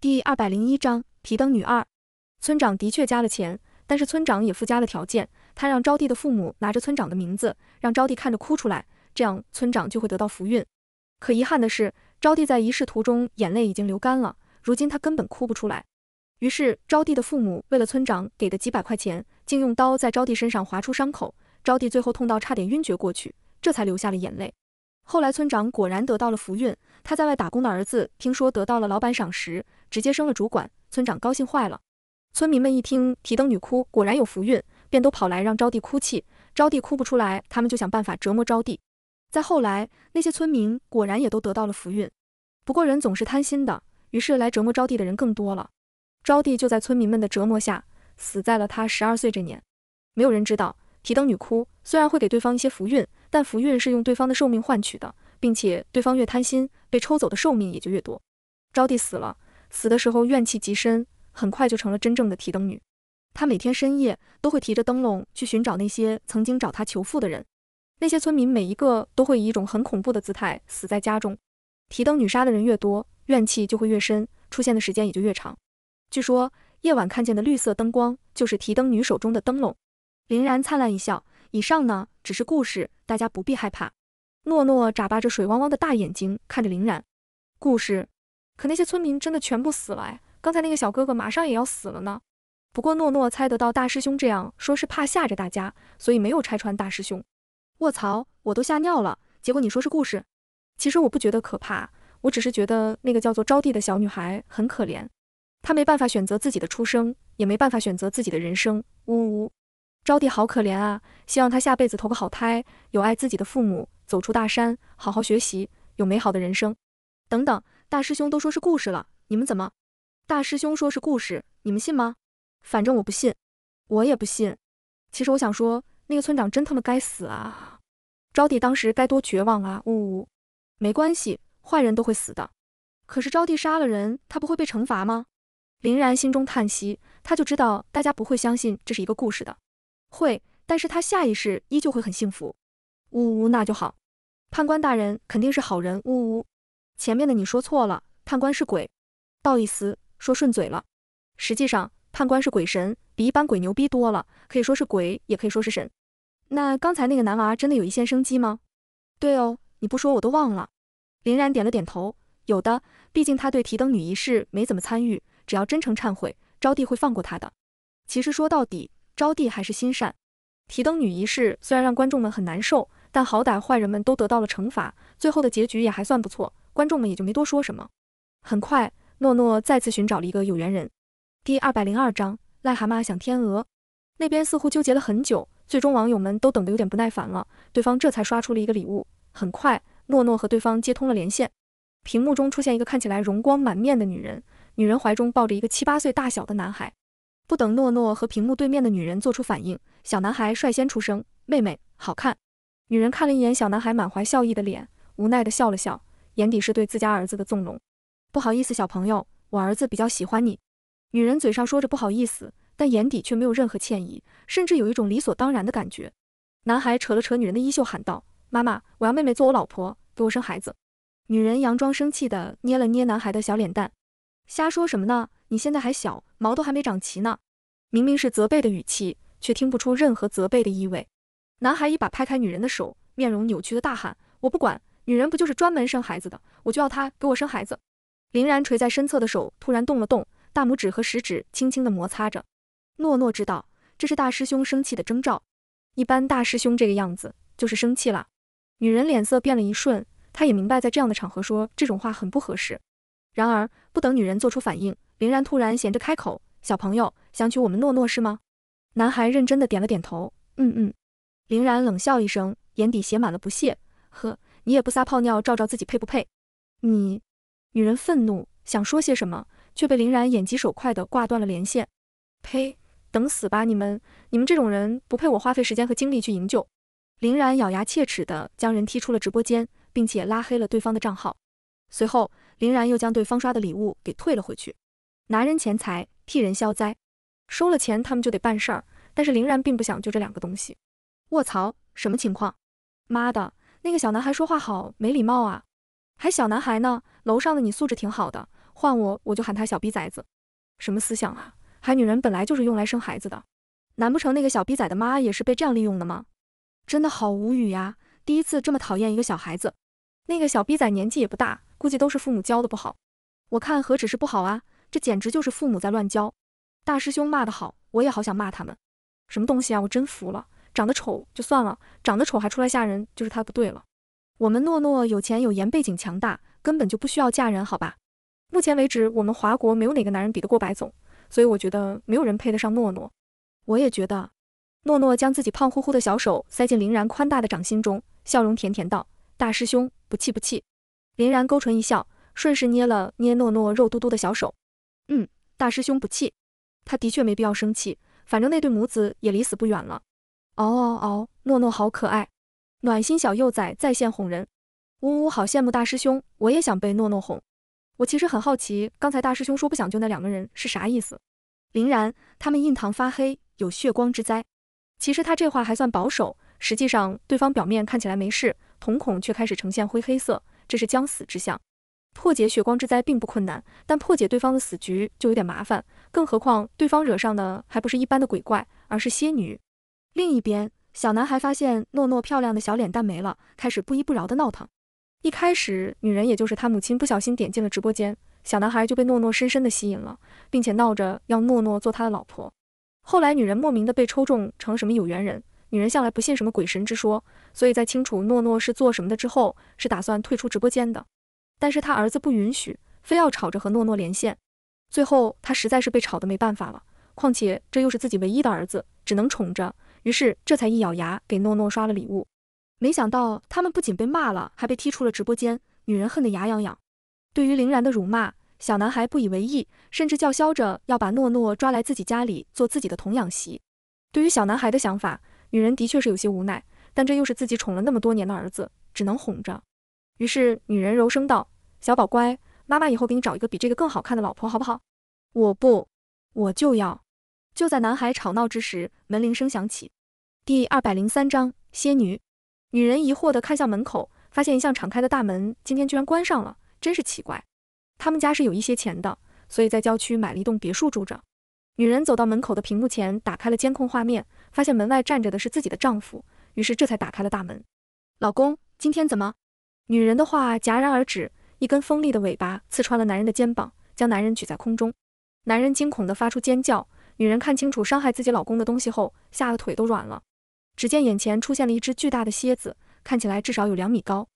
第二百零一章提灯女二。村长的确加了钱，但是村长也附加了条件，他让招娣的父母拿着村长的名字，让招娣看着哭出来，这样村长就会得到福运。可遗憾的是，招娣在仪式途中眼泪已经流干了，如今她根本哭不出来。于是招娣的父母为了村长给的几百块钱，竟用刀在招娣身上划出伤口，招娣最后痛到差点晕厥过去，这才流下了眼泪。后来村长果然得到了福运，他在外打工的儿子听说得到了老板赏识，直接升了主管，村长高兴坏了。村民们一听提灯女哭果然有福运，便都跑来让招娣哭泣。招娣哭不出来，他们就想办法折磨招娣。再后来，那些村民果然也都得到了福运。不过人总是贪心的，于是来折磨招娣的人更多了。招娣就在村民们的折磨下死在了她十二岁这年。没有人知道，提灯女哭虽然会给对方一些福运，但福运是用对方的寿命换取的，并且对方越贪心，被抽走的寿命也就越多。招娣死了，死的时候怨气极深。很快就成了真正的提灯女，她每天深夜都会提着灯笼去寻找那些曾经找她求富的人。那些村民每一个都会以一种很恐怖的姿态死在家中。提灯女杀的人越多，怨气就会越深，出现的时间也就越长。据说夜晚看见的绿色灯光就是提灯女手中的灯笼。林然灿烂一笑，以上呢只是故事，大家不必害怕。诺诺眨巴着水汪汪的大眼睛看着林然，故事，可那些村民真的全部死了哎。刚才那个小哥哥马上也要死了呢，不过诺诺猜得到大师兄这样说是怕吓着大家，所以没有拆穿大师兄。卧槽，我都吓尿了。结果你说是故事，其实我不觉得可怕，我只是觉得那个叫做招娣的小女孩很可怜，她没办法选择自己的出生，也没办法选择自己的人生。呜呜，招娣好可怜啊！希望她下辈子投个好胎，有爱自己的父母，走出大山，好好学习，有美好的人生。等等，大师兄都说是故事了，你们怎么？大师兄说是故事，你们信吗？反正我不信，我也不信。其实我想说，那个村长真他妈该死啊！招娣当时该多绝望啊！呜呜，没关系，坏人都会死的。可是招娣杀了人，他不会被惩罚吗？林然心中叹息，他就知道大家不会相信这是一个故事的。会，但是他下意识依旧会很幸福。呜呜，那就好。判官大人肯定是好人。呜呜，前面的你说错了，判官是鬼。道义思。说顺嘴了，实际上判官是鬼神，比一般鬼牛逼多了，可以说是鬼，也可以说是神。那刚才那个男娃真的有一线生机吗？对哦，你不说我都忘了。林然点了点头，有的，毕竟他对提灯女一事没怎么参与，只要真诚忏悔，招娣会放过他的。其实说到底，招娣还是心善。提灯女一事虽然让观众们很难受，但好歹坏人们都得到了惩罚，最后的结局也还算不错，观众们也就没多说什么。很快。诺诺再次寻找了一个有缘人。第二百零二章，癞蛤蟆想天鹅。那边似乎纠结了很久，最终网友们都等得有点不耐烦了，对方这才刷出了一个礼物。很快，诺诺和对方接通了连线，屏幕中出现一个看起来容光满面的女人，女人怀中抱着一个七八岁大小的男孩。不等诺诺和屏幕对面的女人做出反应，小男孩率先出声：“妹妹，好看。”女人看了一眼小男孩满怀笑意的脸，无奈的笑了笑，眼底是对自家儿子的纵容。不好意思，小朋友，我儿子比较喜欢你。女人嘴上说着不好意思，但眼底却没有任何歉意，甚至有一种理所当然的感觉。男孩扯了扯女人的衣袖，喊道：“妈妈，我要妹妹做我老婆，给我生孩子。”女人佯装生气的捏了捏男孩的小脸蛋：“瞎说什么呢？你现在还小，毛都还没长齐呢。”明明是责备的语气，却听不出任何责备的意味。男孩一把拍开女人的手，面容扭曲的大喊：“我不管，女人不就是专门生孩子的？我就要她给我生孩子。”林然垂在身侧的手突然动了动，大拇指和食指轻轻地摩擦着。诺诺知道这是大师兄生气的征兆，一般大师兄这个样子就是生气了。女人脸色变了一瞬，她也明白在这样的场合说这种话很不合适。然而不等女人做出反应，林然突然闲着开口：“小朋友想娶我们诺诺是吗？”男孩认真的点了点头：“嗯嗯。”林然冷笑一声，眼底写满了不屑：“呵，你也不撒泡尿照照自己配不配？你。”女人愤怒，想说些什么，却被林然眼疾手快的挂断了连线。呸！等死吧你们！你们这种人不配我花费时间和精力去营救。林然咬牙切齿的将人踢出了直播间，并且拉黑了对方的账号。随后，林然又将对方刷的礼物给退了回去。拿人钱财，替人消灾。收了钱，他们就得办事儿。但是林然并不想就这两个东西。卧槽！什么情况？妈的，那个小男孩说话好没礼貌啊！还小男孩呢，楼上的你素质挺好的，换我，我就喊他小逼崽子。什么思想啊？还女人本来就是用来生孩子的，难不成那个小逼崽的妈也是被这样利用的吗？真的好无语呀！第一次这么讨厌一个小孩子。那个小逼崽年纪也不大，估计都是父母教的不好。我看何止是不好啊，这简直就是父母在乱教。大师兄骂得好，我也好想骂他们。什么东西啊！我真服了，长得丑就算了，长得丑还出来吓人，就是他不对了。我们诺诺有钱有颜，背景强大，根本就不需要嫁人，好吧？目前为止，我们华国没有哪个男人比得过白总，所以我觉得没有人配得上诺诺。我也觉得。诺诺将自己胖乎乎的小手塞进林然宽大的掌心中，笑容甜甜道：“大师兄，不气不气。”林然勾唇一笑，顺势捏了捏诺诺肉嘟嘟的小手。“嗯，大师兄不气。他的确没必要生气，反正那对母子也离死不远了。”“嗷嗷嗷，诺诺好可爱，暖心小幼崽在线哄人。”“呜呜，好羡慕大师兄，我也想被诺诺哄。”我其实很好奇，刚才大师兄说不想救那两个人是啥意思？林然，他们印堂发黑，有血光之灾。其实他这话还算保守，实际上对方表面看起来没事，瞳孔却开始呈现灰黑色，这是将死之象。破解血光之灾并不困难，但破解对方的死局就有点麻烦，更何况对方惹上的还不是一般的鬼怪，而是蝎女。另一边，小男孩发现诺诺漂亮的小脸蛋没了，开始不依不饶的闹腾。一开始，女人也就是他母亲不小心点进了直播间，小男孩就被诺诺深深的吸引了，并且闹着要诺诺做他的老婆。后来，女人莫名的被抽中成了什么有缘人。女人向来不信什么鬼神之说，所以在清楚诺诺是做什么的之后，是打算退出直播间的。但是她儿子不允许，非要吵着和诺诺连线。最后，她实在是被吵得没办法了。况且这又是自己唯一的儿子，只能宠着。于是这才一咬牙给诺诺刷了礼物。没想到他们不仅被骂了，还被踢出了直播间。女人恨得牙痒痒。对于林然的辱骂，小男孩不以为意，甚至叫嚣着要把诺诺抓来自己家里做自己的童养媳。对于小男孩的想法，女人的确是有些无奈，但这又是自己宠了那么多年的儿子，只能哄着。于是女人柔声道：“小宝乖，妈妈以后给你找一个比这个更好看的老婆，好不好？”“我不，我就要。”就在男孩吵闹之时，门铃声响起。第二百零三章仙女。女人疑惑地看向门口，发现一向敞开的大门今天居然关上了，真是奇怪。他们家是有一些钱的，所以在郊区买了一栋别墅住着。女人走到门口的屏幕前，打开了监控画面，发现门外站着的是自己的丈夫，于是这才打开了大门。老公，今天怎么？女人的话戛然而止，一根锋利的尾巴刺穿了男人的肩膀，将男人举在空中。男人惊恐地发出尖叫。女人看清楚伤害自己老公的东西后，吓得腿都软了。只见眼前出现了一只巨大的蝎子，看起来至少有两米高。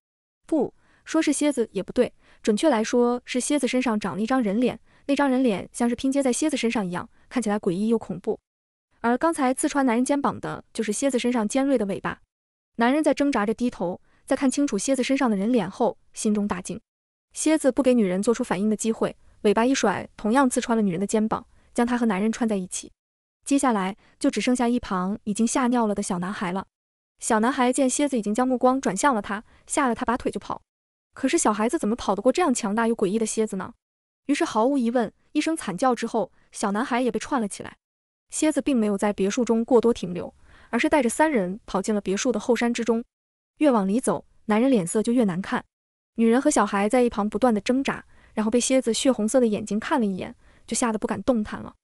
不说是蝎子也不对。准确来说，是蝎子身上长了一张人脸，那张人脸像是拼接在蝎子身上一样，看起来诡异又恐怖。而刚才刺穿男人肩膀的，就是蝎子身上尖锐的尾巴。男人在挣扎着低头，在看清楚蝎子身上的人脸后，心中大惊。蝎子不给女人做出反应的机会，尾巴一甩，同样刺穿了女人的肩膀，将她和男人串在一起。接下来就只剩下一旁已经吓尿了的小男孩了。小男孩见蝎子已经将目光转向了他，吓得他拔腿就跑。可是小孩子怎么跑得过这样强大又诡异的蝎子呢？于是毫无疑问，一声惨叫之后，小男孩也被串了起来。蝎子并没有在别墅中过多停留，而是带着三人跑进了别墅的后山之中。越往里走，男人脸色就越难看。女人和小孩在一旁不断的挣扎，然后被蝎子血红色的眼睛看了一眼，就吓得不敢动弹了。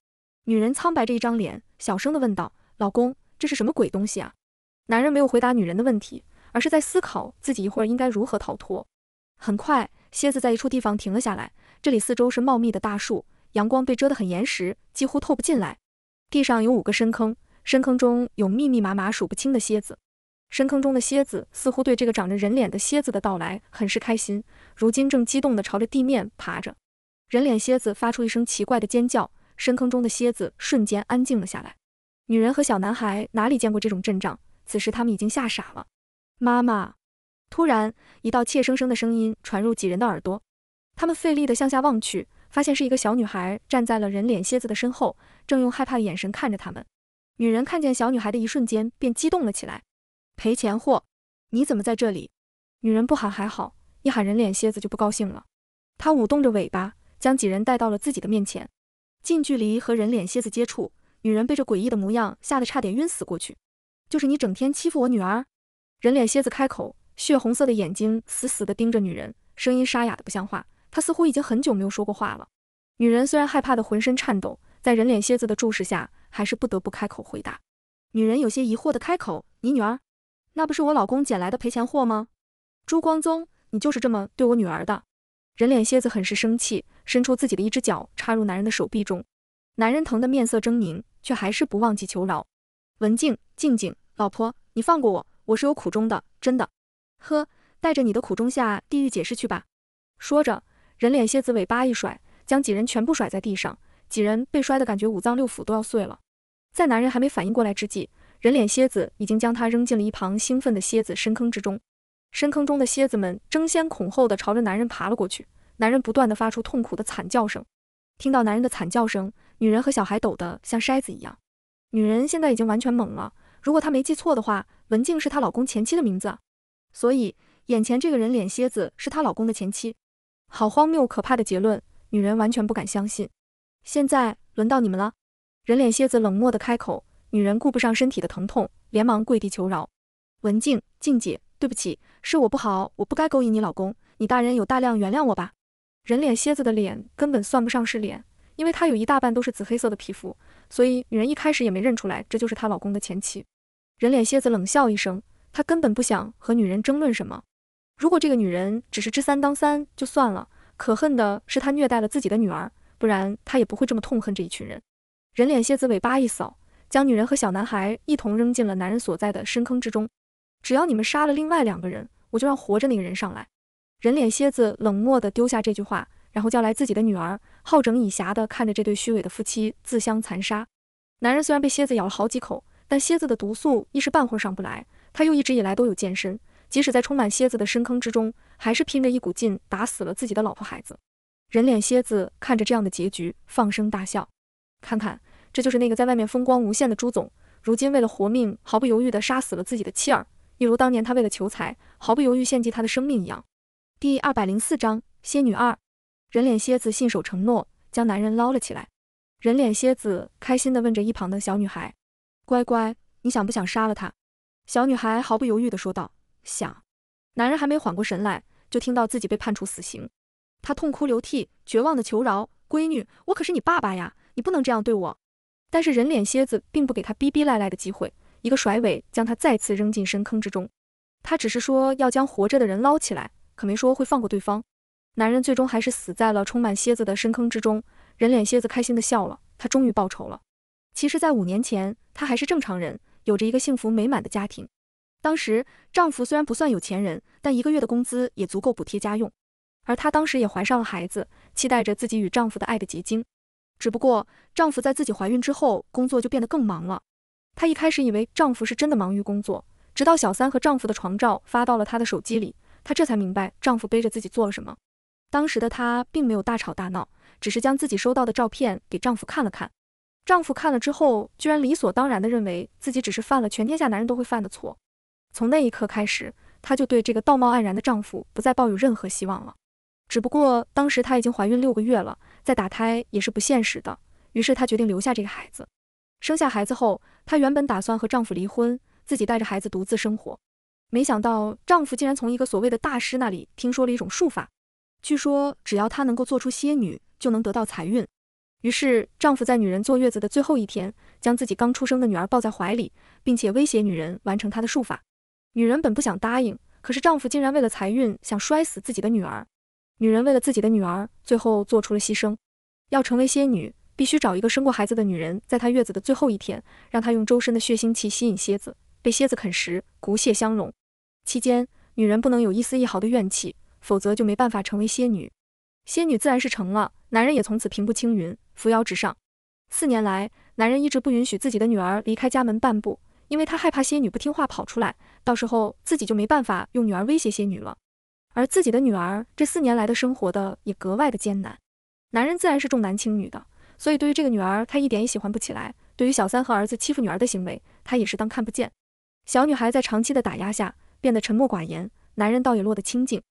女人苍白着一张脸，小声的问道：“老公，这是什么鬼东西啊？”男人没有回答女人的问题，而是在思考自己一会儿应该如何逃脱。很快，蝎子在一处地方停了下来。这里四周是茂密的大树，阳光被遮得很严实，几乎透不进来。地上有五个深坑，深坑中有密密麻麻数不清的蝎子。深坑中的蝎子似乎对这个长着人脸的蝎子的到来很是开心，如今正激动地朝着地面爬着。人脸蝎子发出一声奇怪的尖叫，深坑中的蝎子瞬间安静了下来。女人和小男孩哪里见过这种阵仗，此时他们已经吓傻了。妈妈。突然，一道怯生生的声音传入几人的耳朵。他们费力地向下望去，发现是一个小女孩站在了人脸蝎子的身后，正用害怕的眼神看着他们。女人看见小女孩的一瞬间，便激动了起来：“赔钱货，你怎么在这里？”女人不喊还好，一喊人脸蝎子就不高兴了。她舞动着尾巴，将几人带到了自己的面前，近距离和人脸蝎子接触。女人被这诡异的模样吓得差点晕死过去。就是你整天欺负我女儿？人脸蝎子开口。血红色的眼睛死死地盯着女人，声音沙哑的不像话。他似乎已经很久没有说过话了。女人虽然害怕的浑身颤抖，在人脸蝎子的注视下，还是不得不开口回答。女人有些疑惑的开口：“你女儿，那不是我老公捡来的赔钱货吗？”朱光宗，你就是这么对我女儿的？人脸蝎子很是生气，伸出自己的一只脚插入男人的手臂中，男人疼得面色狰狞，却还是不忘记求饶。文静，静静，老婆，你放过我，我是有苦衷的，真的。呵，带着你的苦衷下地狱解释去吧。说着，人脸蝎子尾巴一甩，将几人全部甩在地上，几人被摔得感觉五脏六腑都要碎了。在男人还没反应过来之际，人脸蝎子已经将他扔进了一旁兴奋的蝎子深坑之中。深坑中的蝎子们争先恐后的朝着男人爬了过去，男人不断的发出痛苦的惨叫声。听到男人的惨叫声，女人和小孩抖得像筛子一样。女人现在已经完全懵了，如果她没记错的话，文静是她老公前妻的名字，所以眼前这个人脸蝎子是她老公的前妻。好荒谬可怕的结论，女人完全不敢相信。现在轮到你们了，人脸蝎子冷漠的开口。女人顾不上身体的疼痛，连忙跪地求饶：“文静，静姐，对不起。”是我不好，我不该勾引你老公，你大人有大量，原谅我吧。人脸蝎子的脸根本算不上是脸，因为她有一大半都是紫黑色的皮肤，所以女人一开始也没认出来这就是她老公的前妻。人脸蝎子冷笑一声，他根本不想和女人争论什么。如果这个女人只是知三当三就算了，可恨的是她虐待了自己的女儿，不然她也不会这么痛恨这一群人。人脸蝎子尾巴一扫，将女人和小男孩一同扔进了男人所在的深坑之中。只要你们杀了另外两个人，我就让活着那个人上来。人脸蝎子冷漠地丢下这句话，然后叫来自己的女儿，好整以暇地看着这对虚伪的夫妻自相残杀。男人虽然被蝎子咬了好几口，但蝎子的毒素一时半会儿上不来。他又一直以来都有健身，即使在充满蝎子的深坑之中，还是拼着一股劲打死了自己的老婆孩子。人脸蝎子看着这样的结局，放声大笑。看看，这就是那个在外面风光无限的朱总，如今为了活命，毫不犹豫地杀死了自己的妻儿。一如当年他为了求财，毫不犹豫献祭他的生命一样。第二百零四章蝎女二，人脸蝎子信守承诺，将男人捞了起来。人脸蝎子开心地问着一旁的小女孩：“乖乖，你想不想杀了他？”小女孩毫不犹豫地说道：“想。”男人还没缓过神来，就听到自己被判处死刑，他痛哭流涕，绝望地求饶：“闺女，我可是你爸爸呀，你不能这样对我。”但是人脸蝎子并不给他逼逼赖赖的机会。一个甩尾，将他再次扔进深坑之中。他只是说要将活着的人捞起来，可没说会放过对方。男人最终还是死在了充满蝎子的深坑之中。人脸蝎子开心的笑了，他终于报仇了。其实，在五年前，他还是正常人，有着一个幸福美满的家庭。当时，丈夫虽然不算有钱人，但一个月的工资也足够补贴家用。而她当时也怀上了孩子，期待着自己与丈夫的爱的结晶。只不过，丈夫在自己怀孕之后，工作就变得更忙了。她一开始以为丈夫是真的忙于工作，直到小三和丈夫的床照发到了她的手机里，她这才明白丈夫背着自己做了什么。当时的她并没有大吵大闹，只是将自己收到的照片给丈夫看了看。丈夫看了之后，居然理所当然地认为自己只是犯了全天下男人都会犯的错。从那一刻开始，她就对这个道貌岸然的丈夫不再抱有任何希望了。只不过当时她已经怀孕六个月了，再打胎也是不现实的，于是她决定留下这个孩子。生下孩子后，她原本打算和丈夫离婚，自己带着孩子独自生活。没想到丈夫竟然从一个所谓的大师那里听说了一种术法，据说只要她能够做出仙女，就能得到财运。于是丈夫在女人坐月子的最后一天，将自己刚出生的女儿抱在怀里，并且威胁女人完成他的术法。女人本不想答应，可是丈夫竟然为了财运想摔死自己的女儿。女人为了自己的女儿，最后做出了牺牲，要成为蝎女。必须找一个生过孩子的女人，在她月子的最后一天，让她用周身的血腥气吸引蝎子，被蝎子啃食，骨血相融。期间，女人不能有一丝一毫的怨气，否则就没办法成为蝎女。蝎女自然是成了，男人也从此平步青云，扶摇直上。四年来，男人一直不允许自己的女儿离开家门半步，因为他害怕仙女不听话跑出来，到时候自己就没办法用女儿威胁仙女了。而自己的女儿这四年来的生活的也格外的艰难，男人自然是重男轻女的。所以，对于这个女儿，他一点也喜欢不起来。对于小三和儿子欺负女儿的行为，他也是当看不见。小女孩在长期的打压下变得沉默寡言，男人倒也落得清静。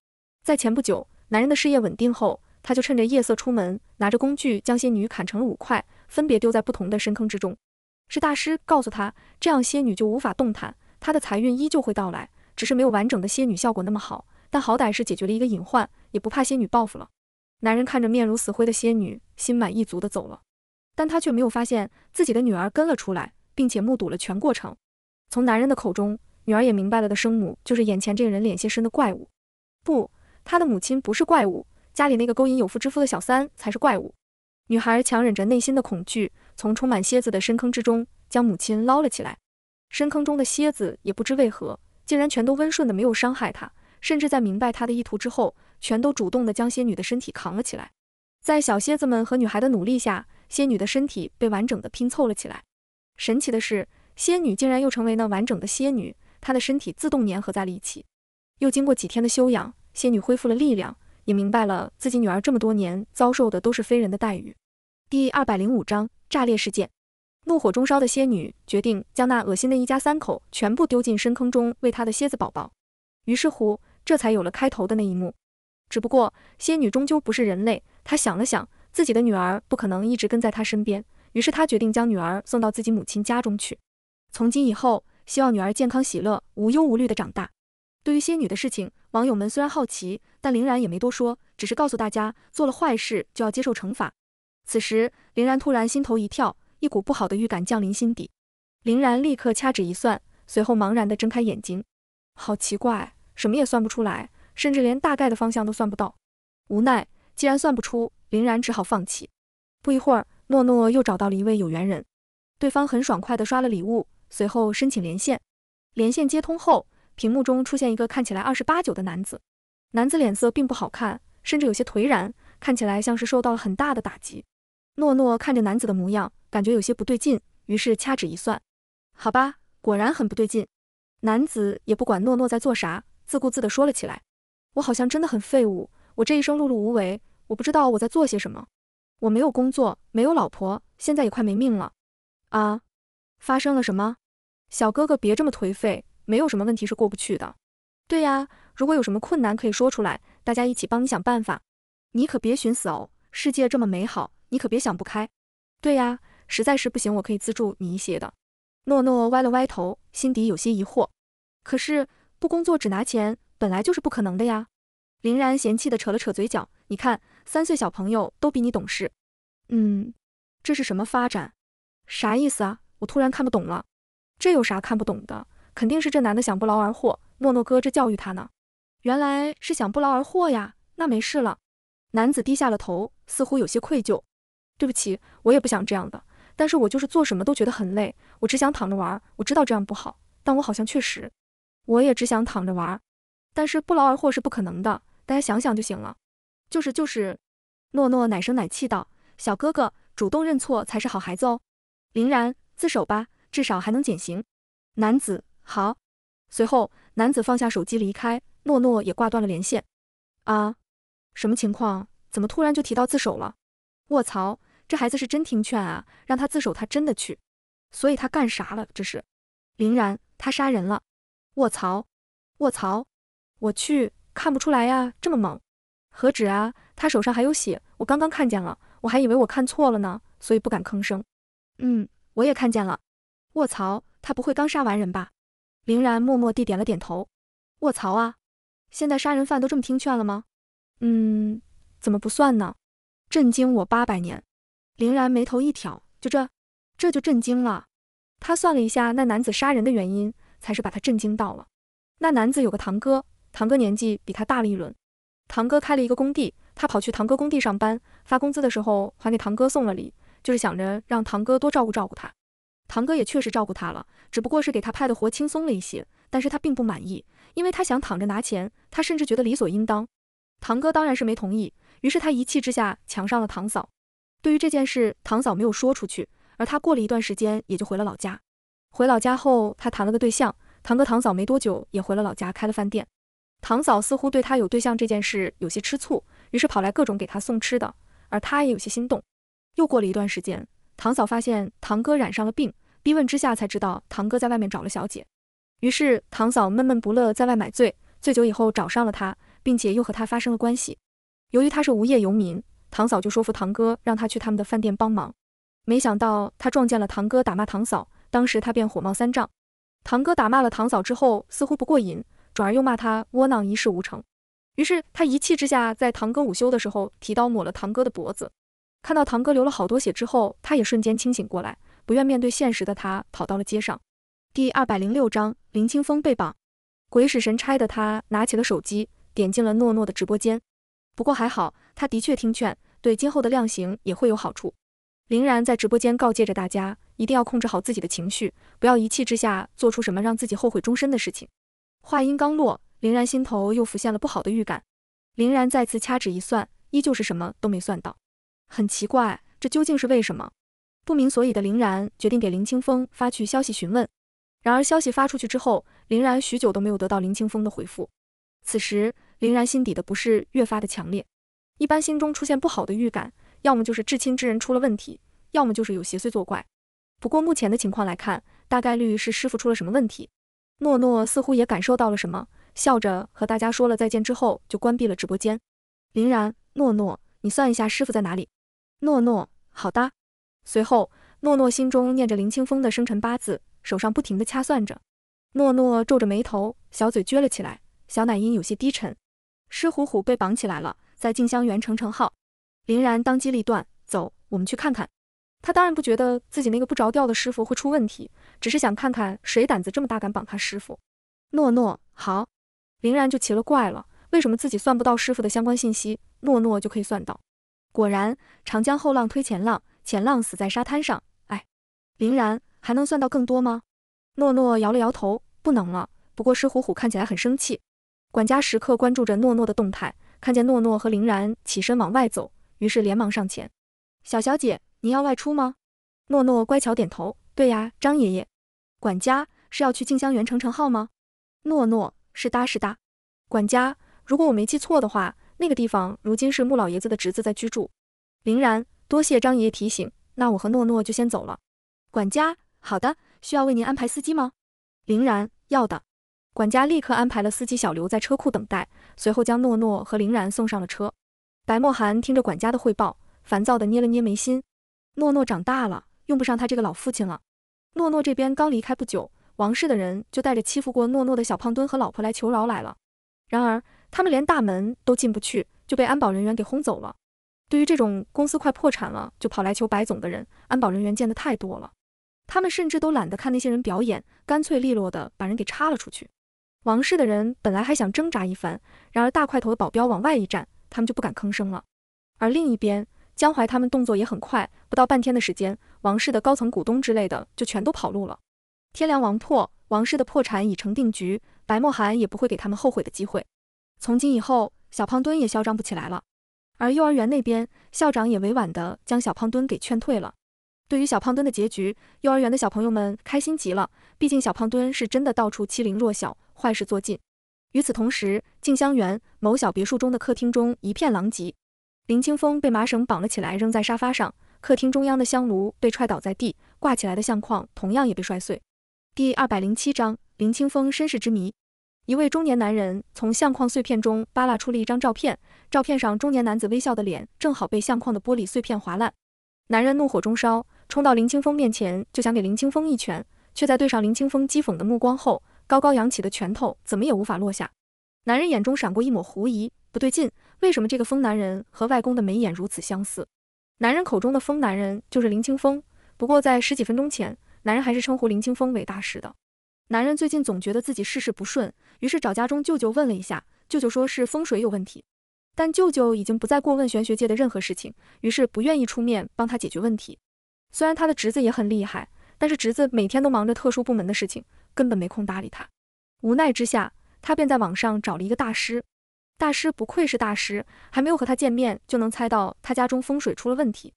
在前不久，男人的事业稳定后，他就趁着夜色出门，拿着工具将仙女砍成了五块，分别丢在不同的深坑之中。是大师告诉他，这样仙女就无法动弹，她的财运依旧会到来，只是没有完整的仙女效果那么好，但好歹是解决了一个隐患，也不怕仙女报复了。男人看着面如死灰的仙女。心满意足地走了。但他却没有发现自己的女儿跟了出来，并且目睹了全过程。从男人的口中，女儿也明白了的生母就是眼前这个人脸些深的怪物。不，他的母亲不是怪物，家里那个勾引有妇之夫的小三才是怪物。女孩强忍着内心的恐惧，从充满蝎子的深坑之中将母亲捞了起来。深坑中的蝎子也不知为何，竟然全都温顺的没有伤害她，甚至在明白她的意图之后，全都主动的将仙女的身体扛了起来。在小蝎子们和女孩的努力下，仙女的身体被完整的拼凑了起来。神奇的是，仙女竟然又成为那完整的仙女，她的身体自动粘合在了一起。又经过几天的休养，仙女恢复了力量，也明白了自己女儿这么多年遭受的都是非人的待遇。第二百零五章炸裂事件。怒火中烧的仙女决定将那恶心的一家三口全部丢进深坑中喂她的蝎子宝宝。于是乎，这才有了开头的那一幕。只不过，仙女终究不是人类。她想了想，自己的女儿不可能一直跟在她身边，于是她决定将女儿送到自己母亲家中去。从今以后，希望女儿健康喜乐、无忧无虑的长大。对于仙女的事情，网友们虽然好奇，但林然也没多说，只是告诉大家，做了坏事就要接受惩罚。此时，林然突然心头一跳。一股不好的预感降临心底，林然立刻掐指一算，随后茫然地睁开眼睛。好奇怪，什么也算不出来，甚至连大概的方向都算不到。无奈，既然算不出，林然只好放弃。不一会儿，诺诺又找到了一位有缘人，对方很爽快地刷了礼物，随后申请连线。连线接通后，屏幕中出现一个看起来二十八九的男子，男子脸色并不好看，甚至有些颓然，看起来像是受到了很大的打击。诺诺看着男子的模样。感觉有些不对劲，于是掐指一算，好吧，果然很不对劲。男子也不管诺诺在做啥，自顾自地说了起来：“我好像真的很废物，我这一生碌碌无为，我不知道我在做些什么。我没有工作，没有老婆，现在也快没命了。啊，发生了什么？小哥哥别这么颓废，没有什么问题是过不去的。对呀，如果有什么困难可以说出来，大家一起帮你想办法。你可别寻死哦，世界这么美好，你可别想不开。对呀。”实在是不行，我可以资助你一些的。诺诺歪了歪头，心底有些疑惑。可是不工作只拿钱，本来就是不可能的呀。林然嫌弃的扯了扯嘴角，你看，三岁小朋友都比你懂事。嗯，这是什么发展？啥意思啊？我突然看不懂了。这有啥看不懂的？肯定是这男的想不劳而获。诺诺哥这教育他呢。原来是想不劳而获呀。那没事了。男子低下了头，似乎有些愧疚。对不起，我也不想这样的。但是我就是做什么都觉得很累，我只想躺着玩。我知道这样不好，但我好像确实，我也只想躺着玩。但是不劳而获是不可能的，大家想想就行了。就是就是，诺诺奶声奶气道：“小哥哥，主动认错才是好孩子哦。”林然，自首吧，至少还能减刑。男子，好。随后，男子放下手机离开，诺诺也挂断了连线。啊，什么情况？怎么突然就提到自首了？卧槽！这孩子是真听劝啊，让他自首，他真的去。所以他干啥了？这是林然，他杀人了。卧槽，卧槽，我去，看不出来呀，这么猛。何止啊，他手上还有血，我刚刚看见了，我还以为我看错了呢，所以不敢吭声。嗯，我也看见了。卧槽，他不会刚杀完人吧？林然默默地点了点头。卧槽啊，现在杀人犯都这么听劝了吗？嗯，怎么不算呢？震惊我八百年。林然眉头一挑，就这，这就震惊了。他算了一下，那男子杀人的原因，才是把他震惊到了。那男子有个堂哥，堂哥年纪比他大了一轮。堂哥开了一个工地，他跑去堂哥工地上班，发工资的时候还给堂哥送了礼，就是想着让堂哥多照顾照顾他。堂哥也确实照顾他了，只不过是给他派的活轻松了一些，但是他并不满意，因为他想躺着拿钱，他甚至觉得理所应当。堂哥当然是没同意，于是他一气之下抢上了堂嫂。对于这件事，堂嫂没有说出去，而他过了一段时间也就回了老家。回老家后，他谈了个对象，堂哥堂嫂没多久也回了老家开了饭店。堂嫂似乎对他有对象这件事有些吃醋，于是跑来各种给他送吃的，而他也有些心动。又过了一段时间，堂嫂发现堂哥染上了病，逼问之下才知道堂哥在外面找了小姐，于是堂嫂闷闷不乐，在外买醉，醉酒以后找上了他，并且又和他发生了关系。由于他是无业游民。堂嫂就说服堂哥，让他去他们的饭店帮忙。没想到他撞见了堂哥打骂堂嫂，当时他便火冒三丈。堂哥打骂了堂嫂之后，似乎不过瘾，转而又骂他窝囊一事无成。于是他一气之下，在堂哥午休的时候提刀抹了堂哥的脖子。看到堂哥流了好多血之后，他也瞬间清醒过来，不愿面对现实的他跑到了街上。第二百零六章林清风被绑，鬼使神差的他拿起了手机，点进了诺诺的直播间。不过还好，他的确听劝，对今后的量刑也会有好处。林然在直播间告诫着大家，一定要控制好自己的情绪，不要一气之下做出什么让自己后悔终身的事情。话音刚落，林然心头又浮现了不好的预感。林然再次掐指一算，依旧是什么都没算到。很奇怪，这究竟是为什么？不明所以的林然决定给林清风发去消息询问。然而消息发出去之后，林然许久都没有得到林清风的回复。此时，林然心底的不适越发的强烈。一般心中出现不好的预感，要么就是至亲之人出了问题，要么就是有邪祟作怪。不过目前的情况来看，大概率是师傅出了什么问题。诺诺似乎也感受到了什么，笑着和大家说了再见之后，就关闭了直播间。林然，诺诺，你算一下师傅在哪里？诺诺，好的。随后，诺诺心中念着林清风的生辰八字，手上不停地掐算着。诺诺皱着眉头，小嘴撅了起来，小奶音有些低沉。狮虎虎被绑起来了，在静香园程程浩。林然当机立断，走，我们去看看。他当然不觉得自己那个不着调的师傅会出问题，只是想看看谁胆子这么大敢绑他师傅。诺诺，好。林然就奇了怪了，为什么自己算不到师傅的相关信息，诺诺就可以算到？果然，长江后浪推前浪，前浪死在沙滩上。哎，林然还能算到更多吗？诺诺摇了摇头，不能了。不过狮虎虎看起来很生气。管家时刻关注着诺诺的动态，看见诺诺和林然起身往外走，于是连忙上前：“小小姐，您要外出吗？”诺诺乖巧点头：“对呀，张爷爷。”管家是要去静香园程程浩吗？诺诺是搭是搭。管家，如果我没记错的话，那个地方如今是穆老爷子的侄子在居住。林然，多谢张爷爷提醒，那我和诺诺就先走了。管家，好的，需要为您安排司机吗？林然，要的。管家立刻安排了司机小刘在车库等待，随后将诺诺和林然送上了车。白墨寒听着管家的汇报，烦躁地捏了捏眉心。诺诺长大了，用不上他这个老父亲了。诺诺这边刚离开不久，王氏的人就带着欺负过诺诺的小胖墩和老婆来求饶来了。然而他们连大门都进不去，就被安保人员给轰走了。对于这种公司快破产了就跑来求白总的人，安保人员见得太多了，他们甚至都懒得看那些人表演，干脆利落地把人给插了出去。王氏的人本来还想挣扎一番，然而大块头的保镖往外一站，他们就不敢吭声了。而另一边，江淮他们动作也很快，不到半天的时间，王氏的高层股东之类的就全都跑路了。天凉王破，王氏的破产已成定局，白墨寒也不会给他们后悔的机会。从今以后，小胖墩也嚣张不起来了。而幼儿园那边，校长也委婉的将小胖墩给劝退了。对于小胖墩的结局，幼儿园的小朋友们开心极了，毕竟小胖墩是真的到处欺凌弱小。坏事做尽。与此同时，静香园某小别墅中的客厅中一片狼藉。林清风被麻绳绑了起来，扔在沙发上。客厅中央的香炉被踹倒在地，挂起来的相框同样也被摔碎。第二百零七章林清风身世之谜。一位中年男人从相框碎片中扒拉出了一张照片，照片上中年男子微笑的脸正好被相框的玻璃碎片划烂。男人怒火中烧，冲到林清风面前就想给林清风一拳，却在对上林清风讥讽的目光后。高高扬起的拳头怎么也无法落下，男人眼中闪过一抹狐疑，不对劲，为什么这个疯男人和外公的眉眼如此相似？男人口中的疯男人就是林清风，不过在十几分钟前，男人还是称呼林清风为大师的。男人最近总觉得自己事事不顺，于是找家中舅舅问了一下，舅舅说是风水有问题，但舅舅已经不再过问玄学界的任何事情，于是不愿意出面帮他解决问题。虽然他的侄子也很厉害，但是侄子每天都忙着特殊部门的事情。根本没空搭理他，无奈之下，他便在网上找了一个大师。大师不愧是大师，还没有和他见面，就能猜到他家中风水出了问题。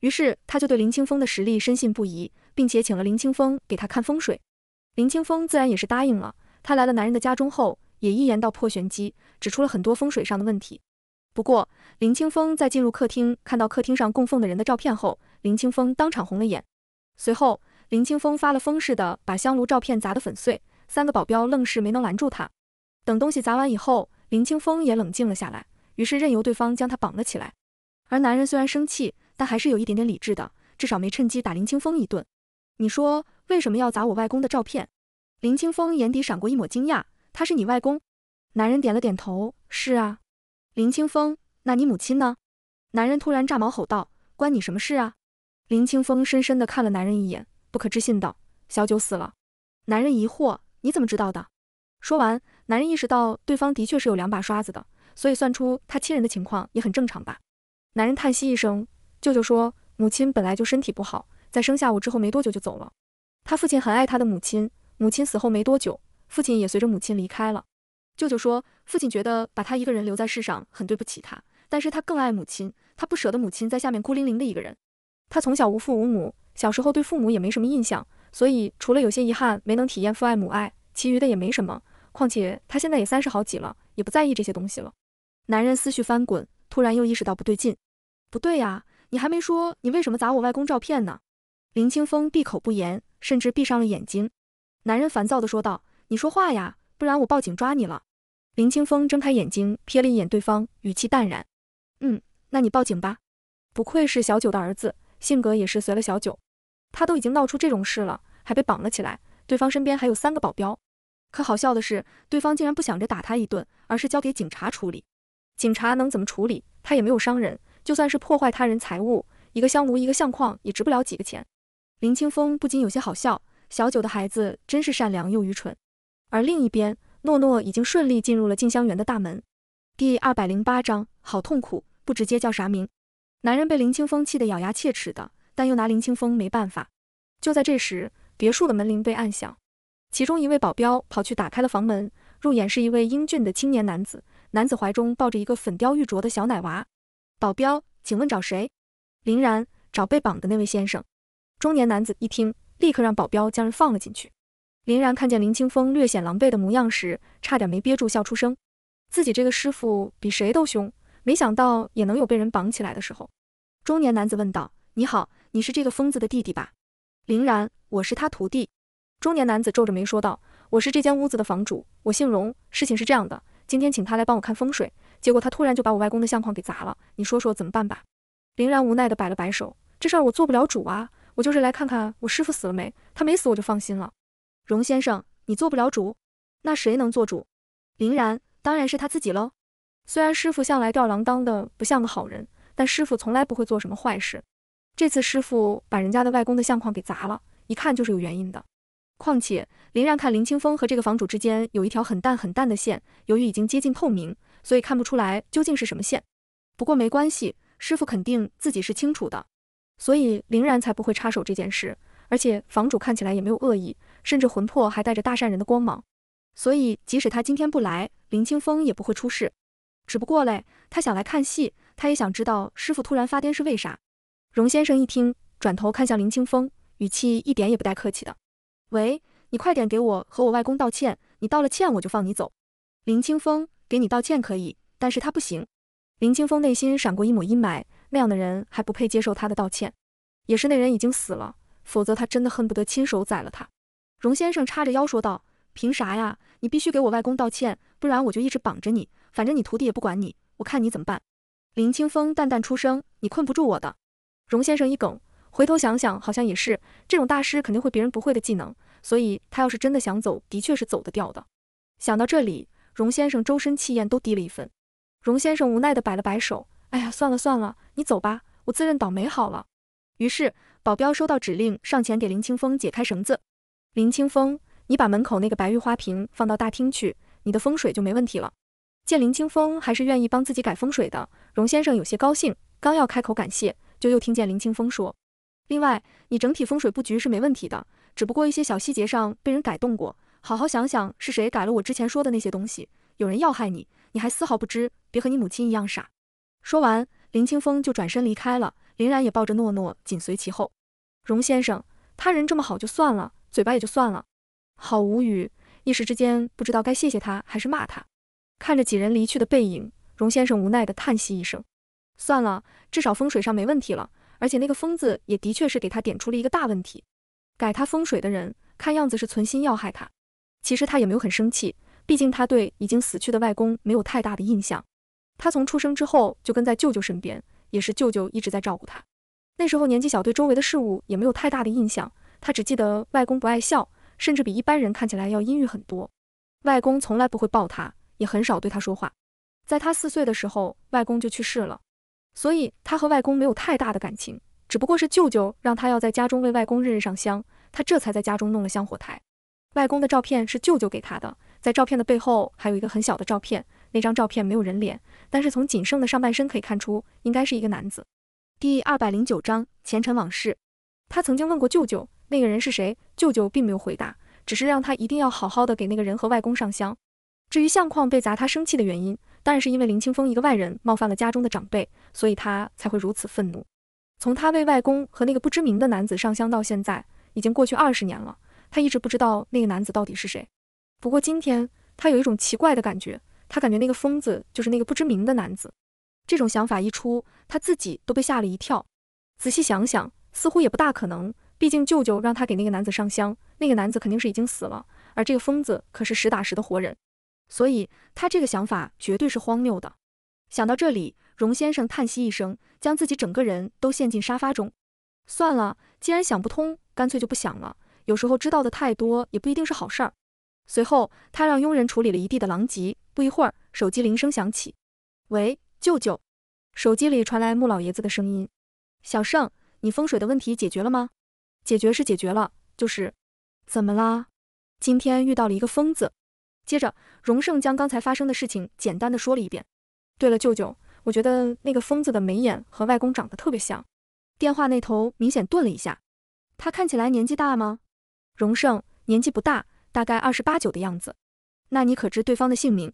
于是他就对林清风的实力深信不疑，并且请了林清风给他看风水。林清风自然也是答应了。他来了男人的家中后，也一言道破玄机，指出了很多风水上的问题。不过，林清风在进入客厅，看到客厅上供奉的人的照片后，林清风当场红了眼。随后，林清风发了疯似的把香炉照片砸得粉碎，三个保镖愣是没能拦住他。等东西砸完以后，林清风也冷静了下来，于是任由对方将他绑了起来。而男人虽然生气，但还是有一点点理智的，至少没趁机打林清风一顿。你说为什么要砸我外公的照片？林清风眼底闪过一抹惊讶，他是你外公？男人点了点头，是啊。林清风，那你母亲呢？男人突然炸毛吼道：“关你什么事啊？林清风深深地看了男人一眼，不可置信道：“小九死了。”男人疑惑：“你怎么知道的？”说完，男人意识到对方的确是有两把刷子的，所以算出他亲人的情况也很正常吧。男人叹息一声：“舅舅说，母亲本来就身体不好，在生下我之后没多久就走了。他父亲很爱他的母亲，母亲死后没多久，父亲也随着母亲离开了。舅舅说，父亲觉得把他一个人留在世上很对不起他，但是他更爱母亲，他不舍得母亲在下面孤零零的一个人。他从小无父无母，小时候对父母也没什么印象，所以除了有些遗憾没能体验父爱母爱，其余的也没什么。”况且他现在也三十好几了，也不在意这些东西了。男人思绪翻滚，突然又意识到不对劲。不对呀，你还没说你为什么砸我外公照片呢？林清风闭口不言，甚至闭上了眼睛。男人烦躁地说道：“你说话呀，不然我报警抓你了。”林清风睁开眼睛，瞥了一眼对方，语气淡然：“嗯，那你报警吧。不愧是小九的儿子，性格也是随了小九。他都已经闹出这种事了，还被绑了起来，对方身边还有三个保镖。”可好笑的是，对方竟然不想着打他一顿，而是交给警察处理。警察能怎么处理？他也没有伤人，就算是破坏他人财物，一个香炉，一个相框，也值不了几个钱。林清风不禁有些好笑，小九的孩子真是善良又愚蠢。而另一边，诺诺已经顺利进入了静香园的大门。第二百零八章，好痛苦，不直接叫啥名？男人被林清风气得咬牙切齿的，但又拿林清风没办法。就在这时，别墅的门铃被按响。其中一位保镖跑去打开了房门，入眼是一位英俊的青年男子，男子怀中抱着一个粉雕玉琢的小奶娃。保镖，请问找谁？林然，找被绑的那位先生。中年男子一听，立刻让保镖将人放了进去。林然看见林清风略显狼狈的模样时，差点没憋住笑出声。自己这个师傅比谁都凶，没想到也能有被人绑起来的时候。中年男子问道：“你好，你是这个疯子的弟弟吧？”林然，我是他徒弟。中年男子皱着眉说道：“我是这间屋子的房主，我姓荣。事情是这样的，今天请他来帮我看风水，结果他突然就把我外公的相框给砸了。你说说怎么办吧？”林然无奈地摆了摆手：“这事儿我做不了主啊，我就是来看看我师傅死了没。他没死我就放心了。”荣先生，你做不了主，那谁能做主？林然：“当然是他自己喽。虽然师傅向来吊儿郎当的，不像个好人，但师傅从来不会做什么坏事。这次师傅把人家的外公的相框给砸了，一看就是有原因的。”况且林然看林清风和这个房主之间有一条很淡很淡的线，由于已经接近透明，所以看不出来究竟是什么线。不过没关系，师傅肯定自己是清楚的，所以林然才不会插手这件事。而且房主看起来也没有恶意，甚至魂魄还带着大善人的光芒，所以即使他今天不来，林清风也不会出事。只不过嘞，他想来看戏，他也想知道师傅突然发癫是为啥。荣先生一听，转头看向林清风，语气一点也不带客气的。喂，你快点给我和我外公道歉，你道了歉我就放你走。林清风，给你道歉可以，但是他不行。林清风内心闪过一抹阴霾，那样的人还不配接受他的道歉。也是那人已经死了，否则他真的恨不得亲手宰了他。荣先生叉着腰说道：“凭啥呀？你必须给我外公道歉，不然我就一直绑着你，反正你徒弟也不管你，我看你怎么办。”林清风淡淡出声：“你困不住我的。”荣先生一梗。回头想想，好像也是，这种大师肯定会别人不会的技能，所以他要是真的想走，的确是走得掉的。想到这里，荣先生周身气焰都低了一分。荣先生无奈地摆了摆手：“哎呀，算了算了，你走吧，我自认倒霉好了。”于是保镖收到指令，上前给林清风解开绳子。林清风，你把门口那个白玉花瓶放到大厅去，你的风水就没问题了。见林清风还是愿意帮自己改风水的，荣先生有些高兴，刚要开口感谢，就又听见林清风说。另外，你整体风水布局是没问题的，只不过一些小细节上被人改动过。好好想想是谁改了我之前说的那些东西。有人要害你，你还丝毫不知，别和你母亲一样傻。说完，林清风就转身离开了，林然也抱着诺诺紧随其后。荣先生，他人这么好就算了，嘴巴也就算了，好无语，一时之间不知道该谢谢他还是骂他。看着几人离去的背影，荣先生无奈地叹息一声，算了，至少风水上没问题了。而且那个疯子也的确是给他点出了一个大问题，改他风水的人看样子是存心要害他。其实他也没有很生气，毕竟他对已经死去的外公没有太大的印象。他从出生之后就跟在舅舅身边，也是舅舅一直在照顾他。那时候年纪小，对周围的事物也没有太大的印象。他只记得外公不爱笑，甚至比一般人看起来要阴郁很多。外公从来不会抱他，也很少对他说话。在他四岁的时候，外公就去世了。所以他和外公没有太大的感情，只不过是舅舅让他要在家中为外公日日上香，他这才在家中弄了香火台。外公的照片是舅舅给他的，在照片的背后还有一个很小的照片，那张照片没有人脸，但是从仅剩的上半身可以看出，应该是一个男子。第二百零九章前尘往事。他曾经问过舅舅，那个人是谁？舅舅并没有回答，只是让他一定要好好的给那个人和外公上香。至于相框被砸，他生气的原因，当然是因为林清风一个外人冒犯了家中的长辈，所以他才会如此愤怒。从他为外公和那个不知名的男子上香到现在，已经过去二十年了，他一直不知道那个男子到底是谁。不过今天他有一种奇怪的感觉，他感觉那个疯子就是那个不知名的男子。这种想法一出，他自己都被吓了一跳。仔细想想，似乎也不大可能。毕竟舅舅让他给那个男子上香，那个男子肯定是已经死了，而这个疯子可是实打实的活人，所以他这个想法绝对是荒谬的。想到这里，荣先生叹息一声，将自己整个人都陷进沙发中。算了，既然想不通，干脆就不想了。有时候知道的太多也不一定是好事儿。随后，他让佣人处理了一地的狼藉。不一会儿，手机铃声响起。喂，舅舅。手机里传来穆老爷子的声音：“小盛，你风水的问题解决了吗？”“解决是解决了，就是……怎么啦？”“今天遇到了一个疯子。”接着，荣盛将刚才发生的事情简单的说了一遍。“对了，舅舅，我觉得那个疯子的眉眼和外公长得特别像。”电话那头明显顿了一下。“他看起来年纪大吗？”“荣盛年纪不大，大概二十八九的样子。”“那你可知对方的姓名？”“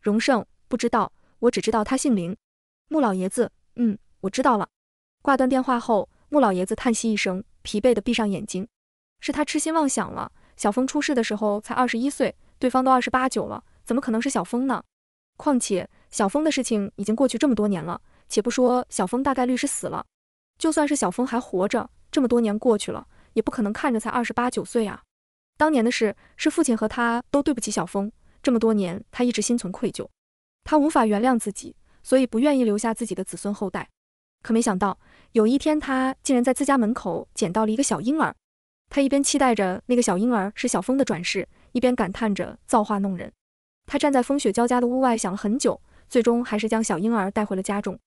荣盛不知道，我只知道他姓林。”穆老爷子，嗯，我知道了。挂断电话后，穆老爷子叹息一声，疲惫的闭上眼睛。是他痴心妄想了。小峰出事的时候才二十一岁，对方都二十八九了，怎么可能是小峰呢？况且小峰的事情已经过去这么多年了，且不说小峰大概率是死了，就算是小峰还活着，这么多年过去了，也不可能看着才二十八九岁啊。当年的事是父亲和他都对不起小峰，这么多年他一直心存愧疚，他无法原谅自己。所以不愿意留下自己的子孙后代，可没想到有一天他竟然在自家门口捡到了一个小婴儿。他一边期待着那个小婴儿是小峰的转世，一边感叹着造化弄人。他站在风雪交加的屋外想了很久，最终还是将小婴儿带回了家中。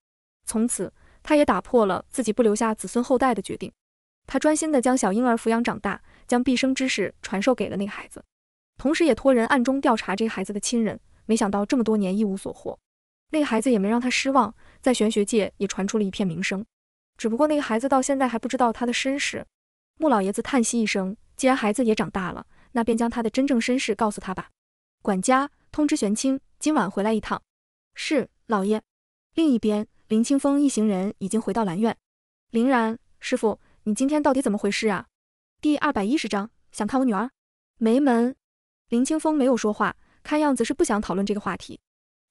从此，他也打破了自己不留下子孙后代的决定。他专心地将小婴儿抚养长大，将毕生知识传授给了那个孩子，同时也托人暗中调查这个孩子的亲人。没想到这么多年一无所获。那个孩子也没让他失望，在玄学界也传出了一片名声。只不过那个孩子到现在还不知道他的身世。穆老爷子叹息一声，既然孩子也长大了，那便将他的真正身世告诉他吧。管家，通知玄清今晚回来一趟。是，老爷。另一边，林清风一行人已经回到兰苑。林然师傅，你今天到底怎么回事啊？第二百一十章，想看我女儿？没门。林清风没有说话，看样子是不想讨论这个话题。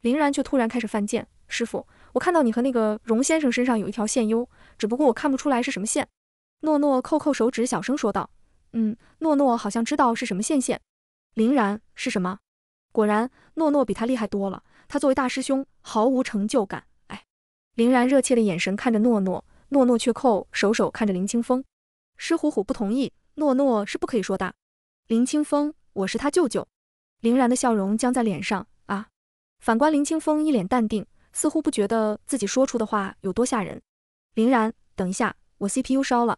林然却突然开始犯贱，师傅，我看到你和那个荣先生身上有一条线幽，只不过我看不出来是什么线。诺诺扣扣手指，小声说道：“嗯，诺诺好像知道是什么线线。”林然是什么？果然，诺诺比他厉害多了。他作为大师兄，毫无成就感。哎，林然热切的眼神看着诺诺，诺诺却扣手手看着林清风。施虎虎不同意，诺诺是不可以说的。林清风，我是他舅舅。林然的笑容僵在脸上。啊反观林清风，一脸淡定，似乎不觉得自己说出的话有多吓人。林然，等一下，我 CPU 烧了。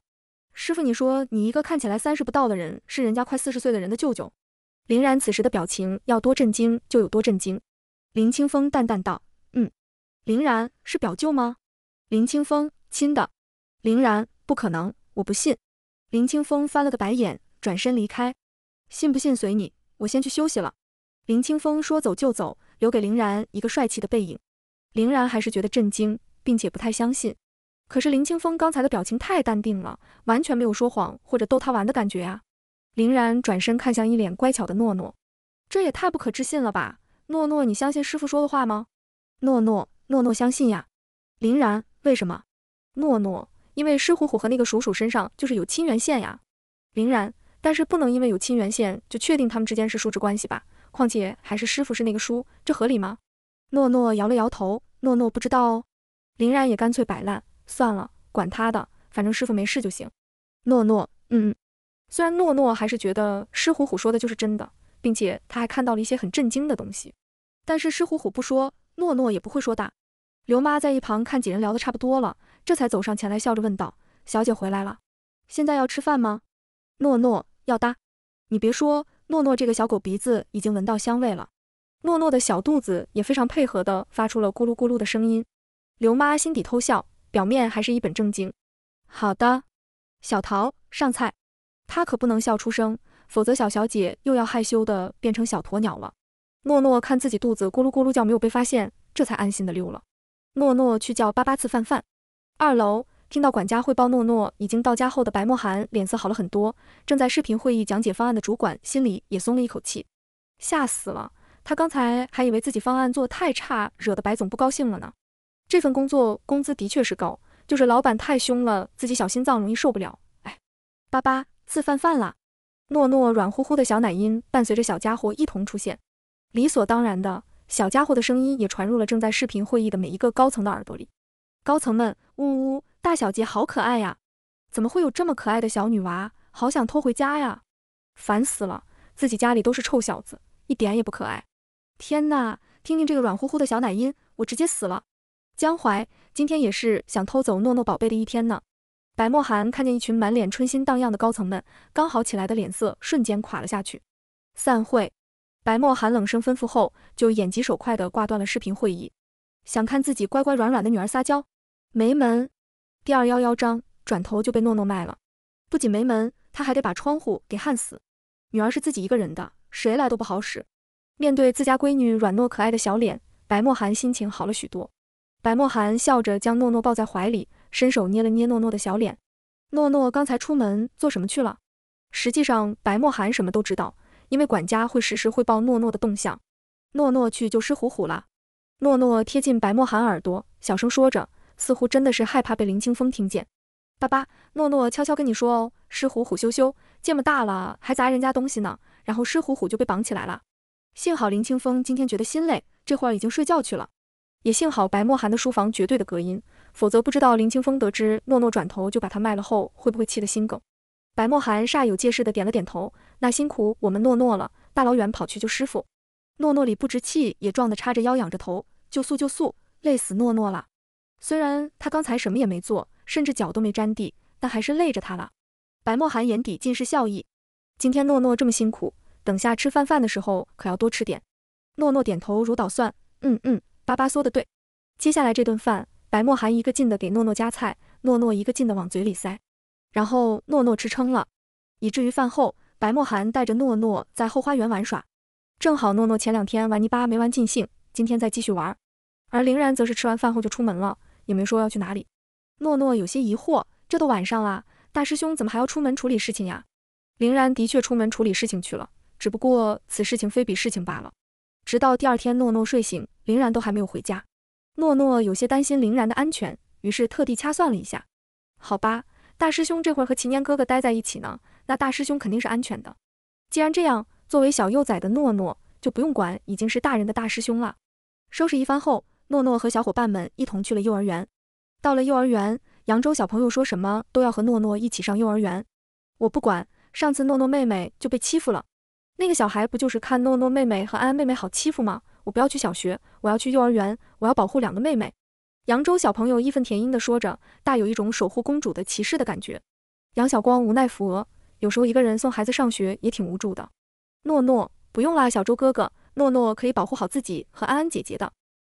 师傅，你说你一个看起来三十不到的人，是人家快四十岁的人的舅舅？林然此时的表情要多震惊就有多震惊。林清风淡淡道：“嗯。”林然是表舅吗？林清风亲的。林然不可能，我不信。林清风翻了个白眼，转身离开。信不信随你，我先去休息了。林清风说走就走。留给林然一个帅气的背影，林然还是觉得震惊，并且不太相信。可是林清风刚才的表情太淡定了，完全没有说谎或者逗他玩的感觉呀。林然转身看向一脸乖巧的诺诺，这也太不可置信了吧？诺诺，你相信师傅说的话吗？诺诺，诺诺相信呀。林然，为什么？诺诺，因为狮虎虎和那个鼠鼠身上就是有亲缘线呀。林然，但是不能因为有亲缘线就确定他们之间是叔侄关系吧？况且还是师傅是那个叔，这合理吗？诺诺摇了摇头，诺诺不知道哦。林然也干脆摆烂，算了，管他的，反正师傅没事就行。诺诺，嗯嗯。虽然诺诺还是觉得湿虎虎说的就是真的，并且他还看到了一些很震惊的东西，但是湿虎虎不说，诺诺也不会说的。刘妈在一旁看几人聊得差不多了，这才走上前来，笑着问道：“小姐回来了，现在要吃饭吗？”诺诺要搭。你别说，诺诺这个小狗鼻子已经闻到香味了。诺诺的小肚子也非常配合的发出了咕噜咕噜的声音。刘妈心底偷笑，表面还是一本正经。好的，小桃上菜。她可不能笑出声，否则小小姐又要害羞的变成小鸵鸟了。诺诺看自己肚子咕噜咕噜叫，没有被发现，这才安心的溜了。诺诺去叫八八次饭饭。二楼听到管家汇报诺诺已经到家后的白墨寒脸色好了很多，正在视频会议讲解方案的主管心里也松了一口气，吓死了。他刚才还以为自己方案做的太差，惹得白总不高兴了呢。这份工作工资的确是高，就是老板太凶了，自己小心脏容易受不了。哎，爸爸，自饭饭了。诺诺软乎乎的小奶音伴随着小家伙一同出现，理所当然的小家伙的声音也传入了正在视频会议的每一个高层的耳朵里。高层们，呜呜，大小姐好可爱呀！怎么会有这么可爱的小女娃？好想偷回家呀！烦死了，自己家里都是臭小子，一点也不可爱。天呐，听听这个软乎乎的小奶音，我直接死了。江淮今天也是想偷走诺诺宝贝的一天呢。白墨寒看见一群满脸春心荡漾的高层们，刚好起来的脸色瞬间垮了下去。散会。白墨寒冷声吩咐后，就眼疾手快地挂断了视频会议。想看自己乖乖软软的女儿撒娇，没门。第二幺幺章，转头就被诺诺卖了。不仅没门，他还得把窗户给焊死。女儿是自己一个人的，谁来都不好使。面对自家闺女软糯可爱的小脸，白墨寒心情好了许多。白墨寒笑着将诺诺抱在怀里，伸手捏了捏诺诺的小脸。诺诺刚才出门做什么去了？实际上，白墨寒什么都知道，因为管家会实时汇报诺诺的动向。诺诺去救狮虎虎了。诺诺贴近白墨寒耳朵，小声说着，似乎真的是害怕被林清风听见。爸爸，诺诺悄悄跟你说哦，狮虎虎羞羞，这么大了还砸人家东西呢，然后狮虎虎就被绑起来了。幸好林清风今天觉得心累，这会儿已经睡觉去了。也幸好白墨寒的书房绝对的隔音，否则不知道林清风得知诺诺转头就把他卖了后，会不会气得心梗。白墨寒煞有介事的点了点头，那辛苦我们诺诺了，大老远跑去救师傅。诺诺里不直气，也壮得叉着腰仰着头，就速就速，累死诺诺了。虽然他刚才什么也没做，甚至脚都没沾地，但还是累着他了。白墨寒眼底尽是笑意，今天诺诺这么辛苦。等下吃饭饭的时候可要多吃点。诺诺点头如捣蒜，嗯嗯，巴巴说的对。接下来这顿饭，白墨寒一个劲的给诺诺夹菜，诺诺一个劲的往嘴里塞，然后诺诺吃撑了，以至于饭后，白墨寒带着诺诺在后花园玩耍。正好诺诺前两天玩泥巴没玩尽兴，今天再继续玩。而林然则是吃完饭后就出门了，也没说要去哪里。诺诺有些疑惑，这都晚上了，大师兄怎么还要出门处理事情呀？林然的确出门处理事情去了。只不过此事情非彼事情罢了。直到第二天，诺诺睡醒，林然都还没有回家。诺诺有些担心林然的安全，于是特地掐算了一下。好吧，大师兄这会儿和齐年哥哥待在一起呢，那大师兄肯定是安全的。既然这样，作为小幼崽的诺诺就不用管已经是大人的大师兄了。收拾一番后，诺诺和小伙伴们一同去了幼儿园。到了幼儿园，扬州小朋友说什么都要和诺诺一起上幼儿园。我不管，上次诺诺妹妹就被欺负了。那个小孩不就是看诺诺妹妹和安安妹妹好欺负吗？我不要去小学，我要去幼儿园，我要保护两个妹妹。扬州小朋友义愤填膺地说着，大有一种守护公主的骑士的感觉。杨小光无奈扶额，有时候一个人送孩子上学也挺无助的。诺诺，不用啦，小周哥哥，诺诺可以保护好自己和安安姐姐的。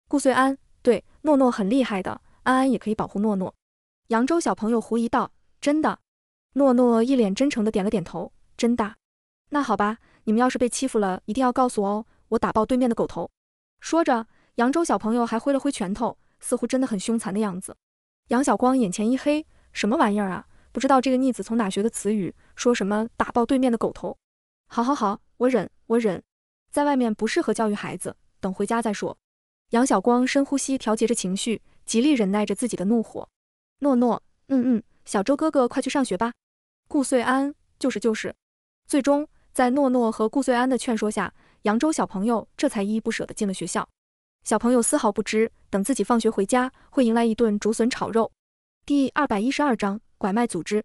顾岁安，对，诺诺很厉害的，安安也可以保护诺诺。扬州小朋友狐疑道：“真的？”诺诺一脸真诚地点了点头：“真的。”那好吧。你们要是被欺负了，一定要告诉我哦，我打爆对面的狗头。说着，扬州小朋友还挥了挥拳头，似乎真的很凶残的样子。杨小光眼前一黑，什么玩意儿啊？不知道这个逆子从哪学的词语，说什么打爆对面的狗头？好好好，我忍，我忍，在外面不适合教育孩子，等回家再说。杨小光深呼吸，调节着情绪，极力忍耐着自己的怒火。诺诺，嗯嗯，小周哥哥快去上学吧。顾岁安，就是就是。最终。在诺诺和顾岁安的劝说下，扬州小朋友这才依依不舍地进了学校。小朋友丝毫不知，等自己放学回家，会迎来一顿竹笋炒肉。第二百一十二章拐卖组织。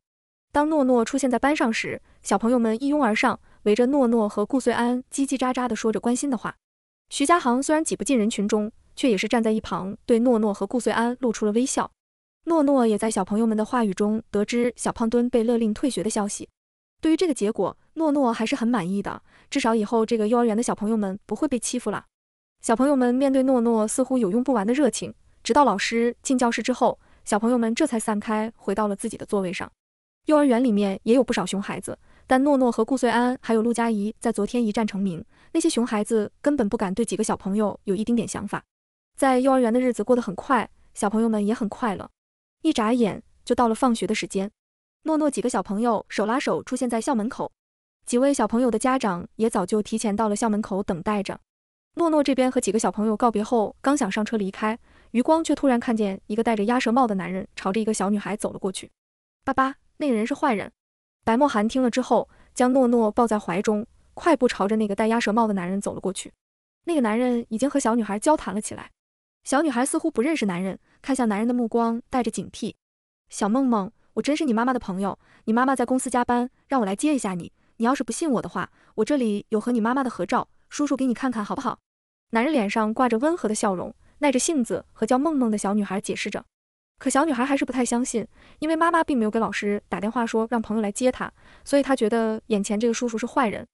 当诺诺出现在班上时，小朋友们一拥而上，围着诺诺和顾岁安叽叽喳喳地说着关心的话。徐家航虽然挤不进人群中，却也是站在一旁，对诺诺和顾穗安露出了微笑。诺诺也在小朋友们的话语中得知小胖墩被勒令退学的消息。对于这个结果，诺诺还是很满意的，至少以后这个幼儿园的小朋友们不会被欺负了。小朋友们面对诺诺似乎有用不完的热情，直到老师进教室之后，小朋友们这才散开，回到了自己的座位上。幼儿园里面也有不少熊孩子，但诺诺和顾穗安还有陆佳怡在昨天一战成名，那些熊孩子根本不敢对几个小朋友有一丁点想法。在幼儿园的日子过得很快，小朋友们也很快乐。一眨眼就到了放学的时间，诺诺几个小朋友手拉手出现在校门口，几位小朋友的家长也早就提前到了校门口等待着。诺诺这边和几个小朋友告别后，刚想上车离开，余光却突然看见一个戴着鸭舌帽的男人朝着一个小女孩走了过去。爸爸，那个人是坏人。白墨寒听了之后，将诺诺抱在怀中，快步朝着那个戴鸭舌帽的男人走了过去。那个男人已经和小女孩交谈了起来，小女孩似乎不认识男人。看向男人的目光带着警惕，小梦梦，我真是你妈妈的朋友，你妈妈在公司加班，让我来接一下你。你要是不信我的话，我这里有和你妈妈的合照，叔叔给你看看好不好？男人脸上挂着温和的笑容，耐着性子和叫梦梦的小女孩解释着。可小女孩还是不太相信，因为妈妈并没有给老师打电话说让朋友来接她，所以她觉得眼前这个叔叔是坏人。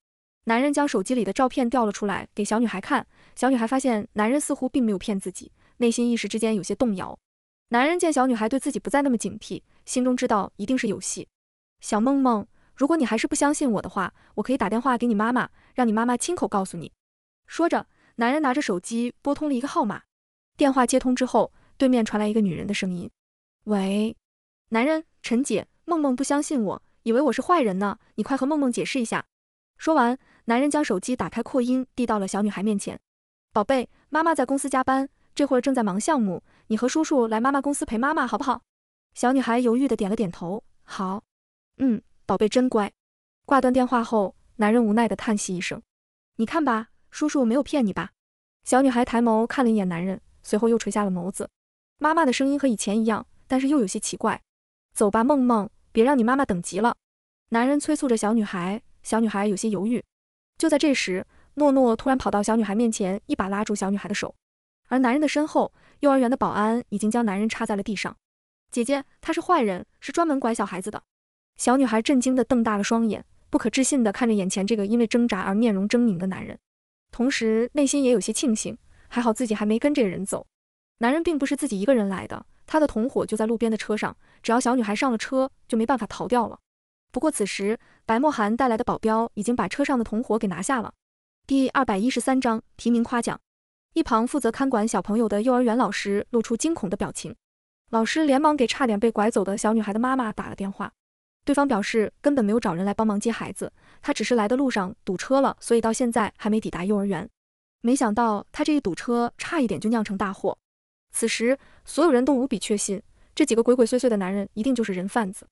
男人将手机里的照片调了出来给小女孩看，小女孩发现男人似乎并没有骗自己。内心一时之间有些动摇。男人见小女孩对自己不再那么警惕，心中知道一定是有戏。小梦梦，如果你还是不相信我的话，我可以打电话给你妈妈，让你妈妈亲口告诉你。说着，男人拿着手机拨通了一个号码。电话接通之后，对面传来一个女人的声音：“喂，男人，陈姐，梦梦不相信我，以为我是坏人呢，你快和梦梦解释一下。”说完，男人将手机打开扩音，递到了小女孩面前：“宝贝，妈妈在公司加班。”这会儿正在忙项目，你和叔叔来妈妈公司陪妈妈好不好？小女孩犹豫的点了点头，好，嗯，宝贝真乖。挂断电话后，男人无奈的叹息一声，你看吧，叔叔没有骗你吧？小女孩抬眸看了一眼男人，随后又垂下了眸子。妈妈的声音和以前一样，但是又有些奇怪。走吧，梦梦，别让你妈妈等急了。男人催促着小女孩，小女孩有些犹豫。就在这时，诺诺突然跑到小女孩面前，一把拉住小女孩的手。而男人的身后，幼儿园的保安已经将男人插在了地上。姐姐，他是坏人，是专门拐小孩子的。小女孩震惊地瞪大了双眼，不可置信地看着眼前这个因为挣扎而面容狰狞的男人，同时内心也有些庆幸，还好自己还没跟这个人走。男人并不是自己一个人来的，他的同伙就在路边的车上，只要小女孩上了车，就没办法逃掉了。不过此时，白墨寒带来的保镖已经把车上的同伙给拿下了。第二百一十三章提名夸奖。一旁负责看管小朋友的幼儿园老师露出惊恐的表情，老师连忙给差点被拐走的小女孩的妈妈打了电话，对方表示根本没有找人来帮忙接孩子，他只是来的路上堵车了，所以到现在还没抵达幼儿园。没想到他这一堵车，差一点就酿成大祸。此时所有人都无比确信，这几个鬼鬼祟祟的男人一定就是人贩子。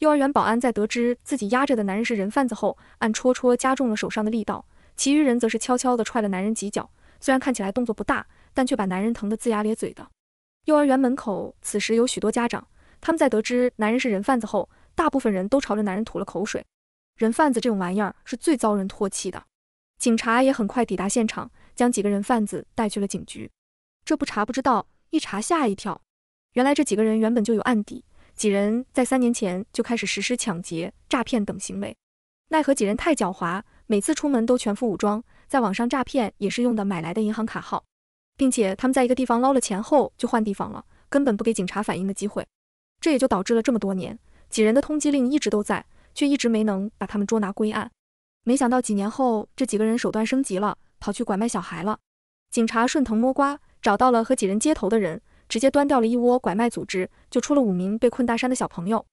幼儿园保安在得知自己压着的男人是人贩子后，暗戳戳加重了手上的力道，其余人则是悄悄地踹了男人几脚。虽然看起来动作不大，但却把男人疼得龇牙咧嘴的。幼儿园门口此时有许多家长，他们在得知男人是人贩子后，大部分人都朝着男人吐了口水。人贩子这种玩意儿是最遭人唾弃的。警察也很快抵达现场，将几个人贩子带去了警局。这不查不知道，一查吓一跳。原来这几个人原本就有案底，几人在三年前就开始实施抢劫、诈骗等行为。奈何几人太狡猾，每次出门都全副武装。在网上诈骗也是用的买来的银行卡号，并且他们在一个地方捞了钱后就换地方了，根本不给警察反应的机会。这也就导致了这么多年几人的通缉令一直都在，却一直没能把他们捉拿归案。没想到几年后，这几个人手段升级了，跑去拐卖小孩了。警察顺藤摸瓜找到了和几人接头的人，直接端掉了一窝拐卖组织，救出了五名被困大山的小朋友。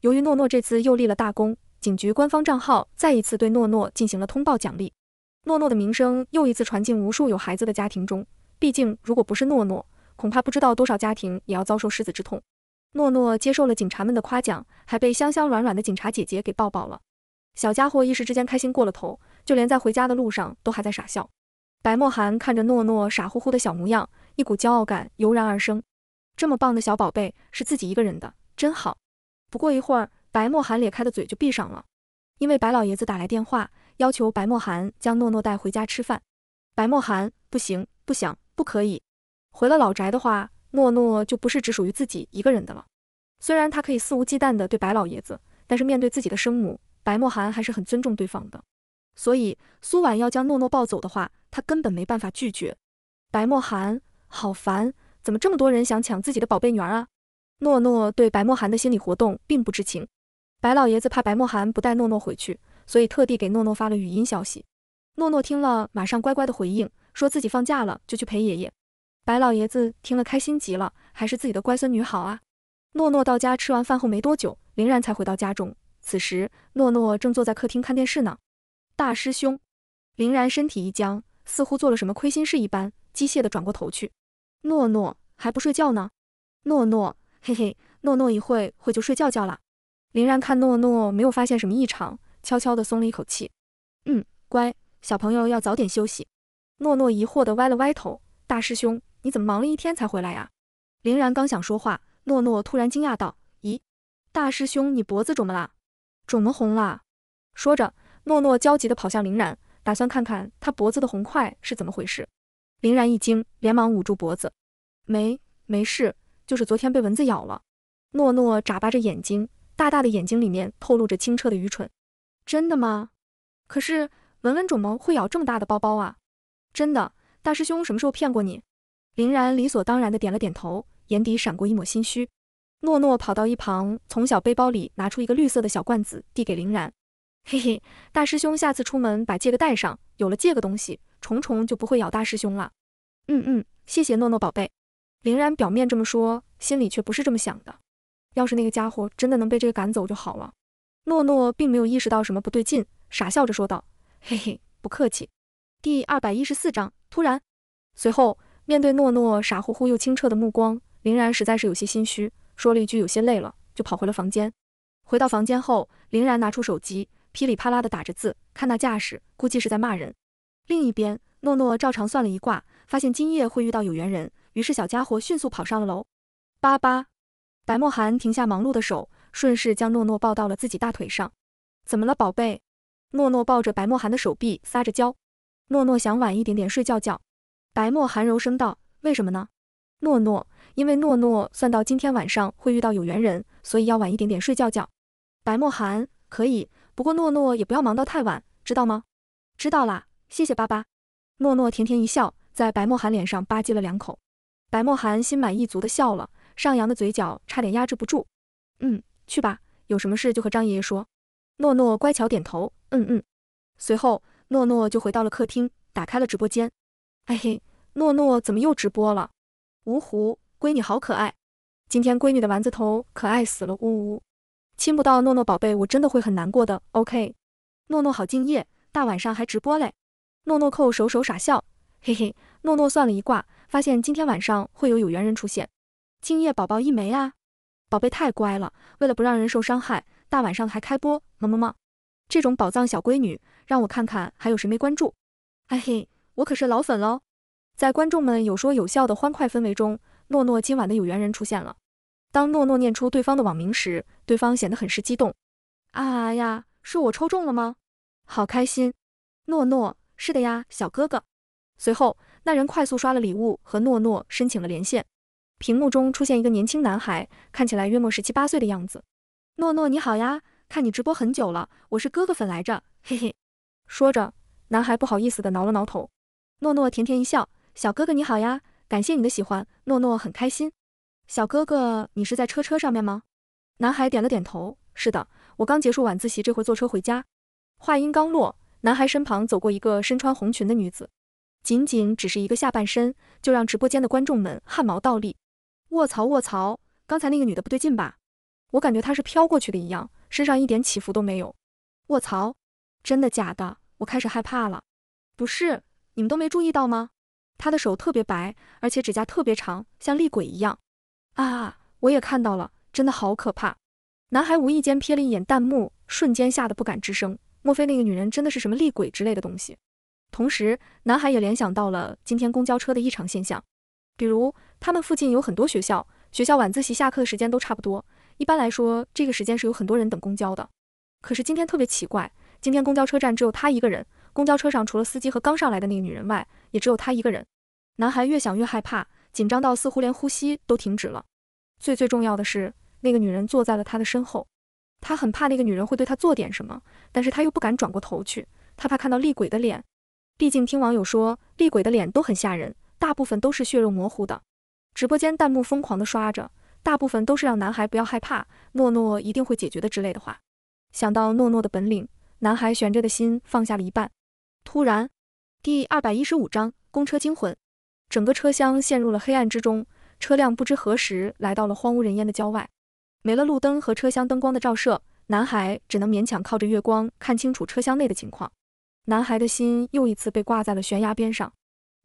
由于诺诺这次又立了大功，警局官方账号再一次对诺诺进行了通报奖励。诺诺的名声又一次传进无数有孩子的家庭中。毕竟，如果不是诺诺，恐怕不知道多少家庭也要遭受失子之痛。诺诺接受了警察们的夸奖，还被香香软软的警察姐姐给抱抱了。小家伙一时之间开心过了头，就连在回家的路上都还在傻笑。白墨寒看着诺诺傻乎乎的小模样，一股骄傲感油然而生。这么棒的小宝贝是自己一个人的，真好。不过一会儿，白墨寒咧开的嘴就闭上了，因为白老爷子打来电话。要求白墨寒将诺诺带回家吃饭。白墨寒不行，不想，不可以。回了老宅的话，诺诺就不是只属于自己一个人的了。虽然他可以肆无忌惮地对白老爷子，但是面对自己的生母白墨寒还是很尊重对方的。所以苏婉要将诺诺抱走的话，他根本没办法拒绝。白墨寒好烦，怎么这么多人想抢自己的宝贝女儿啊？诺诺对白墨寒的心理活动并不知情。白老爷子怕白墨寒不带诺诺回去，所以特地给诺诺发了语音消息。诺诺听了，马上乖乖的回应，说自己放假了就去陪爷爷。白老爷子听了开心极了，还是自己的乖孙女好啊。诺诺到家吃完饭后没多久，林然才回到家中。此时诺诺正坐在客厅看电视呢。大师兄，林然身体一僵，似乎做了什么亏心事一般，机械的转过头去。诺诺还不睡觉呢？诺诺，嘿嘿，诺诺一会会就睡觉觉了。林然看诺诺没有发现什么异常，悄悄的松了一口气。嗯，乖。小朋友要早点休息。诺诺疑惑地歪了歪头，大师兄，你怎么忙了一天才回来呀？林然刚想说话，诺诺突然惊讶道：“咦，大师兄，你脖子肿么啦？肿么红啦？”说着，诺诺焦急地跑向林然，打算看看他脖子的红块是怎么回事。林然一惊，连忙捂住脖子：“没，没事，就是昨天被蚊子咬了。”诺诺眨巴着眼睛，大大的眼睛里面透露着清澈的愚蠢：“真的吗？可是……”蚊蚊肿么会咬这么大的包包啊？真的，大师兄什么时候骗过你？林然理所当然的点了点头，眼底闪过一抹心虚。诺诺跑到一旁，从小背包里拿出一个绿色的小罐子，递给林然。嘿嘿，大师兄下次出门把这个带上，有了这个东西，虫虫就不会咬大师兄了。嗯嗯，谢谢诺诺宝贝。林然表面这么说，心里却不是这么想的。要是那个家伙真的能被这个赶走就好了。诺诺并没有意识到什么不对劲，傻笑着说道。嘿嘿，不客气。第二百一十四章，突然，随后面对诺诺傻乎乎又清澈的目光，林然实在是有些心虚，说了一句有些累了，就跑回了房间。回到房间后，林然拿出手机，噼里啪啦的打着字，看那架势，估计是在骂人。另一边，诺诺照常算了一卦，发现今夜会遇到有缘人，于是小家伙迅速跑上了楼。八八，白墨寒停下忙碌的手，顺势将诺诺抱到了自己大腿上。怎么了，宝贝？诺诺抱着白墨寒的手臂撒着娇，诺诺想晚一点点睡觉觉。白墨寒柔声道：“为什么呢？”诺诺：“因为诺诺算到今天晚上会遇到有缘人，所以要晚一点点睡觉觉。”白墨寒：“可以，不过诺诺也不要忙到太晚，知道吗？”“知道啦，谢谢爸爸。”诺诺甜甜一笑，在白墨寒脸上吧唧了两口。白墨寒心满意足的笑了，上扬的嘴角差点压制不住。“嗯，去吧，有什么事就和张爷爷说。”诺诺乖巧点头。嗯嗯，随后诺诺就回到了客厅，打开了直播间。哎嘿，诺诺怎么又直播了？芜湖闺女好可爱，今天闺女的丸子头可爱死了，呜呜，亲不到诺诺宝贝，我真的会很难过的。OK，诺诺好敬业，大晚上还直播嘞。诺诺扣手手傻笑，嘿嘿，诺诺算了一卦，发现今天晚上会有有缘人出现，敬业宝宝一枚啊，宝贝太乖了，为了不让人受伤害，大晚上还开播，么么么。这种宝藏小闺女，让我看看还有谁没关注。哎嘿，我可是老粉喽！在观众们有说有笑的欢快氛围中，诺诺今晚的有缘人出现了。当诺诺念出对方的网名时，对方显得很是激动。啊呀，是我抽中了吗？好开心！诺诺，是的呀，小哥哥。随后，那人快速刷了礼物，和诺诺申请了连线。屏幕中出现一个年轻男孩，看起来约莫十七八岁的样子。诺诺，你好呀。看你直播很久了，我是哥哥粉来着，嘿嘿。说着，男孩不好意思的挠了挠头。诺诺甜甜一笑，小哥哥你好呀，感谢你的喜欢，诺诺很开心。小哥哥，你是在车车上面吗？男孩点了点头，是的，我刚结束晚自习，这会坐车回家。话音刚落，男孩身旁走过一个身穿红裙的女子，仅仅只是一个下半身，就让直播间的观众们汗毛倒立。卧槽卧槽，刚才那个女的不对劲吧？我感觉她是飘过去的一样。身上一点起伏都没有，卧槽，真的假的？我开始害怕了。不是，你们都没注意到吗？他的手特别白，而且指甲特别长，像厉鬼一样。啊，我也看到了，真的好可怕。男孩无意间瞥了一眼弹幕，瞬间吓得不敢吱声。莫非那个女人真的是什么厉鬼之类的东西？同时，男孩也联想到了今天公交车的异常现象，比如他们附近有很多学校，学校晚自习下课的时间都差不多。一般来说，这个时间是有很多人等公交的。可是今天特别奇怪，今天公交车站只有他一个人。公交车上除了司机和刚上来的那个女人外，也只有他一个人。男孩越想越害怕，紧张到似乎连呼吸都停止了。最最重要的是，那个女人坐在了他的身后，他很怕那个女人会对他做点什么，但是他又不敢转过头去，他怕看到厉鬼的脸。毕竟听网友说，厉鬼的脸都很吓人，大部分都是血肉模糊的。直播间弹幕疯狂的刷着，大部分都是让男孩不要害怕，诺诺一定会解决的之类的话。想到诺诺的本领，男孩悬着的心放下了一半。突然，第二百一十五章公车惊魂，整个车厢陷入了黑暗之中，车辆不知何时来到了荒无人烟的郊外，没了路灯和车厢灯光的照射，男孩只能勉强靠着月光看清楚车厢内的情况。男孩的心又一次被挂在了悬崖边上。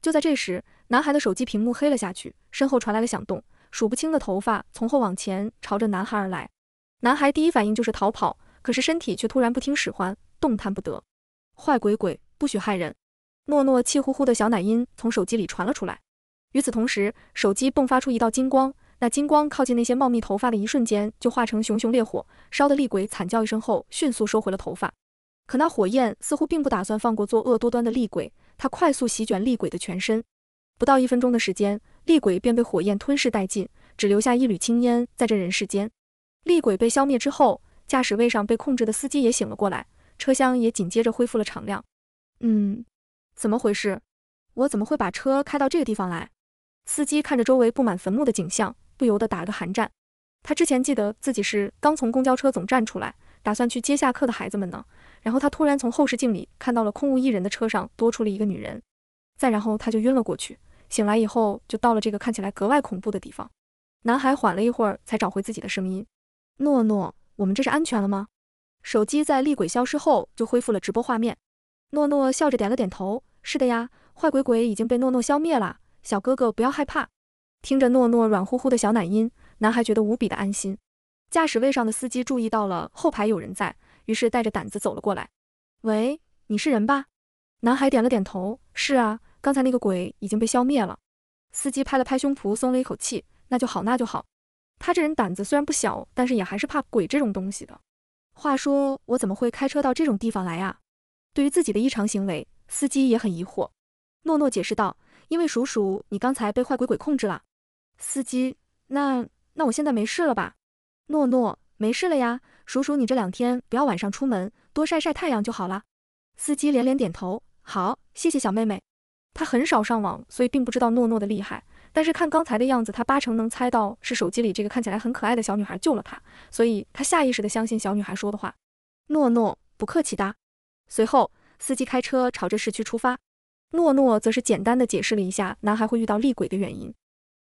就在这时，男孩的手机屏幕黑了下去，身后传来了响动，数不清的头发从后往前朝着男孩而来。男孩第一反应就是逃跑，可是身体却突然不听使唤，动弹不得。坏鬼鬼，不许害人！诺诺气呼呼的小奶音从手机里传了出来。与此同时，手机迸发出一道金光，那金光靠近那些茂密头发的一瞬间，就化成熊熊烈火，烧得厉鬼惨叫一声后，迅速收回了头发。可那火焰似乎并不打算放过作恶多端的厉鬼，它快速席卷厉鬼的全身。不到一分钟的时间，厉鬼便被火焰吞噬殆尽，只留下一缕青烟在这人世间。厉鬼被消灭之后，驾驶位上被控制的司机也醒了过来，车厢也紧接着恢复了敞亮。嗯，怎么回事？我怎么会把车开到这个地方来？司机看着周围布满坟墓的景象，不由得打了个寒战。他之前记得自己是刚从公交车总站出来，打算去接下课的孩子们呢。然后他突然从后视镜里看到了空无一人的车上多出了一个女人，再然后他就晕了过去。醒来以后就到了这个看起来格外恐怖的地方。男孩缓了一会儿才找回自己的声音：“诺诺，我们这是安全了吗？”手机在厉鬼消失后就恢复了直播画面。诺诺笑着点了点头：“是的呀，坏鬼鬼已经被诺诺消灭了，小哥哥不要害怕。”听着诺诺软乎乎的小奶音，男孩觉得无比的安心。驾驶位上的司机注意到了后排有人在。于是带着胆子走了过来。喂，你是人吧？男孩点了点头。是啊，刚才那个鬼已经被消灭了。司机拍了拍胸脯，松了一口气。那就好，那就好。他这人胆子虽然不小，但是也还是怕鬼这种东西的。话说，我怎么会开车到这种地方来呀？对于自己的异常行为，司机也很疑惑。诺诺解释道：“因为叔叔，你刚才被坏鬼鬼控制了。”司机：“那那我现在没事了吧？”诺诺：“没事了呀。”叔叔，你这两天不要晚上出门，多晒晒太阳就好了。司机连连点头，好，谢谢小妹妹。他很少上网，所以并不知道诺诺的厉害。但是看刚才的样子，他八成能猜到是手机里这个看起来很可爱的小女孩救了他，所以他下意识的相信小女孩说的话。诺诺，不客气的。随后，司机开车朝着市区出发，诺诺则是简单的解释了一下男孩会遇到厉鬼的原因。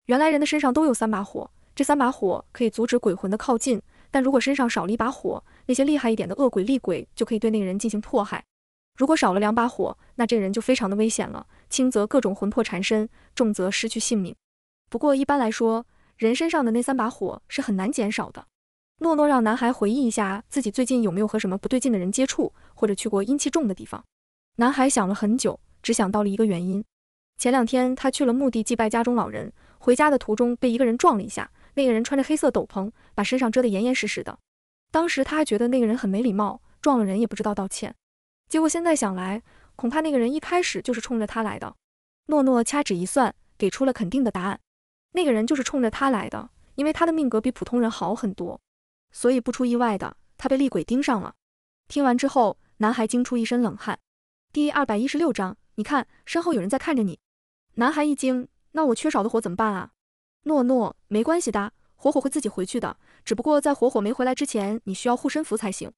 原来人的身上都有三把火，这三把火可以阻止鬼魂的靠近。但如果身上少了一把火，那些厉害一点的恶鬼厉鬼就可以对那个人进行迫害。如果少了两把火，那这人就非常的危险了，轻则各种魂魄缠身，重则失去性命。不过一般来说，人身上的那三把火是很难减少的。诺诺让男孩回忆一下自己最近有没有和什么不对劲的人接触，或者去过阴气重的地方。男孩想了很久，只想到了一个原因：前两天他去了墓地祭拜家中老人，回家的途中被一个人撞了一下。那个人穿着黑色斗篷，把身上遮得严严实实的。当时他还觉得那个人很没礼貌，撞了人也不知道道歉。结果现在想来，恐怕那个人一开始就是冲着他来的。诺诺掐指一算，给出了肯定的答案：那个人就是冲着他来的，因为他的命格比普通人好很多，所以不出意外的，他被厉鬼盯上了。听完之后，男孩惊出一身冷汗。第二百一十六章，你看身后有人在看着你。男孩一惊，那我缺少的火怎么办啊？诺诺，没关系的，火火会自己回去的。只不过在火火没回来之前，你需要护身符才行。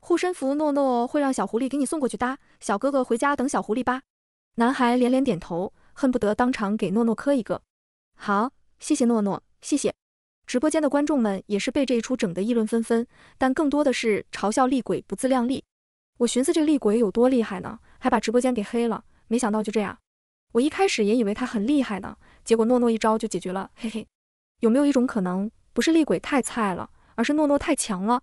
护身符，诺诺会让小狐狸给你送过去的。小哥哥回家等小狐狸吧。男孩连连点头，恨不得当场给诺诺磕一个。好，谢谢诺诺，谢谢。直播间的观众们也是被这一出整得议论纷纷，但更多的是嘲笑厉鬼不自量力。我寻思这个厉鬼有多厉害呢，还把直播间给黑了。没想到就这样，我一开始也以为他很厉害呢。结果诺诺一招就解决了，嘿嘿，有没有一种可能，不是厉鬼太菜了，而是诺诺太强了？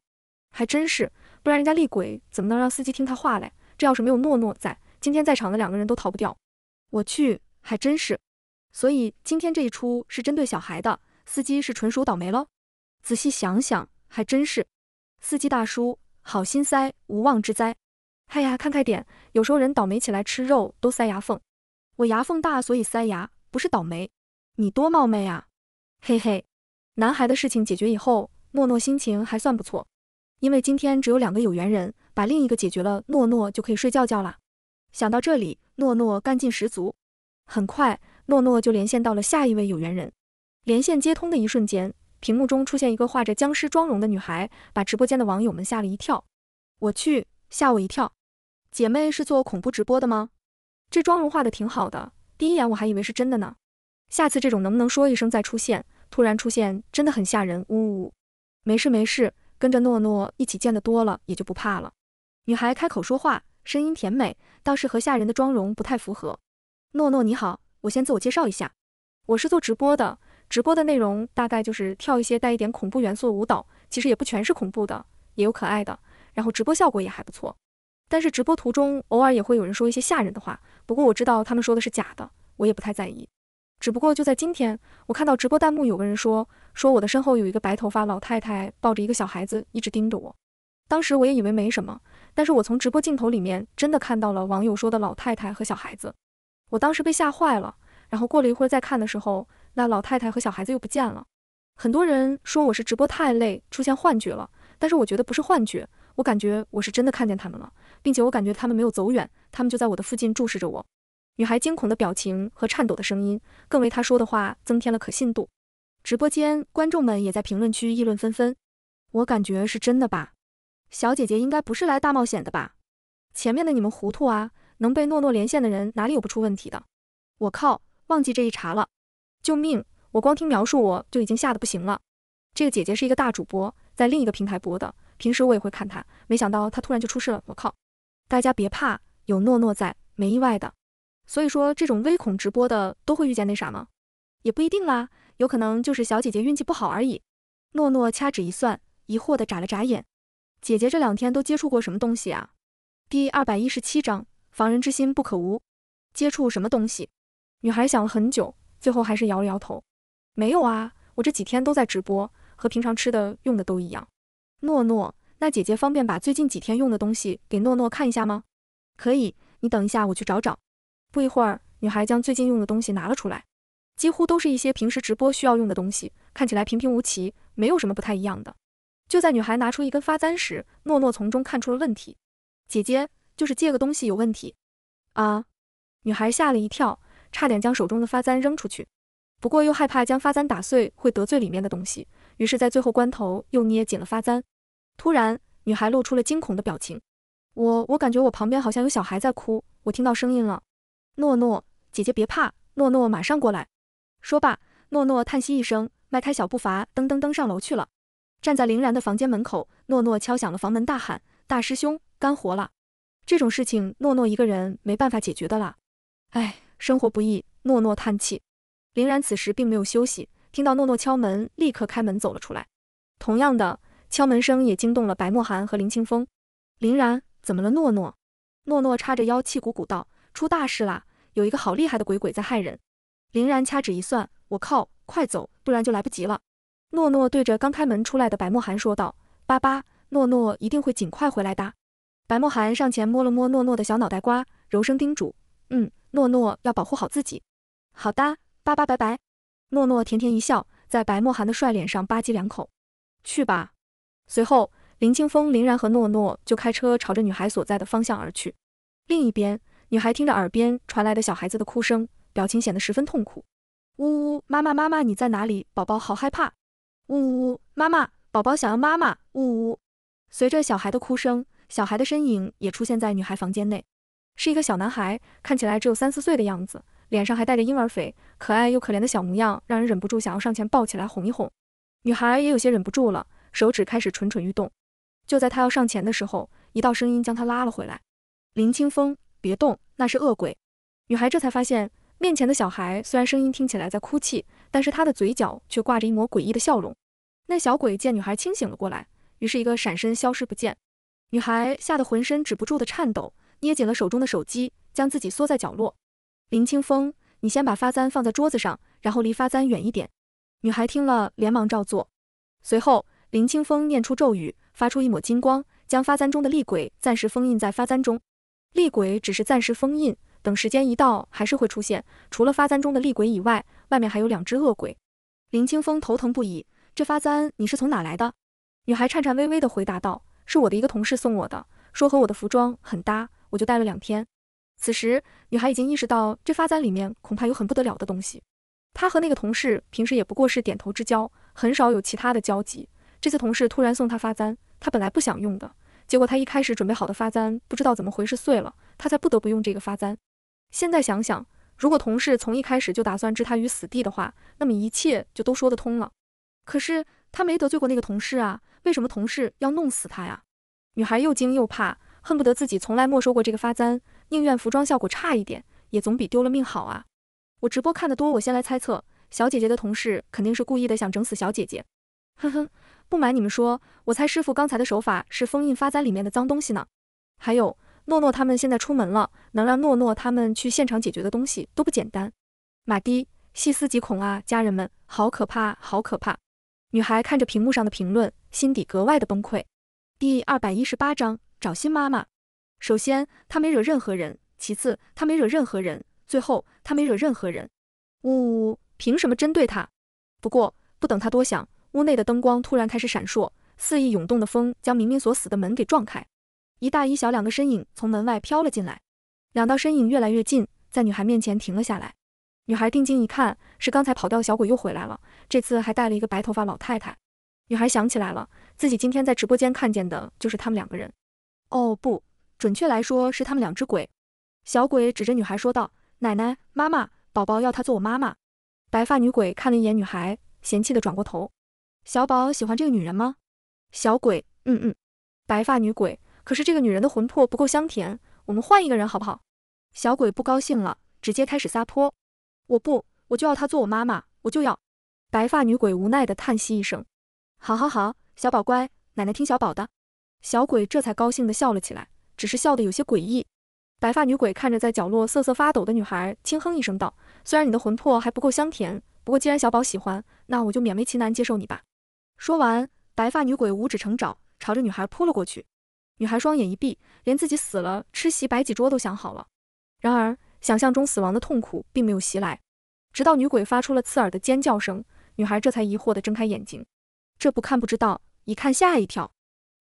还真是，不然人家厉鬼怎么能让司机听他话嘞？这要是没有诺诺在，今天在场的两个人都逃不掉。我去，还真是。所以今天这一出是针对小孩的，司机是纯属倒霉喽。仔细想想，还真是，司机大叔好心塞，无妄之灾。哎呀，看开点，有时候人倒霉起来吃肉都塞牙缝，我牙缝大所以塞牙。不是倒霉，你多冒昧啊！嘿嘿，男孩的事情解决以后，诺诺心情还算不错，因为今天只有两个有缘人，把另一个解决了，诺诺就可以睡觉觉了。想到这里，诺诺干劲十足。很快，诺诺就连线到了下一位有缘人。连线接通的一瞬间，屏幕中出现一个画着僵尸妆容的女孩，把直播间的网友们吓了一跳。我去，吓我一跳！姐妹是做恐怖直播的吗？这妆容画的挺好的，第一眼我还以为是真的呢。下次这种能不能说一声再出现？突然出现真的很吓人。呜呜，没事没事，跟着诺诺一起见得多了，也就不怕了。女孩开口说话，声音甜美，倒是和吓人的妆容不太符合。诺诺你好，我先自我介绍一下，我是做直播的，直播的内容大概就是跳一些带一点恐怖元素的舞蹈，其实也不全是恐怖的，也有可爱的，然后直播效果也还不错。但是直播途中偶尔也会有人说一些吓人的话，不过我知道他们说的是假的，我也不太在意。只不过就在今天，我看到直播弹幕有个人说，说我的身后有一个白头发老太太抱着一个小孩子，一直盯着我。当时我也以为没什么，但是我从直播镜头里面真的看到了网友说的老太太和小孩子。我当时被吓坏了，然后过了一会儿再看的时候，那老太太和小孩子又不见了。很多人说我是直播太累，出现幻觉了，但是我觉得不是幻觉，我感觉我是真的看见他们了，并且我感觉他们没有走远，他们就在我的附近注视着我。女孩惊恐的表情和颤抖的声音，更为她说的话增添了可信度。直播间观众们也在评论区议论纷纷。我感觉是真的吧？小姐姐应该不是来大冒险的吧？前面的你们糊涂啊！能被诺诺连线的人哪里有不出问题的？我靠，忘记这一茬了！救命！我光听描述我就已经吓得不行了。这个姐姐是一个大主播，在另一个平台播的，平时我也会看她，没想到她突然就出事了。我靠！大家别怕，有诺诺在，没意外的。所以说这种微恐直播的都会遇见那啥吗？也不一定啦，有可能就是小姐姐运气不好而已。诺诺掐指一算，疑惑的眨了眨眼。姐姐这两天都接触过什么东西啊？第二百一十七章。防人之心不可无，接触什么东西？女孩想了很久，最后还是摇了摇头，没有啊，我这几天都在直播，和平常吃的用的都一样。诺诺，那姐姐方便把最近几天用的东西给诺诺看一下吗？可以，你等一下，我去找找。不一会儿，女孩将最近用的东西拿了出来，几乎都是一些平时直播需要用的东西，看起来平平无奇，没有什么不太一样的。就在女孩拿出一根发簪时，诺诺从中看出了问题，姐姐。就是借个东西有问题啊！女孩吓了一跳，差点将手中的发簪扔出去，不过又害怕将发簪打碎会得罪里面的东西，于是，在最后关头又捏紧了发簪。突然，女孩露出了惊恐的表情。我我感觉我旁边好像有小孩在哭，我听到声音了。诺诺，姐姐别怕，诺诺马上过来。说罢，诺诺叹息一声，迈开小步伐，噔噔噔上楼去了。站在林然的房间门口，诺诺敲响了房门，大喊：“大师兄，干活了！”这种事情，诺诺一个人没办法解决的啦。唉，生活不易。诺诺叹气。林然此时并没有休息，听到诺诺敲门，立刻开门走了出来。同样的，敲门声也惊动了白墨寒和林清风。林然，怎么了？诺诺。诺诺叉着腰，气鼓鼓道：“出大事啦！有一个好厉害的鬼鬼在害人。”林然掐指一算，我靠，快走，不然就来不及了。诺诺对着刚开门出来的白墨寒说道：“爸爸，诺诺一定会尽快回来的。”白墨寒上前摸了摸诺诺的小脑袋瓜，柔声叮嘱：“嗯，诺诺要保护好自己。”“好的，爸爸，拜拜。”诺诺甜甜一笑，在白墨寒的帅脸上吧唧两口：“去吧。”随后，林清风、林然和诺诺就开车朝着女孩所在的方向而去。另一边，女孩听着耳边传来的小孩子的哭声，表情显得十分痛苦：“呜呜，妈妈，妈妈，你在哪里？宝宝好害怕！呜呜呜，妈妈，宝宝想要妈妈！呜呜。”随着小孩的哭声。小孩的身影也出现在女孩房间内，是一个小男孩，看起来只有三四岁的样子，脸上还带着婴儿肥，可爱又可怜的小模样，让人忍不住想要上前抱起来哄一哄。女孩也有些忍不住了，手指开始蠢蠢欲动。就在她要上前的时候，一道声音将她拉了回来：“林清风，别动，那是恶鬼。”女孩这才发现，面前的小孩虽然声音听起来在哭泣，但是他的嘴角却挂着一抹诡异的笑容。那小鬼见女孩清醒了过来，于是一个闪身消失不见。女孩吓得浑身止不住的颤抖，捏紧了手中的手机，将自己缩在角落。林清风，你先把发簪放在桌子上，然后离发簪远一点。女孩听了，连忙照做。随后，林清风念出咒语，发出一抹金光，将发簪中的厉鬼暂时封印在发簪中。厉鬼只是暂时封印，等时间一到，还是会出现。除了发簪中的厉鬼以外，外面还有两只恶鬼。林清风头疼不已，这发簪你是从哪来的？女孩颤颤巍巍地回答道：“是我的一个同事送我的，说和我的服装很搭，我就待了两天。”此时，女孩已经意识到这发簪里面恐怕有很不得了的东西。她和那个同事平时也不过是点头之交，很少有其他的交集。这次同事突然送她发簪，她本来不想用的，结果她一开始准备好的发簪不知道怎么回事碎了，她才不得不用这个发簪。现在想想，如果同事从一开始就打算置她于死地的话，那么一切就都说得通了。可是她没得罪过那个同事啊。为什么同事要弄死她呀？女孩又惊又怕，恨不得自己从来没收过这个发簪，宁愿服装效果差一点，也总比丢了命好啊！我直播看得多，我先来猜测，小姐姐的同事肯定是故意的，想整死小姐姐。哼哼，不瞒你们说，我猜师傅刚才的手法是封印发簪里面的脏东西呢。还有，诺诺他们现在出门了，能让诺诺他们去现场解决的东西都不简单。马蒂，细思极恐啊，家人们，好可怕，好可怕！女孩看着屏幕上的评论，心底格外的崩溃。第二百一十八章找新妈妈。首先，她没惹任何人；其次，她没惹任何人；最后，她没惹任何人。呜呜，凭什么针对她？不过，不等她多想，屋内的灯光突然开始闪烁，肆意涌动的风将明明锁死的门给撞开，一大一小两个身影从门外飘了进来。两道身影越来越近，在女孩面前停了下来。女孩定睛一看，是刚才跑掉的小鬼又回来了，这次还带了一个白头发老太太。女孩想起来了，自己今天在直播间看见的就是他们两个人。哦，不准确来说是他们两只鬼。小鬼指着女孩说道：“奶奶，妈妈，宝宝要她做我妈妈。”白发女鬼看了一眼女孩，嫌弃的转过头：“小宝喜欢这个女人吗？”小鬼：“嗯嗯。”白发女鬼：“可是这个女人的魂魄不够香甜，我们换一个人好不好？”小鬼不高兴了，直接开始撒泼。我不，我就要她做我妈妈，我就要。白发女鬼无奈的叹息一声，好好好，小宝乖，奶奶听小宝的。小鬼这才高兴的笑了起来，只是笑得有些诡异。白发女鬼看着在角落瑟瑟发抖的女孩，轻哼一声道：“虽然你的魂魄还不够香甜，不过既然小宝喜欢，那我就勉为其难接受你吧。”说完，白发女鬼五指成爪，朝着女孩扑了过去。女孩双眼一闭，连自己死了吃席摆几桌都想好了。然而。想象中死亡的痛苦并没有袭来，直到女鬼发出了刺耳的尖叫声，女孩这才疑惑地睁开眼睛。这不看不知道，一看吓一跳，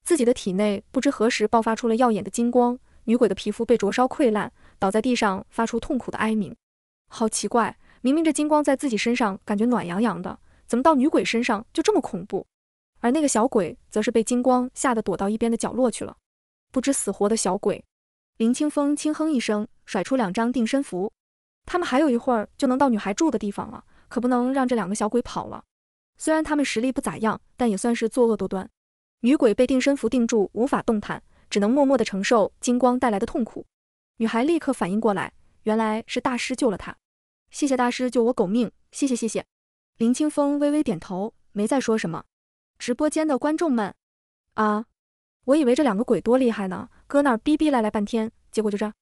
自己的体内不知何时爆发出了耀眼的金光，女鬼的皮肤被灼烧溃烂，倒在地上发出痛苦的哀鸣。好奇怪，明明这金光在自己身上感觉暖洋洋的，怎么到女鬼身上就这么恐怖？而那个小鬼则是被金光吓得躲到一边的角落去了，不知死活的小鬼。林清风轻哼一声，甩出两张定身符。他们还有一会儿就能到女孩住的地方了，可不能让这两个小鬼跑了。虽然他们实力不咋样，但也算是作恶多端。女鬼被定身符定住，无法动弹，只能默默地承受金光带来的痛苦。女孩立刻反应过来，原来是大师救了她。谢谢大师救我狗命，谢谢谢谢。林清风微微点头，没再说什么。直播间的观众们，啊，我以为这两个鬼多厉害呢。搁那儿逼逼赖赖半天，结果就这，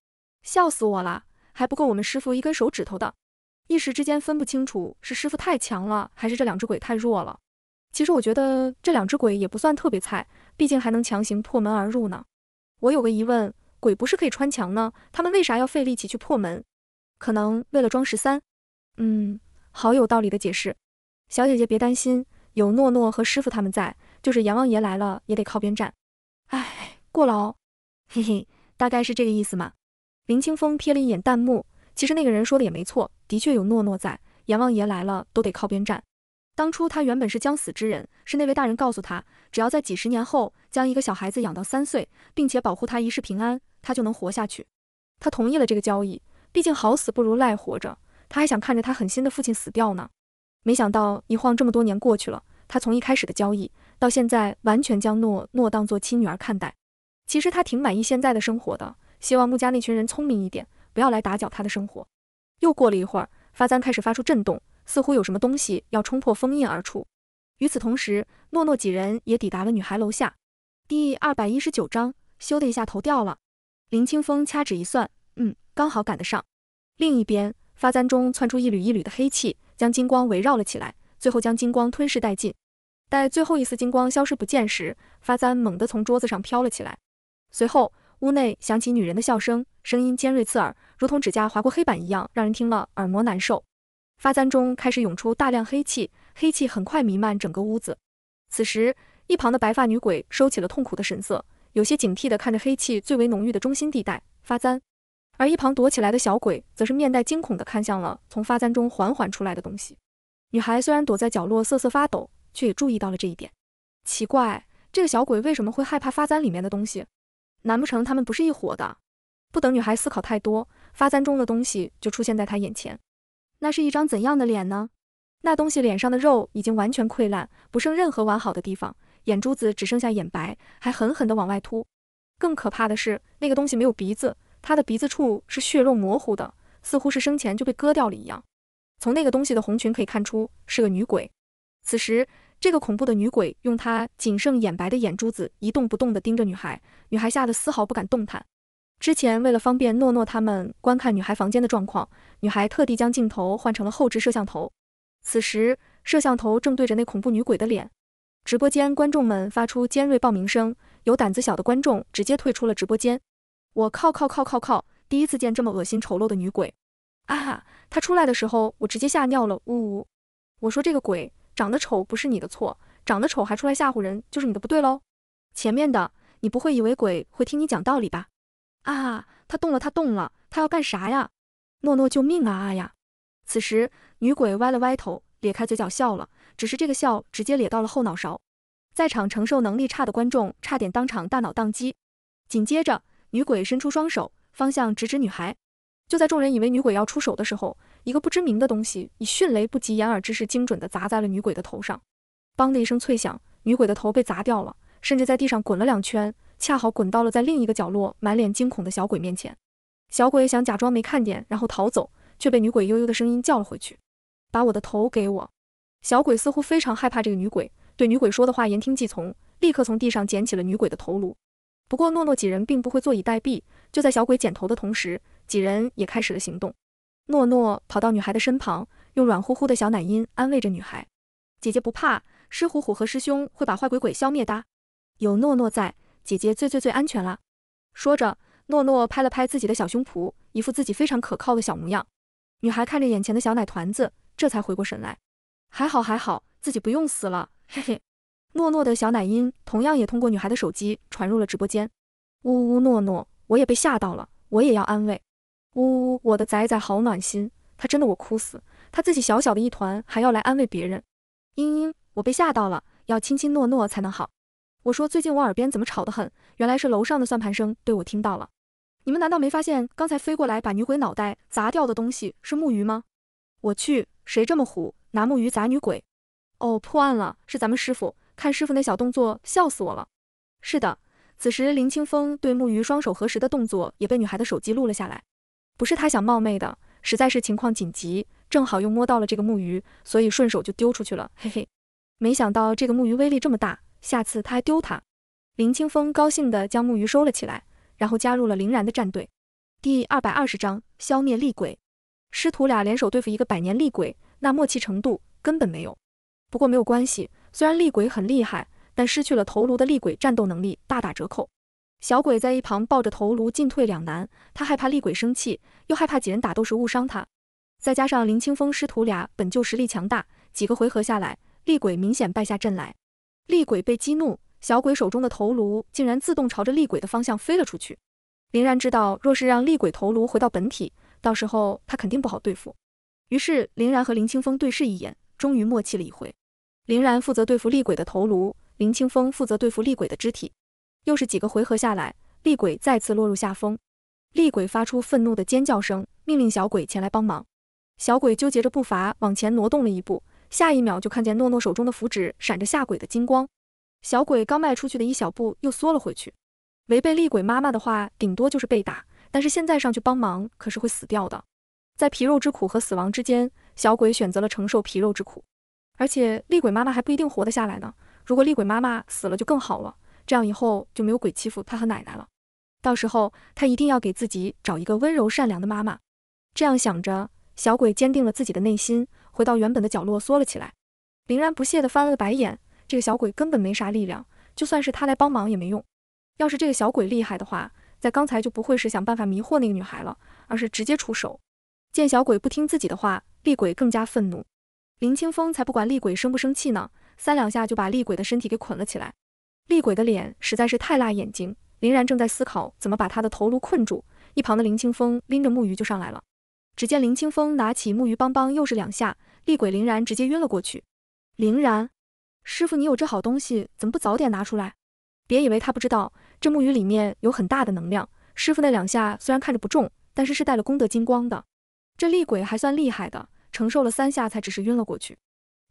笑死我了！还不够我们师傅一根手指头的，一时之间分不清楚是师傅太强了，还是这两只鬼太弱了。其实我觉得这两只鬼也不算特别菜，毕竟还能强行破门而入呢。我有个疑问，鬼不是可以穿墙呢？他们为啥要费力气去破门？可能为了装十三？嗯，好有道理的解释。小姐姐别担心，有诺诺和师傅他们在，就是阎王爷来了也得靠边站。哎，过了哦。嘿嘿，大概是这个意思嘛。林清风瞥了一眼弹幕，其实那个人说的也没错，的确有诺诺在，阎王爷来了都得靠边站。当初他原本是将死之人，是那位大人告诉他，只要在几十年后将一个小孩子养到三岁，并且保护他一世平安，他就能活下去。他同意了这个交易，毕竟好死不如赖活着，他还想看着他狠心的父亲死掉呢。没想到一晃这么多年过去了，他从一开始的交易到现在，完全将诺诺当做亲女儿看待。其实他挺满意现在的生活的，希望穆家那群人聪明一点，不要来打搅他的生活。又过了一会儿，发簪开始发出震动，似乎有什么东西要冲破封印而出。与此同时，诺诺几人也抵达了女孩楼下。第二百一十九章，咻的一下头掉了。林清风掐指一算，嗯，刚好赶得上。另一边，发簪中窜出一缕一缕的黑气，将金光围绕了起来，最后将金光吞噬殆尽。待最后一丝金光消失不见时，发簪猛地从桌子上飘了起来。随后，屋内响起女人的笑声，声音尖锐刺耳，如同指甲划过黑板一样，让人听了耳膜难受。发簪中开始涌出大量黑气，黑气很快弥漫整个屋子。此时，一旁的白发女鬼收起了痛苦的神色，有些警惕地看着黑气最为浓郁的中心地带发簪，而一旁躲起来的小鬼则是面带惊恐地看向了从发簪中缓缓出来的东西。女孩虽然躲在角落瑟瑟发抖，却也注意到了这一点。奇怪，这个小鬼为什么会害怕发簪里面的东西？难不成他们不是一伙的？不等女孩思考太多，发簪中的东西就出现在她眼前。那是一张怎样的脸呢？那东西脸上的肉已经完全溃烂，不剩任何完好的地方，眼珠子只剩下眼白，还狠狠地往外凸。更可怕的是，那个东西没有鼻子，它的鼻子处是血肉模糊的，似乎是生前就被割掉了一样。从那个东西的红裙可以看出，是个女鬼。此时，这个恐怖的女鬼用她仅剩眼白的眼珠子一动不动地盯着女孩，女孩吓得丝毫不敢动弹。之前为了方便诺诺他们观看女孩房间的状况，女孩特地将镜头换成了后置摄像头。此时，摄像头正对着那恐怖女鬼的脸。直播间观众们发出尖锐报名声，有胆子小的观众直接退出了直播间。我靠靠靠靠靠！第一次见这么恶心丑陋的女鬼啊！她出来的时候，我直接吓尿了，呜呜！我说这个鬼。长得丑不是你的错，长得丑还出来吓唬人，就是你的不对喽。前面的，你不会以为鬼会听你讲道理吧？啊，他动了，他动了，他要干啥呀？诺诺救命啊啊呀！此时，女鬼歪了歪头，咧开嘴角笑了，只是这个笑直接咧到了后脑勺，在场承受能力差的观众差点当场大脑宕机。紧接着，女鬼伸出双手，方向直指女孩。就在众人以为女鬼要出手的时候，一个不知名的东西以迅雷不及掩耳之势精准地砸在了女鬼的头上，梆的一声脆响，女鬼的头被砸掉了，甚至在地上滚了两圈，恰好滚到了在另一个角落满脸惊恐的小鬼面前。小鬼想假装没看见，然后逃走，却被女鬼悠悠的声音叫了回去：“把我的头给我。”小鬼似乎非常害怕这个女鬼，对女鬼说的话言听计从，立刻从地上捡起了女鬼的头颅。不过诺诺几人并不会坐以待毙，就在小鬼捡头的同时，几人也开始了行动。诺诺跑到女孩的身旁，用软乎乎的小奶音安慰着女孩：“姐姐不怕，师虎虎和师兄会把坏鬼鬼消灭的。有诺诺在，姐姐最最最安全了。”说着，诺诺拍了拍自己的小胸脯，一副自己非常可靠的小模样。女孩看着眼前的小奶团子，这才回过神来：“还好还好，自己不用死了，嘿嘿。”诺诺的小奶音同样也通过女孩的手机传入了直播间。呜呜，诺诺，我也被吓到了，我也要安慰。呜呜，我的仔仔好暖心，他真的我哭死，他自己小小的一团还要来安慰别人。嘤嘤，我被吓到了，要亲亲诺诺才能好。我说最近我耳边怎么吵得很，原来是楼上的算盘声被我听到了。你们难道没发现刚才飞过来把女鬼脑袋砸掉的东西是木鱼吗？我去，谁这么虎，拿木鱼砸女鬼？哦，破案了，是咱们师傅，看师傅那小动作，笑死我了。是的，此时林清风对木鱼双手合十的动作也被女孩的手机录了下来。不是他想冒昧的，实在是情况紧急，正好又摸到了这个木鱼，所以顺手就丢出去了。嘿嘿，没想到这个木鱼威力这么大，下次他还丢他。林清风高兴地将木鱼收了起来，然后加入了林然的战队。第二百二十章消灭厉鬼。师徒俩联手对付一个百年厉鬼，那默契程度根本没有。不过没有关系，虽然厉鬼很厉害，但失去了头颅的厉鬼战斗能力大打折扣。小鬼在一旁抱着头颅，进退两难。他害怕厉鬼生气，又害怕几人打斗时误伤他。再加上林清风师徒俩本就实力强大，几个回合下来，厉鬼明显败下阵来。厉鬼被激怒，小鬼手中的头颅竟然自动朝着厉鬼的方向飞了出去。林然知道，若是让厉鬼头颅回到本体，到时候他肯定不好对付。于是林然和林清风对视一眼，终于默契了一回。林然负责对付厉鬼的头颅，林清风负责对付厉鬼的肢体。又是几个回合下来，厉鬼再次落入下风。厉鬼发出愤怒的尖叫声，命令小鬼前来帮忙。小鬼纠结着步伐往前挪动了一步，下一秒就看见诺诺手中的符纸闪着下鬼的金光。小鬼刚迈出去的一小步，又缩了回去。违背厉鬼妈妈的话，顶多就是被打，但是现在上去帮忙可是会死掉的。在皮肉之苦和死亡之间，小鬼选择了承受皮肉之苦。而且厉鬼妈妈还不一定活得下来呢。如果厉鬼妈妈死了，就更好了。这样以后就没有鬼欺负他和奶奶了。到时候他一定要给自己找一个温柔善良的妈妈。这样想着，小鬼坚定了自己的内心，回到原本的角落缩了起来。林然不屑地翻了个白眼，这个小鬼根本没啥力量，就算是他来帮忙也没用。要是这个小鬼厉害的话，在刚才就不会是想办法迷惑那个女孩了，而是直接出手。见小鬼不听自己的话，厉鬼更加愤怒。林清风才不管厉鬼生不生气呢，三两下就把厉鬼的身体给捆了起来。厉鬼的脸实在是太辣眼睛，林然正在思考怎么把他的头颅困住，一旁的林清风拎着木鱼就上来了。只见林清风拿起木鱼，梆梆又是两下，厉鬼林然直接晕了过去。林然，师傅，你有这好东西，怎么不早点拿出来？别以为他不知道，这木鱼里面有很大的能量。师傅那两下虽然看着不重，但是是带了功德金光的。这厉鬼还算厉害的。承受了三下，才只是晕了过去。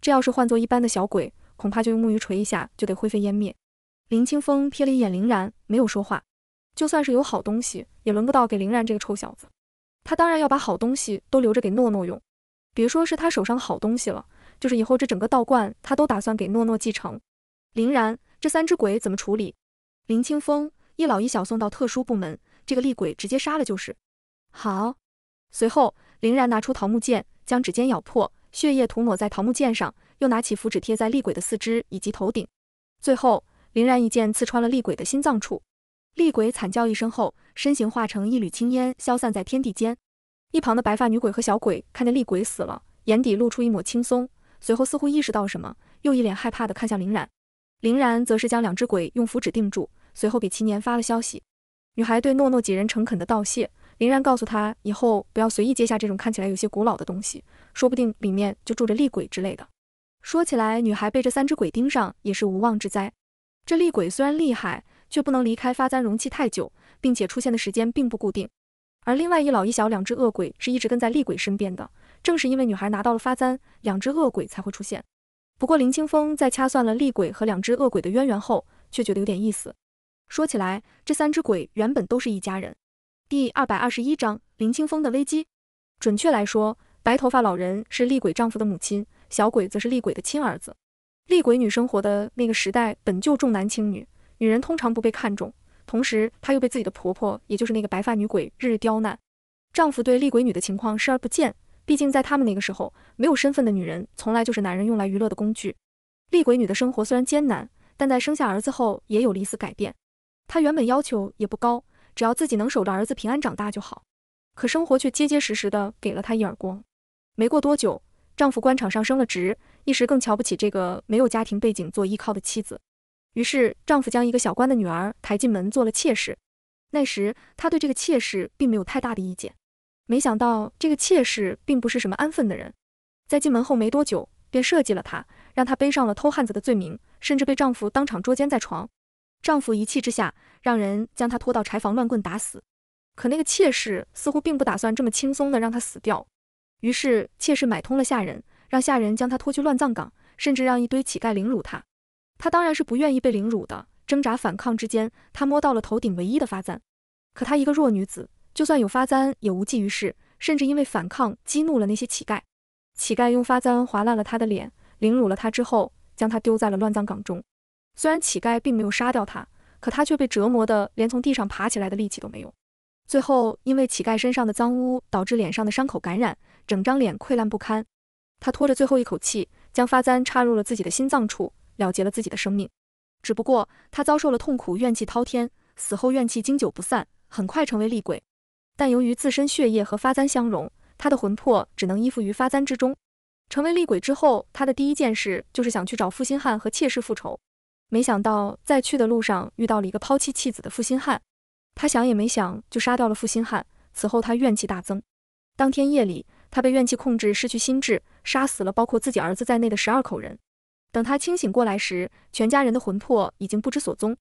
这要是换做一般的小鬼，恐怕就用木鱼锤一下就得灰飞烟灭。林清风瞥了一眼林然，没有说话。就算是有好东西，也轮不到给林然这个臭小子。他当然要把好东西都留着给诺诺用。别说是他手上的好东西了，就是以后这整个道观，他都打算给诺诺继承。林然，这三只鬼怎么处理？林清风一老一小送到特殊部门，这个厉鬼直接杀了就是。好。随后，林然拿出桃木剑。将指尖咬破，血液涂抹在桃木剑上，又拿起符纸贴在厉鬼的四肢以及头顶，最后林然一剑刺穿了厉鬼的心脏处。厉鬼惨叫一声后，身形化成一缕青烟，消散在天地间。一旁的白发女鬼和小鬼看见厉鬼死了，眼底露出一抹轻松，随后似乎意识到什么，又一脸害怕的看向林然。林然则是将两只鬼用符纸定住，随后给齐年发了消息。女孩对诺诺几人诚恳的道谢。林然告诉她，以后不要随意接下这种看起来有些古老的东西，说不定里面就住着厉鬼之类的。说起来，女孩被这三只鬼盯上也是无妄之灾。这厉鬼虽然厉害，却不能离开发簪容器太久，并且出现的时间并不固定。而另外一老一小两只恶鬼是一直跟在厉鬼身边的，正是因为女孩拿到了发簪，两只恶鬼才会出现。不过林清风在掐算了厉鬼和两只恶鬼的渊源后，却觉得有点意思。说起来，这三只鬼原本都是一家人。第二百二十一章林清风的危机。准确来说，白头发老人是厉鬼丈夫的母亲，小鬼则是厉鬼的亲儿子。厉鬼女生活的那个时代本就重男轻女，女人通常不被看重，同时她又被自己的婆婆，也就是那个白发女鬼日日刁难。丈夫对厉鬼女的情况视而不见，毕竟在他们那个时候，没有身份的女人从来就是男人用来娱乐的工具。厉鬼女的生活虽然艰难，但在生下儿子后也有了一丝改变。她原本要求也不高。只要自己能守着儿子平安长大就好，可生活却结结实实的给了她一耳光。没过多久，丈夫官场上升了职，一时更瞧不起这个没有家庭背景做依靠的妻子，于是丈夫将一个小官的女儿抬进门做了妾室。那时他对这个妾室并没有太大的意见，没想到这个妾室并不是什么安分的人，在进门后没多久便设计了她，让她背上了偷汉子的罪名，甚至被丈夫当场捉奸在床。丈夫一气之下，让人将她拖到柴房乱棍打死。可那个妾室似乎并不打算这么轻松的让她死掉，于是妾室买通了下人，让下人将她拖去乱葬岗，甚至让一堆乞丐凌辱她。她当然是不愿意被凌辱的，挣扎反抗之间，她摸到了头顶唯一的发簪。可她一个弱女子，就算有发簪也无济于事，甚至因为反抗激怒了那些乞丐。乞丐用发簪划烂了她的脸，凌辱了她之后，将她丢在了乱葬岗中。虽然乞丐并没有杀掉他，可他却被折磨的连从地上爬起来的力气都没有。最后，因为乞丐身上的脏污导致脸上的伤口感染，整张脸溃烂不堪。他拖着最后一口气，将发簪插入了自己的心脏处，了结了自己的生命。只不过他遭受了痛苦，怨气滔天，死后怨气经久不散，很快成为厉鬼。但由于自身血液和发簪相融，他的魂魄只能依附于发簪之中。成为厉鬼之后，他的第一件事就是想去找负心汉和妾室复仇。没想到在去的路上遇到了一个抛弃妻子的负心汉，他想也没想就杀掉了负心汉。此后他怨气大增，当天夜里他被怨气控制，失去心智，杀死了包括自己儿子在内的十二口人。等他清醒过来时，全家人的魂魄已经不知所踪。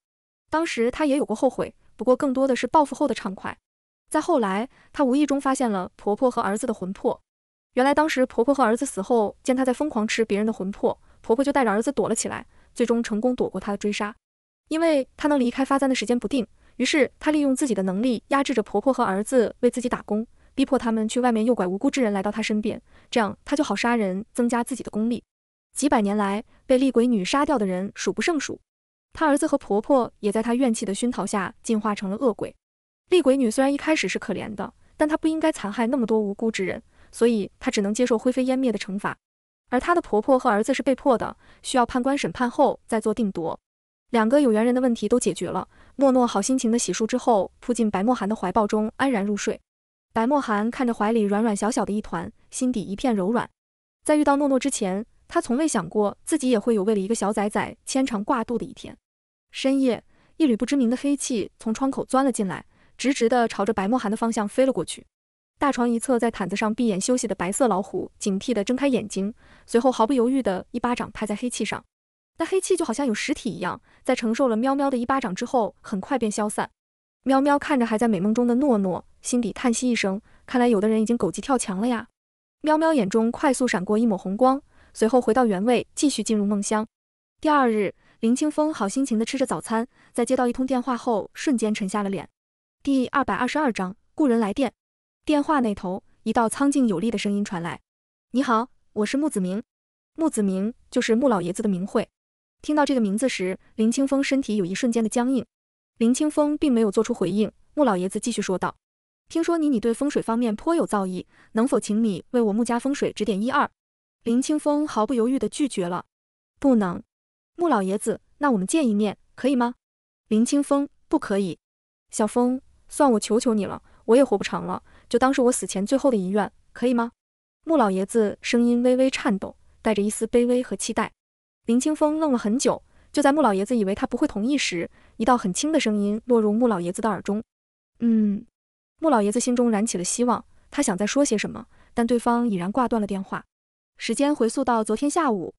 当时他也有过后悔，不过更多的是报复后的畅快。再后来，他无意中发现了婆婆和儿子的魂魄。原来当时婆婆和儿子死后，见他在疯狂吃别人的魂魄，婆婆就带着儿子躲了起来。最终成功躲过他的追杀，因为他能离开发簪的时间不定，于是他利用自己的能力压制着婆婆和儿子为自己打工，逼迫他们去外面诱拐无辜之人来到他身边，这样他就好杀人，增加自己的功力。几百年来被厉鬼女杀掉的人数不胜数，他儿子和婆婆也在他怨气的熏陶下进化成了恶鬼。厉鬼女虽然一开始是可怜的，但她不应该残害那么多无辜之人，所以她只能接受灰飞烟灭的惩罚。而她的婆婆和儿子是被迫的，需要判官审判后再做定夺。两个有缘人的问题都解决了，诺诺好心情的洗漱之后，扑进白墨寒的怀抱中安然入睡。白墨寒看着怀里软软小小的一团，心底一片柔软。在遇到诺诺之前，他从未想过自己也会有为了一个小崽崽牵肠挂肚的一天。深夜，一缕不知名的黑气从窗口钻了进来，直直地朝着白墨寒的方向飞了过去。大床一侧，在毯子上闭眼休息的白色老虎警惕地睁开眼睛，随后毫不犹豫地一巴掌拍在黑气上。那黑气就好像有实体一样，在承受了喵喵的一巴掌之后，很快便消散。喵喵看着还在美梦中的诺诺，心底叹息一声：看来有的人已经狗急跳墙了呀。喵喵眼中快速闪过一抹红光，随后回到原位，继续进入梦乡。第二日，林清风好心情地吃着早餐，在接到一通电话后，瞬间沉下了脸。第二百二十二章故人来电。电话那头，一道苍劲有力的声音传来：“你好，我是穆子明。穆子明就是穆老爷子的名讳。”听到这个名字时，林清风身体有一瞬间的僵硬。林清风并没有做出回应。穆老爷子继续说道：“听说你你对风水方面颇有造诣，能否请你为我穆家风水指点一二？”林清风毫不犹豫地拒绝了：“不能。”穆老爷子，那我们见一面可以吗？林清风：“不可以。”小风，算我求求你了，我也活不长了。就当是我死前最后的遗愿，可以吗？穆老爷子声音微微颤抖，带着一丝卑微和期待。林清风愣了很久，就在穆老爷子以为他不会同意时，一道很轻的声音落入穆老爷子的耳中：“嗯。”穆老爷子心中燃起了希望，他想再说些什么，但对方已然挂断了电话。时间回溯到昨天下午，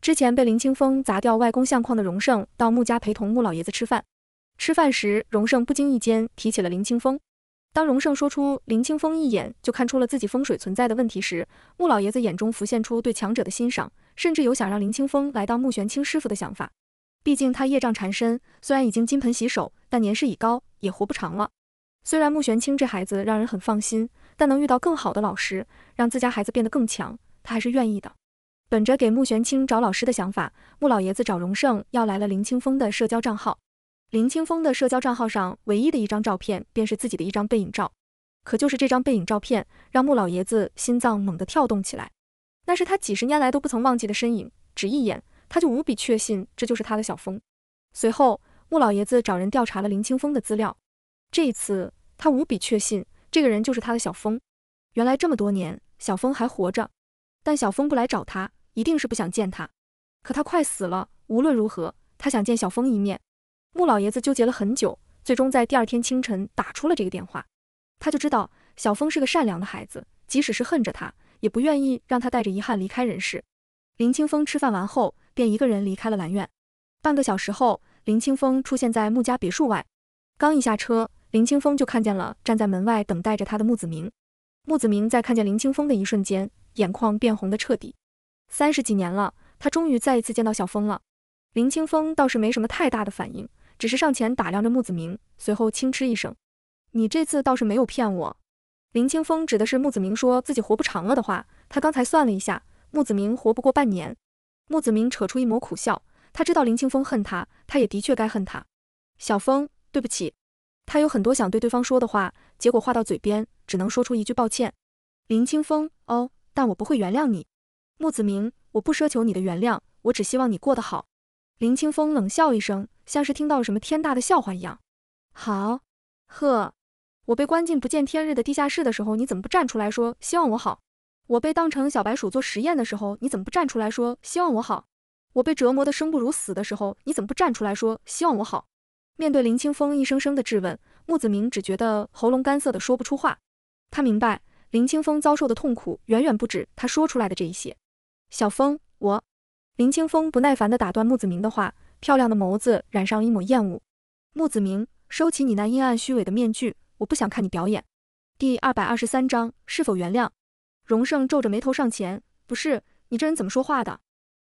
之前被林清风砸掉外公相框的荣盛到穆家陪同穆老爷子吃饭。吃饭时，荣盛不经意间提起了林清风。当荣盛说出林清风一眼就看出了自己风水存在的问题时，穆老爷子眼中浮现出对强者的欣赏，甚至有想让林清风来当穆玄清师傅的想法。毕竟他业障缠身，虽然已经金盆洗手，但年事已高，也活不长了。虽然穆玄清这孩子让人很放心，但能遇到更好的老师，让自家孩子变得更强，他还是愿意的。本着给穆玄清找老师的想法，穆老爷子找荣盛要来了林清风的社交账号。林清风的社交账号上唯一的一张照片，便是自己的一张背影照。可就是这张背影照片，让穆老爷子心脏猛地跳动起来。那是他几十年来都不曾忘记的身影，只一眼，他就无比确信这就是他的小峰。随后，穆老爷子找人调查了林清风的资料，这一次他无比确信这个人就是他的小峰。原来这么多年，小峰还活着，但小峰不来找他，一定是不想见他。可他快死了，无论如何，他想见小峰一面。穆老爷子纠结了很久，最终在第二天清晨打出了这个电话。他就知道小峰是个善良的孩子，即使是恨着他，也不愿意让他带着遗憾离开人世。林清风吃饭完后，便一个人离开了兰苑。半个小时后，林清风出现在穆家别墅外。刚一下车，林清风就看见了站在门外等待着他的穆子明。穆子明在看见林清风的一瞬间，眼眶变红的彻底。三十几年了，他终于再一次见到小峰了。林清风倒是没什么太大的反应。只是上前打量着穆子明，随后轻嗤一声：“你这次倒是没有骗我。”林清风指的是穆子明说自己活不长了的话。他刚才算了一下，穆子明活不过半年。穆子明扯出一抹苦笑，他知道林清风恨他，他也的确该恨他。小峰，对不起。他有很多想对对方说的话，结果话到嘴边，只能说出一句抱歉。林清风，哦，但我不会原谅你。穆子明，我不奢求你的原谅，我只希望你过得好。林清风冷笑一声。像是听到了什么天大的笑话一样。好，呵，我被关进不见天日的地下室的时候，你怎么不站出来说希望我好？我被当成小白鼠做实验的时候，你怎么不站出来说希望我好？我被折磨的生不如死的时候，你怎么不站出来说希望我好？面对林清风一声声的质问，穆子明只觉得喉咙干涩的说不出话。他明白林清风遭受的痛苦远远不止他说出来的这一些。小风，我……林清风不耐烦地打断穆子明的话。漂亮的眸子染上了一抹厌恶。穆子明，收起你那阴暗虚伪的面具，我不想看你表演。第二百二十三章，是否原谅？荣盛皱着眉头上前，不是，你这人怎么说话的？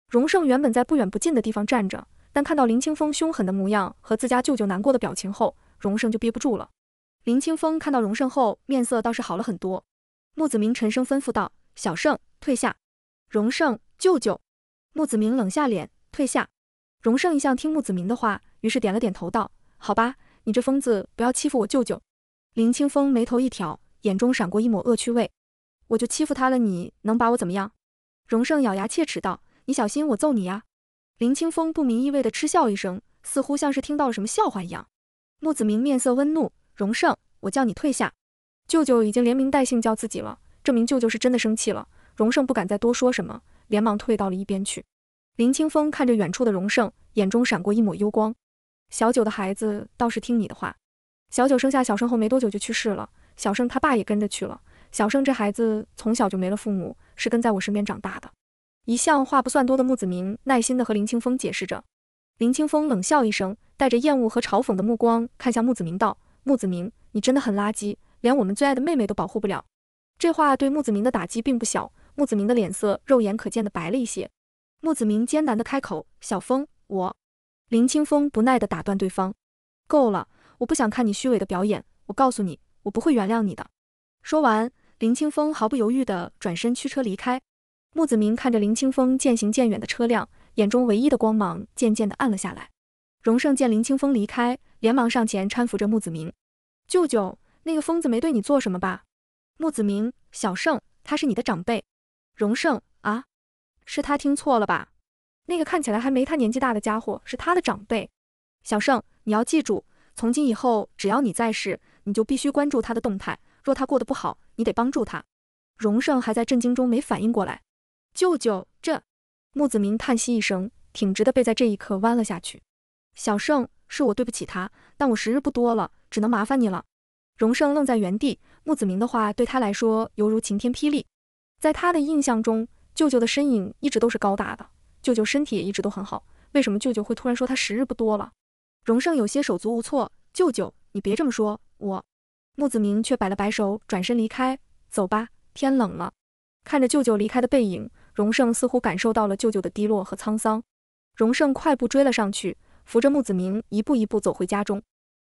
荣盛原本在不远不近的地方站着，但看到林清风凶狠的模样和自家舅舅难过的表情后，荣盛就憋不住了。林清风看到荣盛后，面色倒是好了很多。穆子明沉声吩咐道：“小盛，退下。”荣盛，舅舅。穆子明冷下脸，退下。荣盛一向听穆子明的话，于是点了点头，道：“好吧，你这疯子，不要欺负我舅舅。”林清风眉头一挑，眼中闪过一抹恶趣味：“我就欺负他了，你能把我怎么样？”荣盛咬牙切齿道：“你小心我揍你呀！”林清风不明意味的嗤笑一声，似乎像是听到了什么笑话一样。穆子明面色温怒：“荣盛，我叫你退下。舅舅已经连名带姓叫自己了，证明舅舅是真的生气了。荣胜不敢再多说什么，连忙退到了一边去。林清风看着远处的荣胜，眼中闪过一抹幽光。小九的孩子倒是听你的话。小九生下小胜后没多久就去世了，小胜他爸也跟着去了。小胜这孩子从小就没了父母，是跟在我身边长大的。一向话不算多的穆子明耐心地和林清风解释着。林清风冷笑一声，带着厌恶和嘲讽的目光看向穆子明，道：“穆子明，你真的很垃圾，连我们最爱的妹妹都保护不了。”这话对穆子明的打击并不小。穆子明的脸色肉眼可见的白了一些。穆子明艰难的开口：“小风，我……”林清风不耐的打断对方：“够了，我不想看你虚伪的表演。我告诉你，我不会原谅你的。”说完，林清风毫不犹豫的转身驱车离开。穆子明看着林清风渐行渐远的车辆，眼中唯一的光芒渐渐的暗了下来。荣胜见林清风离开，连忙上前搀扶着穆子明：“舅舅，那个疯子没对你做什么吧？”穆子明：“小胜，他是你的长辈。”荣胜啊，是他听错了吧？那个看起来还没他年纪大的家伙是他的长辈。小胜，你要记住，从今以后只要你在世，你就必须关注他的动态。若他过得不好，你得帮助他。荣胜还在震惊中没反应过来。舅舅，这……穆子明叹息一声，挺直的背在这一刻弯了下去。小胜，是我对不起他，但我时日不多了，只能麻烦你了。荣胜愣在原地，穆子明的话对他来说犹如晴天霹雳。在他的印象中，舅舅的身影一直都是高大的，舅舅身体也一直都很好。为什么舅舅会突然说他时日不多了？荣胜有些手足无措。舅舅，你别这么说，我……穆子明却摆了摆手，转身离开。走吧，天冷了。看着舅舅离开的背影，荣胜似乎感受到了舅舅的低落和沧桑。荣胜快步追了上去，扶着穆子明一步一步走回家中。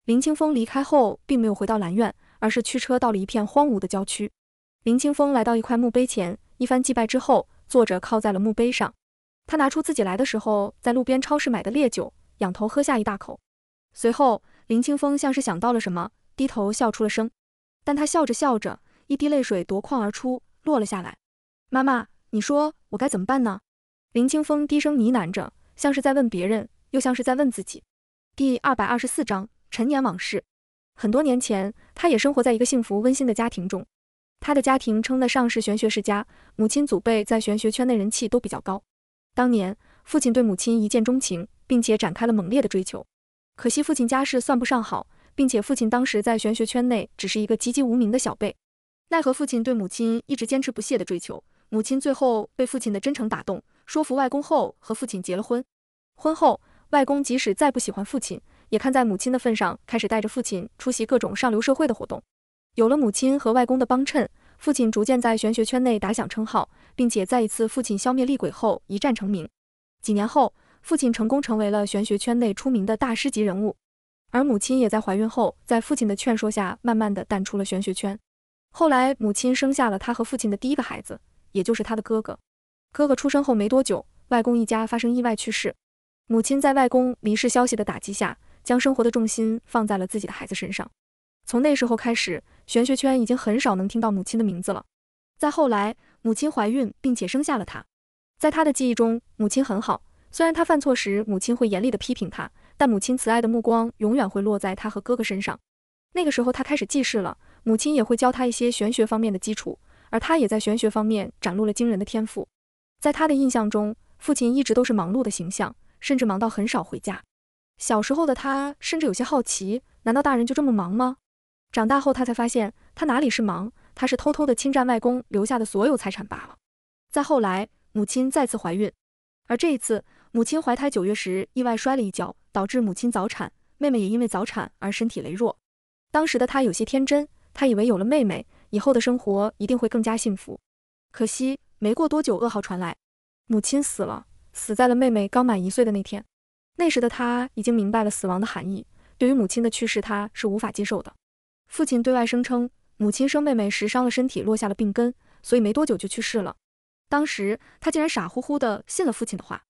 林清风离开后，并没有回到兰苑，而是驱车到了一片荒芜的郊区。林清风来到一块墓碑前，一番祭拜之后，坐着靠在了墓碑上。他拿出自己来的时候在路边超市买的烈酒，仰头喝下一大口。随后，林清风像是想到了什么，低头笑出了声。但他笑着笑着，一滴泪水夺眶而出，落了下来。妈妈，你说我该怎么办呢？林清风低声呢喃着，像是在问别人，又像是在问自己。第二百二十四章陈年往事。很多年前，他也生活在一个幸福温馨的家庭中。他的家庭称得上是玄学世家，母亲祖辈在玄学圈内人气都比较高。当年父亲对母亲一见钟情，并且展开了猛烈的追求。可惜父亲家世算不上好，并且父亲当时在玄学圈内只是一个籍籍无名的小辈。奈何父亲对母亲一直坚持不懈的追求，母亲最后被父亲的真诚打动，说服外公后和父亲结了婚。婚后，外公即使再不喜欢父亲，也看在母亲的份上，开始带着父亲出席各种上流社会的活动。有了母亲和外公的帮衬，父亲逐渐在玄学圈内打响称号，并且在一次父亲消灭厉鬼后一战成名。几年后，父亲成功成为了玄学圈内出名的大师级人物，而母亲也在怀孕后，在父亲的劝说下，慢慢的淡出了玄学圈。后来，母亲生下了他和父亲的第一个孩子，也就是他的哥哥。哥哥出生后没多久，外公一家发生意外去世，母亲在外公离世消息的打击下，将生活的重心放在了自己的孩子身上。从那时候开始，玄学圈已经很少能听到母亲的名字了。再后来，母亲怀孕并且生下了他，在他的记忆中，母亲很好。虽然他犯错时，母亲会严厉的批评他，但母亲慈爱的目光永远会落在他和哥哥身上。那个时候，他开始记事了，母亲也会教他一些玄学方面的基础，而他也在玄学方面展露了惊人的天赋。在他的印象中，父亲一直都是忙碌的形象，甚至忙到很少回家。小时候的他甚至有些好奇，难道大人就这么忙吗？长大后，他才发现他哪里是忙，他是偷偷的侵占外公留下的所有财产罢了。再后来，母亲再次怀孕，而这一次，母亲怀胎九月时意外摔了一跤，导致母亲早产，妹妹也因为早产而身体羸弱。当时的他有些天真，他以为有了妹妹以后的生活一定会更加幸福。可惜没过多久，噩耗传来，母亲死了，死在了妹妹刚满一岁的那天。那时的他已经明白了死亡的含义，对于母亲的去世，他是无法接受的。父亲对外声称，母亲生妹妹时伤了身体，落下了病根，所以没多久就去世了。当时他竟然傻乎乎的信了父亲的话。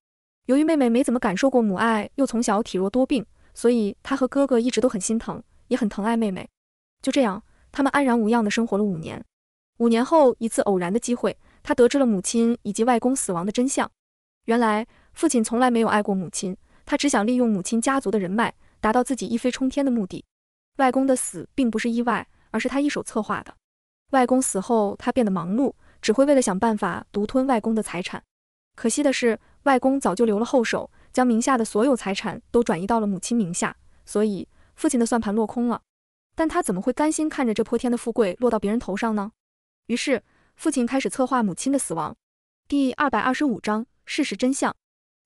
由于妹妹没怎么感受过母爱，又从小体弱多病，所以他和哥哥一直都很心疼，也很疼爱妹妹。就这样，他们安然无恙的生活了五年。五年后，一次偶然的机会，他得知了母亲以及外公死亡的真相。原来，父亲从来没有爱过母亲，他只想利用母亲家族的人脉，达到自己一飞冲天的目的。外公的死并不是意外，而是他一手策划的。外公死后，他变得忙碌，只会为了想办法独吞外公的财产。可惜的是，外公早就留了后手，将名下的所有财产都转移到了母亲名下，所以父亲的算盘落空了。但他怎么会甘心看着这泼天的富贵落到别人头上呢？于是，父亲开始策划母亲的死亡。第二百二十五章事实真相。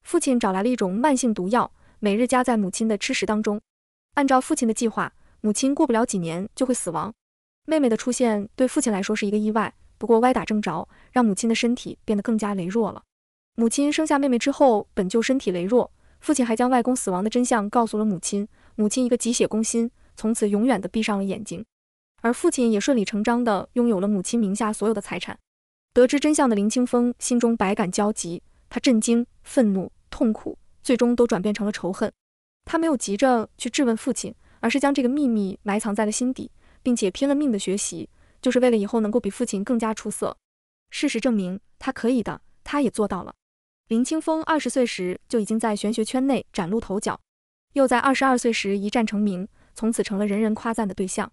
父亲找来了一种慢性毒药，每日加在母亲的吃食当中。按照父亲的计划，母亲过不了几年就会死亡。妹妹的出现对父亲来说是一个意外，不过歪打正着，让母亲的身体变得更加羸弱了。母亲生下妹妹之后，本就身体羸弱，父亲还将外公死亡的真相告诉了母亲。母亲一个急血攻心，从此永远的闭上了眼睛。而父亲也顺理成章的拥有了母亲名下所有的财产。得知真相的林清风心中百感交集，他震惊、愤怒、痛苦，最终都转变成了仇恨。他没有急着去质问父亲，而是将这个秘密埋藏在了心底。并且拼了命的学习，就是为了以后能够比父亲更加出色。事实证明，他可以的，他也做到了。林清风二十岁时就已经在玄学圈内崭露头角，又在二十二岁时一战成名，从此成了人人夸赞的对象。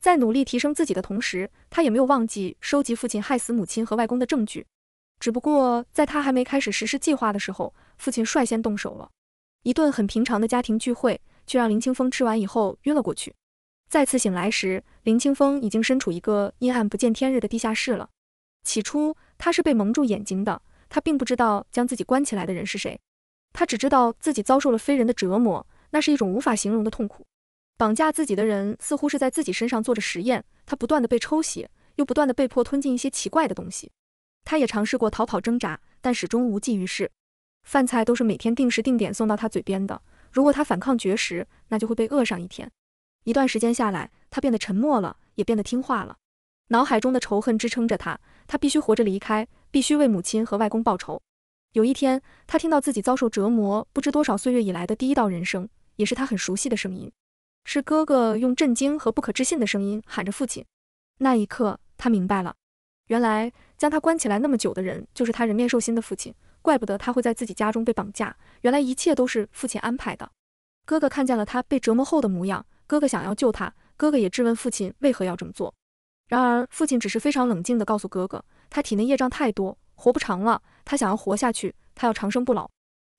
在努力提升自己的同时，他也没有忘记收集父亲害死母亲和外公的证据。只不过，在他还没开始实施计划的时候，父亲率先动手了。一顿很平常的家庭聚会，却让林清风吃完以后晕了过去。再次醒来时，林清风已经身处一个阴暗不见天日的地下室了。起初，他是被蒙住眼睛的，他并不知道将自己关起来的人是谁，他只知道自己遭受了非人的折磨，那是一种无法形容的痛苦。绑架自己的人似乎是在自己身上做着实验，他不断的被抽血，又不断的被迫吞进一些奇怪的东西。他也尝试过逃跑挣扎，但始终无济于事。饭菜都是每天定时定点送到他嘴边的，如果他反抗绝食，那就会被饿上一天。一段时间下来，他变得沉默了，也变得听话了。脑海中的仇恨支撑着他，他必须活着离开，必须为母亲和外公报仇。有一天，他听到自己遭受折磨不知多少岁月以来的第一道人声，也是他很熟悉的声音，是哥哥用震惊和不可置信的声音喊着父亲。那一刻，他明白了，原来将他关起来那么久的人，就是他人面兽心的父亲。怪不得他会在自己家中被绑架，原来一切都是父亲安排的。哥哥看见了他被折磨后的模样。哥哥想要救他，哥哥也质问父亲为何要这么做。然而父亲只是非常冷静地告诉哥哥，他体内业障太多，活不长了。他想要活下去，他要长生不老。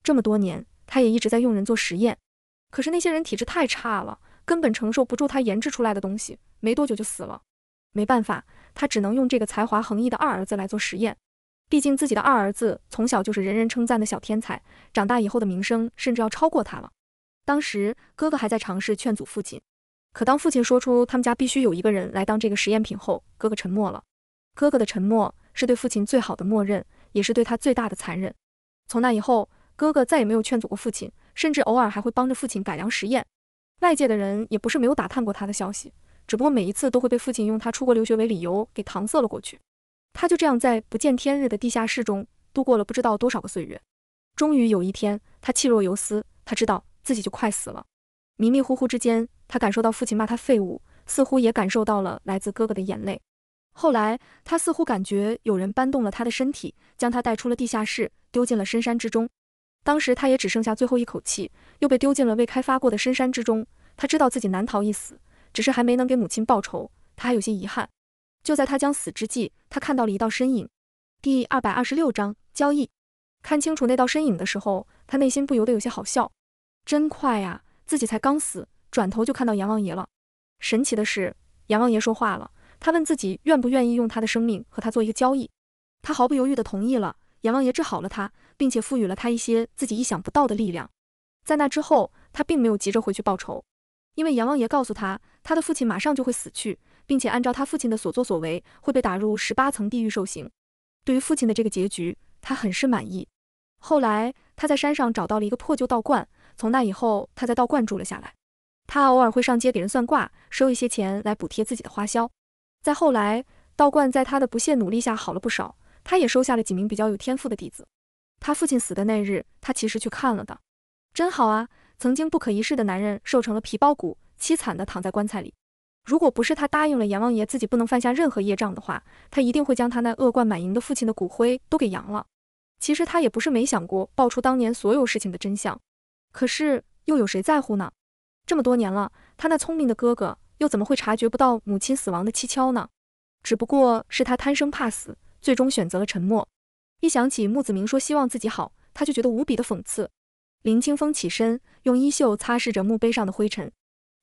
这么多年，他也一直在用人做实验，可是那些人体质太差了，根本承受不住他研制出来的东西，没多久就死了。没办法，他只能用这个才华横溢的二儿子来做实验。毕竟自己的二儿子从小就是人人称赞的小天才，长大以后的名声甚至要超过他了。当时哥哥还在尝试劝阻父亲，可当父亲说出他们家必须有一个人来当这个实验品后，哥哥沉默了。哥哥的沉默是对父亲最好的默认，也是对他最大的残忍。从那以后，哥哥再也没有劝阻过父亲，甚至偶尔还会帮着父亲改良实验。外界的人也不是没有打探过他的消息，只不过每一次都会被父亲用他出国留学为理由给搪塞了过去。他就这样在不见天日的地下室中度过了不知道多少个岁月。终于有一天，他气若游丝，他知道。自己就快死了。迷迷糊糊之间，他感受到父亲骂他废物，似乎也感受到了来自哥哥的眼泪。后来，他似乎感觉有人搬动了他的身体，将他带出了地下室，丢进了深山之中。当时他也只剩下最后一口气，又被丢进了未开发过的深山之中。他知道自己难逃一死，只是还没能给母亲报仇，他还有些遗憾。就在他将死之际，他看到了一道身影。第二百二十六章交易。看清楚那道身影的时候，他内心不由得有些好笑。真快呀！自己才刚死，转头就看到阎王爷了。神奇的是，阎王爷说话了。他问自己愿不愿意用他的生命和他做一个交易。他毫不犹豫地同意了。阎王爷治好了他，并且赋予了他一些自己意想不到的力量。在那之后，他并没有急着回去报仇，因为阎王爷告诉他，他的父亲马上就会死去，并且按照他父亲的所作所为，会被打入十八层地狱受刑。对于父亲的这个结局，他很是满意。后来，他在山上找到了一个破旧道观。从那以后，他在道观住了下来。他偶尔会上街给人算卦，收一些钱来补贴自己的花销。再后来，道观在他的不懈努力下好了不少，他也收下了几名比较有天赋的弟子。他父亲死的那日，他其实去看了的，真好啊！曾经不可一世的男人瘦成了皮包骨，凄惨地躺在棺材里。如果不是他答应了阎王爷自己不能犯下任何业障的话，他一定会将他那恶贯满盈的父亲的骨灰都给扬了。其实他也不是没想过爆出当年所有事情的真相。可是又有谁在乎呢？这么多年了，他那聪明的哥哥又怎么会察觉不到母亲死亡的蹊跷呢？只不过是他贪生怕死，最终选择了沉默。一想起穆子明说希望自己好，他就觉得无比的讽刺。林清风起身，用衣袖擦拭着墓碑上的灰尘。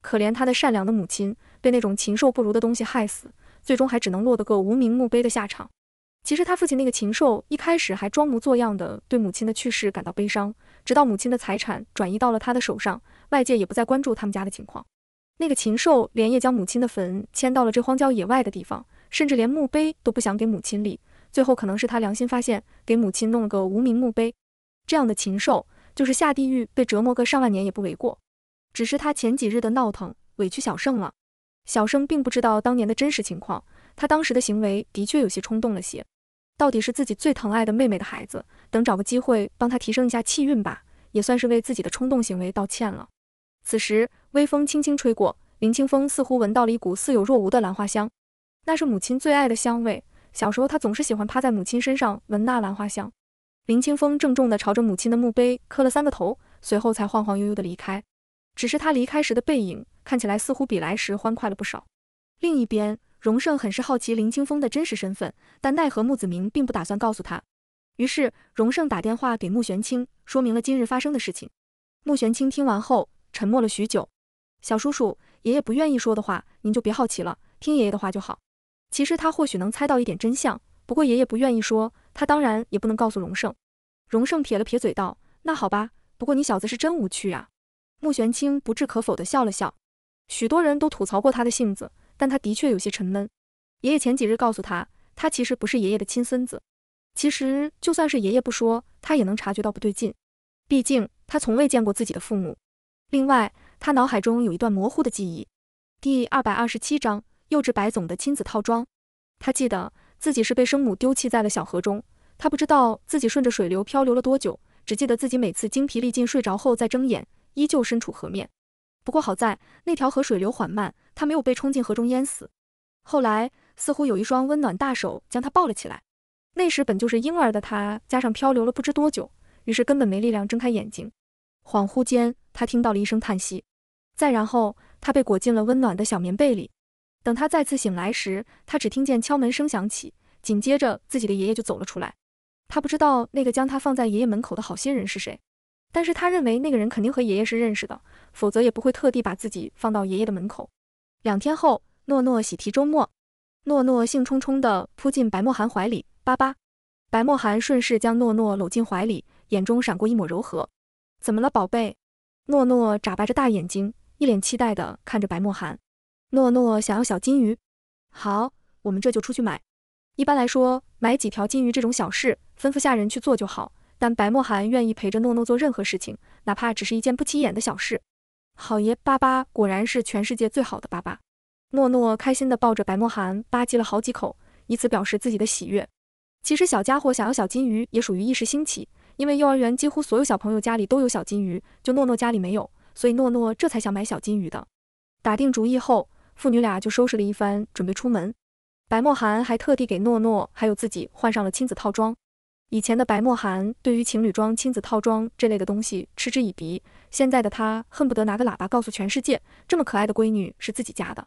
可怜他的善良的母亲，被那种禽兽不如的东西害死，最终还只能落得个无名墓碑的下场。其实他父亲那个禽兽，一开始还装模作样的对母亲的去世感到悲伤，直到母亲的财产转移到了他的手上，外界也不再关注他们家的情况。那个禽兽连夜将母亲的坟迁到了这荒郊野外的地方，甚至连墓碑都不想给母亲立。最后可能是他良心发现，给母亲弄了个无名墓碑。这样的禽兽，就是下地狱被折磨个上万年也不为过。只是他前几日的闹腾，委屈小胜了。小胜并不知道当年的真实情况，他当时的行为的确有些冲动了些。到底是自己最疼爱的妹妹的孩子，等找个机会帮他提升一下气运吧，也算是为自己的冲动行为道歉了。此时，微风轻轻吹过，林清风似乎闻到了一股似有若无的兰花香，那是母亲最爱的香味。小时候，他总是喜欢趴在母亲身上闻那兰花香。林清风郑重地朝着母亲的墓碑磕了三个头，随后才晃晃悠悠地离开。只是他离开时的背影看起来似乎比来时欢快了不少。另一边，荣盛很是好奇林清风的真实身份，但奈何穆子明并不打算告诉他。于是，荣盛打电话给穆玄清，说明了今日发生的事情。穆玄清听完后沉默了许久。小叔叔，爷爷不愿意说的话，您就别好奇了，听爷爷的话就好。其实他或许能猜到一点真相，不过爷爷不愿意说，他当然也不能告诉荣盛。荣盛撇了撇嘴道：“那好吧，不过你小子是真无趣啊。”穆玄清不置可否地笑了笑。许多人都吐槽过他的性子，但他的确有些沉闷。爷爷前几日告诉他，他其实不是爷爷的亲孙子。其实就算是爷爷不说，他也能察觉到不对劲，毕竟他从未见过自己的父母。另外，他脑海中有一段模糊的记忆。第二百二十七章。幼稚白总的亲子套装，他记得自己是被生母丢弃在了小河中，他不知道自己顺着水流漂流了多久，只记得自己每次精疲力尽睡着后再睁眼，依旧身处河面。不过好在那条河水流缓慢，他没有被冲进河中淹死。后来似乎有一双温暖大手将他抱了起来，那时本就是婴儿的他，加上漂流了不知多久，于是根本没力量睁开眼睛。恍惚间，他听到了一声叹息，再然后他被裹进了温暖的小棉被里。等他再次醒来时，他只听见敲门声响起，紧接着自己的爷爷就走了出来。他不知道那个将他放在爷爷门口的好心人是谁，但是他认为那个人肯定和爷爷是认识的，否则也不会特地把自己放到爷爷的门口。两天后，诺诺喜提周末，诺诺兴冲冲地扑进白墨寒怀里，巴巴。白墨寒顺势将诺诺搂进怀里，眼中闪过一抹柔和。怎么了，宝贝？诺诺眨巴着大眼睛，一脸期待地看着白墨寒。诺诺想要小金鱼，好，我们这就出去买。一般来说，买几条金鱼这种小事，吩咐下人去做就好。但白墨寒愿意陪着诺诺做任何事情，哪怕只是一件不起眼的小事。好爷，爸爸果然是全世界最好的爸爸。诺诺开心地抱着白墨寒吧唧了好几口，以此表示自己的喜悦。其实小家伙想要小金鱼也属于一时兴起，因为幼儿园几乎所有小朋友家里都有小金鱼，就诺诺家里没有，所以诺诺这才想买小金鱼的。打定主意后。父女俩就收拾了一番，准备出门。白墨寒还特地给诺诺还有自己换上了亲子套装。以前的白墨寒对于情侣装、亲子套装这类的东西嗤之以鼻，现在的他恨不得拿个喇叭告诉全世界，这么可爱的闺女是自己家的。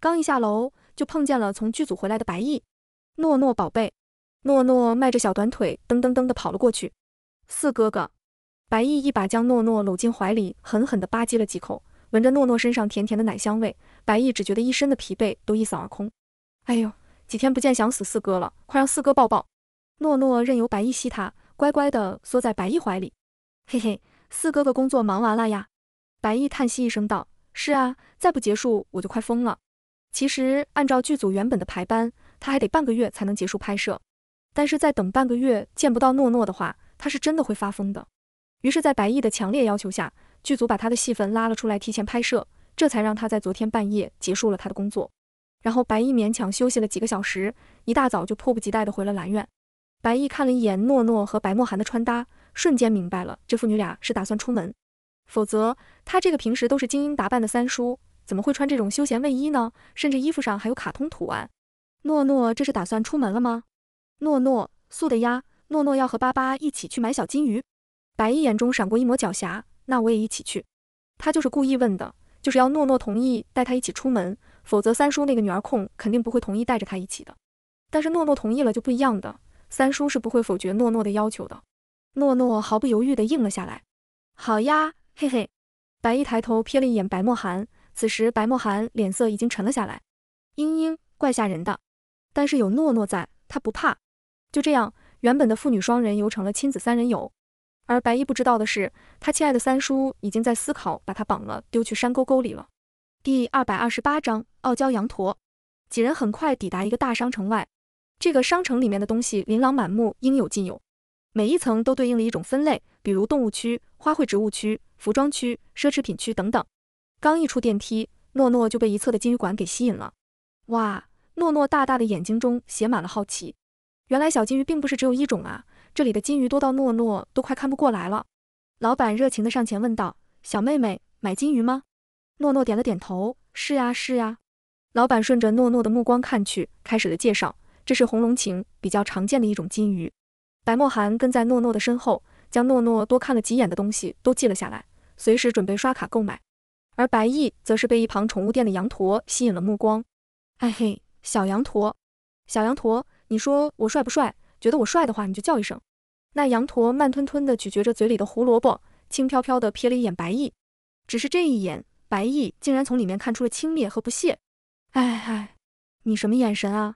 刚一下楼，就碰见了从剧组回来的白毅。诺诺宝贝，诺诺迈着小短腿，噔噔噔的跑了过去。四哥哥，白毅一把将诺诺搂进怀里，狠狠地吧唧了几口。闻着诺诺身上甜甜的奶香味，白毅只觉得一身的疲惫都一扫而空。哎呦，几天不见，想死四哥了，快让四哥抱抱。诺诺任由白毅吸他，乖乖地缩在白毅怀里。嘿嘿，四哥哥工作忙完了呀？白毅叹息一声道：“是啊，再不结束我就快疯了。其实按照剧组原本的排班，他还得半个月才能结束拍摄。但是再等半个月见不到诺诺的话，他是真的会发疯的。于是，在白毅的强烈要求下。”剧组把他的戏份拉了出来，提前拍摄，这才让他在昨天半夜结束了他的工作。然后白毅勉强休息了几个小时，一大早就迫不及待地回了兰苑。白毅看了一眼诺诺和白墨寒的穿搭，瞬间明白了，这父女俩是打算出门。否则他这个平时都是精英打扮的三叔，怎么会穿这种休闲卫衣呢？甚至衣服上还有卡通图案。诺诺这是打算出门了吗？诺诺素的呀，诺诺要和巴巴一起去买小金鱼。白毅眼中闪过一抹狡黠。那我也一起去。他就是故意问的，就是要诺诺同意带他一起出门，否则三叔那个女儿控肯定不会同意带着他一起的。但是诺诺同意了就不一样的，三叔是不会否决诺诺的要求的。诺诺毫不犹豫地应了下来。好呀，嘿嘿。白衣抬头瞥了一眼白墨寒，此时白墨寒脸色已经沉了下来。嘤嘤，怪吓人的。但是有诺诺在，他不怕。就这样，原本的父女双人游成了亲子三人游。而白衣不知道的是，他亲爱的三叔已经在思考把他绑了，丢去山沟沟里了。第二百二十八章傲娇羊驼。几人很快抵达一个大商城外，这个商城里面的东西琳琅满目，应有尽有，每一层都对应了一种分类，比如动物区、花卉植物区、服装区、奢侈品区等等。刚一出电梯，诺诺就被一侧的金鱼馆给吸引了。哇！诺诺大大的眼睛中写满了好奇。原来小金鱼并不是只有一种啊，这里的金鱼多到诺诺都快看不过来了。老板热情地上前问道：“小妹妹，买金鱼吗？”诺诺点了点头：“是呀，是呀。”老板顺着诺诺的目光看去，开始了介绍：“这是红龙禽，比较常见的一种金鱼。”白墨寒跟在诺诺的身后，将诺诺多看了几眼的东西都记了下来，随时准备刷卡购买。而白毅则是被一旁宠物店的羊驼吸引了目光。哎嘿，小羊驼，小羊驼，你说我帅不帅？觉得我帅的话，你就叫一声。那羊驼慢吞吞地咀嚼着嘴里的胡萝卜，轻飘飘地瞥了一眼白毅。只是这一眼，白毅竟然从里面看出了轻蔑和不屑。哎哎，你什么眼神啊？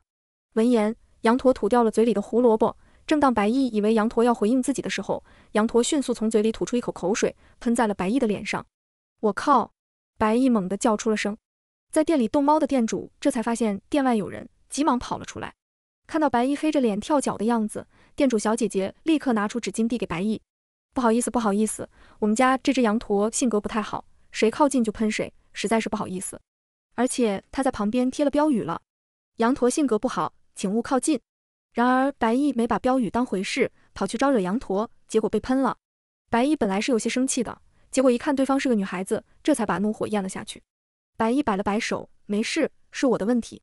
闻言，羊驼吐掉了嘴里的胡萝卜。正当白毅以为羊驼要回应自己的时候，羊驼迅速从嘴里吐出一口口水，喷在了白毅的脸上。我靠！白毅猛地叫出了声。在店里逗猫的店主这才发现店外有人，急忙跑了出来。看到白毅黑着脸跳脚的样子，店主小姐姐立刻拿出纸巾递给白毅。不好意思，不好意思，我们家这只羊驼性格不太好，谁靠近就喷谁，实在是不好意思。而且他在旁边贴了标语了，羊驼性格不好，请勿靠近。然而白毅没把标语当回事，跑去招惹羊驼，结果被喷了。白毅本来是有些生气的，结果一看对方是个女孩子，这才把怒火咽了下去。白衣摆了摆手，没事，是我的问题。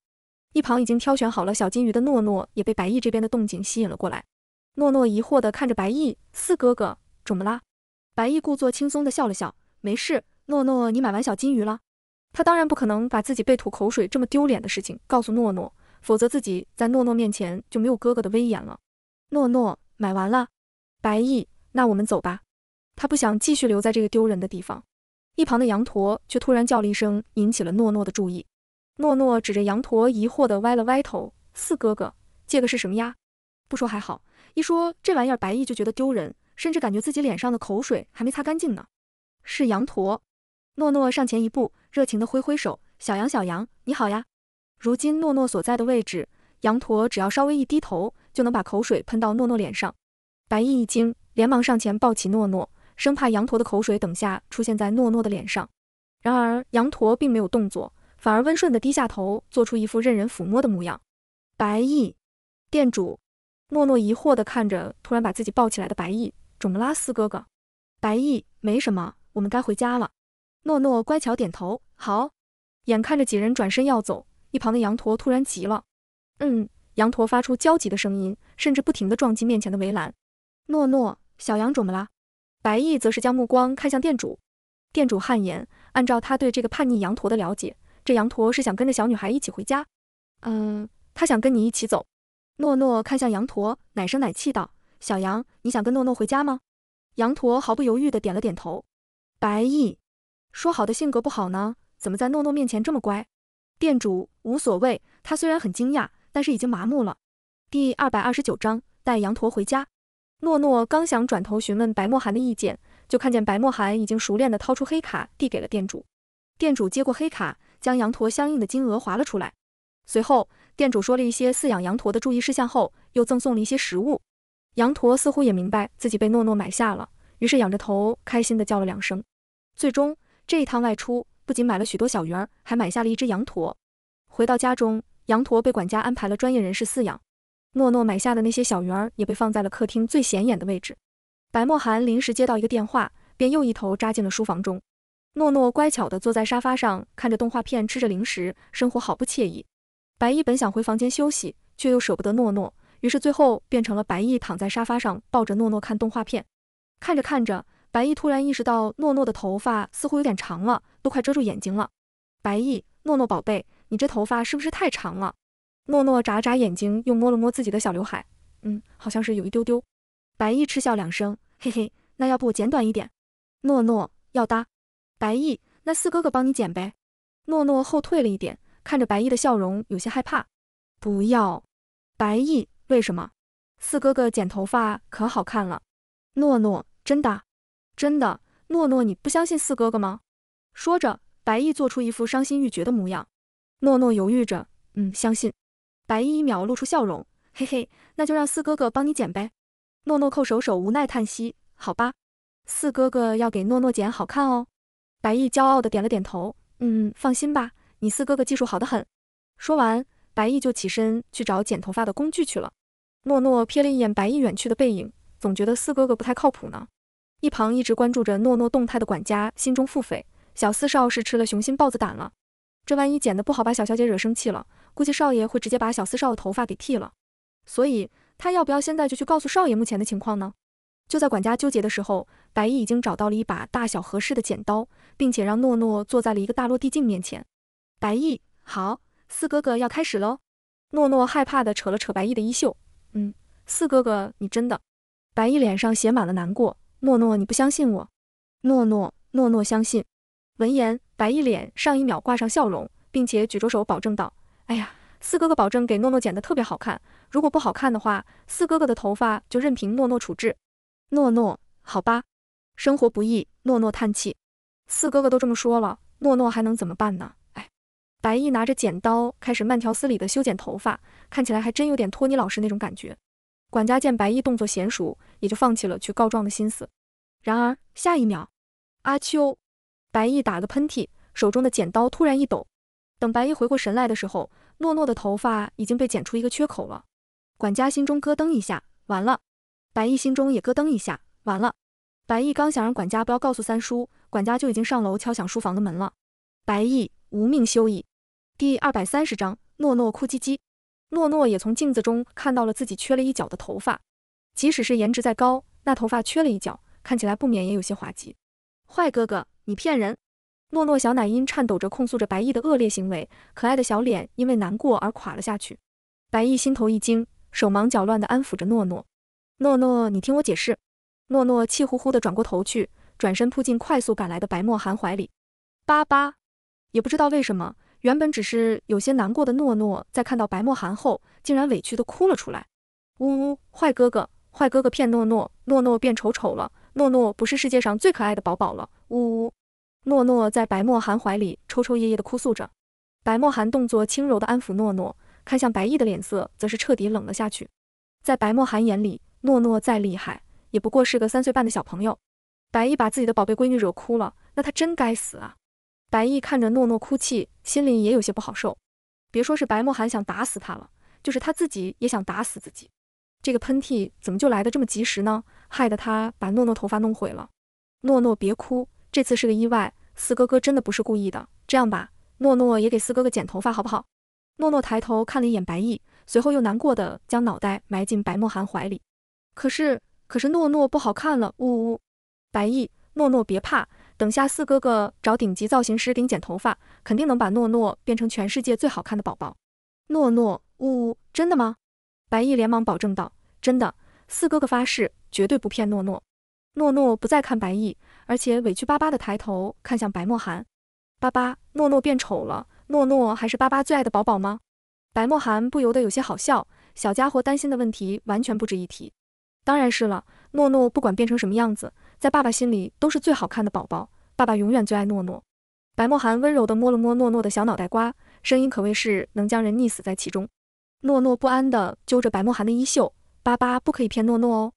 一旁已经挑选好了小金鱼的诺诺也被白毅这边的动静吸引了过来。诺诺疑惑地看着白毅，四哥哥，怎么啦？白毅故作轻松地笑了笑，没事。诺诺，你买完小金鱼了？他当然不可能把自己被吐口水这么丢脸的事情告诉诺诺，否则自己在诺诺面前就没有哥哥的威严了。诺诺，买完了。白毅，那我们走吧。他不想继续留在这个丢人的地方。一旁的羊驼却突然叫了一声，引起了诺诺的注意。诺诺指着羊驼，疑惑地歪了歪头：“四哥哥，这个是什么呀？不说还好，一说这玩意儿，白毅就觉得丢人，甚至感觉自己脸上的口水还没擦干净呢。”是羊驼。诺诺上前一步，热情地挥挥手：“小羊，小羊，你好呀！”如今诺诺所在的位置，羊驼只要稍微一低头，就能把口水喷到诺诺脸上。白毅一惊，连忙上前抱起诺诺。生怕羊驼的口水等下出现在诺诺的脸上，然而羊驼并没有动作，反而温顺地低下头，做出一副任人抚摸的模样。白毅，店主，诺诺疑惑地看着突然把自己抱起来的白毅，怎么啦，四哥哥？白毅，没什么，我们该回家了。诺诺乖巧点头，好。眼看着几人转身要走，一旁的羊驼突然急了，嗯，羊驼发出焦急的声音，甚至不停地撞击面前的围栏。诺诺，小羊怎么啦？白毅则是将目光看向店主，店主汗颜。按照他对这个叛逆羊驼的了解，这羊驼是想跟着小女孩一起回家。嗯，他想跟你一起走。诺诺看向羊驼，奶声奶气道：“小羊，你想跟诺诺回家吗？”羊驼毫不犹豫地点了点头。白毅说好的性格不好呢，怎么在诺诺面前这么乖？店主无所谓，他虽然很惊讶，但是已经麻木了。第二百二十九章带羊驼回家。诺诺刚想转头询问白墨寒的意见，就看见白墨寒已经熟练地掏出黑卡递给了店主。店主接过黑卡，将羊驼相应的金额划了出来。随后，店主说了一些饲养羊驼的注意事项后，又赠送了一些食物。羊驼似乎也明白自己被诺诺买下了，于是仰着头开心地叫了两声。最终，这一趟外出不仅买了许多小鱼儿，还买下了一只羊驼。回到家中，羊驼被管家安排了专业人士饲养。诺诺买下的那些小鱼儿也被放在了客厅最显眼的位置。白墨寒临时接到一个电话，便又一头扎进了书房中。诺诺乖巧地坐在沙发上，看着动画片，吃着零食，生活好不惬意。白毅本想回房间休息，却又舍不得诺诺，于是最后变成了白毅躺在沙发上，抱着诺诺看动画片。看着看着，白毅突然意识到诺诺的头发似乎有点长了，都快遮住眼睛了。白毅，诺诺宝贝，你这头发是不是太长了？诺诺眨眨眼睛，又摸了摸自己的小刘海，嗯，好像是有一丢丢。白毅嗤笑两声，嘿嘿，那要不我剪短一点？诺诺要搭。白毅，那四哥哥帮你剪呗。诺诺后退了一点，看着白毅的笑容，有些害怕。不要。白毅，为什么？四哥哥剪头发可好看了。诺诺，真的，真的。诺诺，你不相信四哥哥吗？说着，白毅做出一副伤心欲绝的模样。诺诺犹豫着，嗯，相信。白毅一秒露出笑容，嘿嘿，那就让四哥哥帮你剪呗。诺诺叩手手，无奈叹息，好吧，四哥哥要给诺诺剪好看哦。白毅骄傲的点了点头，嗯，放心吧，你四哥哥技术好得很。说完，白毅就起身去找剪头发的工具去了。诺诺瞥了一眼白毅远去的背影，总觉得四哥哥不太靠谱呢。一旁一直关注着诺诺动态的管家心中腹诽：小四少是吃了雄心豹子胆了，这万一剪得不好，把小小姐惹生气了。估计少爷会直接把小四少的头发给剃了，所以他要不要现在就去告诉少爷目前的情况呢？就在管家纠结的时候，白毅已经找到了一把大小合适的剪刀，并且让诺诺坐在了一个大落地镜面前。白毅，好，四哥哥要开始喽。诺诺害怕的扯了扯白毅的衣袖，嗯，四哥哥，你真的？白毅脸上写满了难过。诺诺，你不相信我？诺诺，诺诺相信。闻言，白毅脸上一秒挂上笑容，并且举着手保证道。哎呀，四哥哥保证给诺诺剪得特别好看。如果不好看的话，四哥哥的头发就任凭诺诺处置。诺诺，好吧，生活不易。诺诺叹气。四哥哥都这么说了，诺诺还能怎么办呢？哎，白毅拿着剪刀开始慢条斯理的修剪头发，看起来还真有点托尼老师那种感觉。管家见白毅动作娴熟，也就放弃了去告状的心思。然而下一秒，阿秋，白毅打了个喷嚏，手中的剪刀突然一抖。等白毅回过神来的时候，诺诺的头发已经被剪出一个缺口了。管家心中咯噔一下，完了。白毅心中也咯噔一下，完了。白毅刚想让管家不要告诉三叔，管家就已经上楼敲响书房的门了。白毅无命休矣。第二百三十章，诺诺哭唧唧。诺诺也从镜子中看到了自己缺了一角的头发，即使是颜值再高，那头发缺了一角，看起来不免也有些滑稽。坏哥哥，你骗人！诺诺小奶音颤抖着控诉着白毅的恶劣行为，可爱的小脸因为难过而垮了下去。白毅心头一惊，手忙脚乱地安抚着诺诺。诺诺，你听我解释。诺诺气呼呼地转过头去，转身扑进快速赶来的白墨寒怀里。巴巴，也不知道为什么，原本只是有些难过的诺诺，在看到白墨寒后，竟然委屈地哭了出来。呜呜，坏哥哥，坏哥哥骗诺诺，诺诺变丑丑了。诺诺不是世界上最可爱的宝宝了。呜呜。诺诺在白墨寒怀里抽抽噎噎地哭诉着，白墨寒动作轻柔地安抚诺诺，看向白毅的脸色则是彻底冷了下去。在白墨寒眼里，诺诺再厉害，也不过是个三岁半的小朋友。白毅把自己的宝贝闺女惹哭了，那他真该死啊！白毅看着诺诺哭泣，心里也有些不好受。别说是白墨寒想打死他了，就是他自己也想打死自己。这个喷嚏怎么就来得这么及时呢？害得他把诺诺头发弄毁了。诺诺别哭。这次是个意外，四哥哥真的不是故意的。这样吧，诺诺也给四哥哥剪头发好不好？诺诺抬头看了一眼白毅，随后又难过的将脑袋埋进白墨寒怀里。可是，可是诺诺不好看了，呜呜！白毅，诺诺别怕，等下四哥哥找顶级造型师给你剪头发，肯定能把诺诺变成全世界最好看的宝宝。诺诺，呜呜，真的吗？白毅连忙保证道：“真的，四哥哥发誓，绝对不骗诺诺。”诺诺不再看白毅，而且委屈巴巴的抬头看向白墨寒。巴巴，诺诺变丑了，诺诺还是巴巴最爱的宝宝吗？白墨寒不由得有些好笑，小家伙担心的问题完全不值一提。当然是了，诺诺不管变成什么样子，在爸爸心里都是最好看的宝宝，爸爸永远最爱诺诺。白墨寒温柔地摸了摸诺诺的小脑袋瓜，声音可谓是能将人溺死在其中。诺诺不安地揪着白墨寒的衣袖，巴巴不可以骗诺诺哦。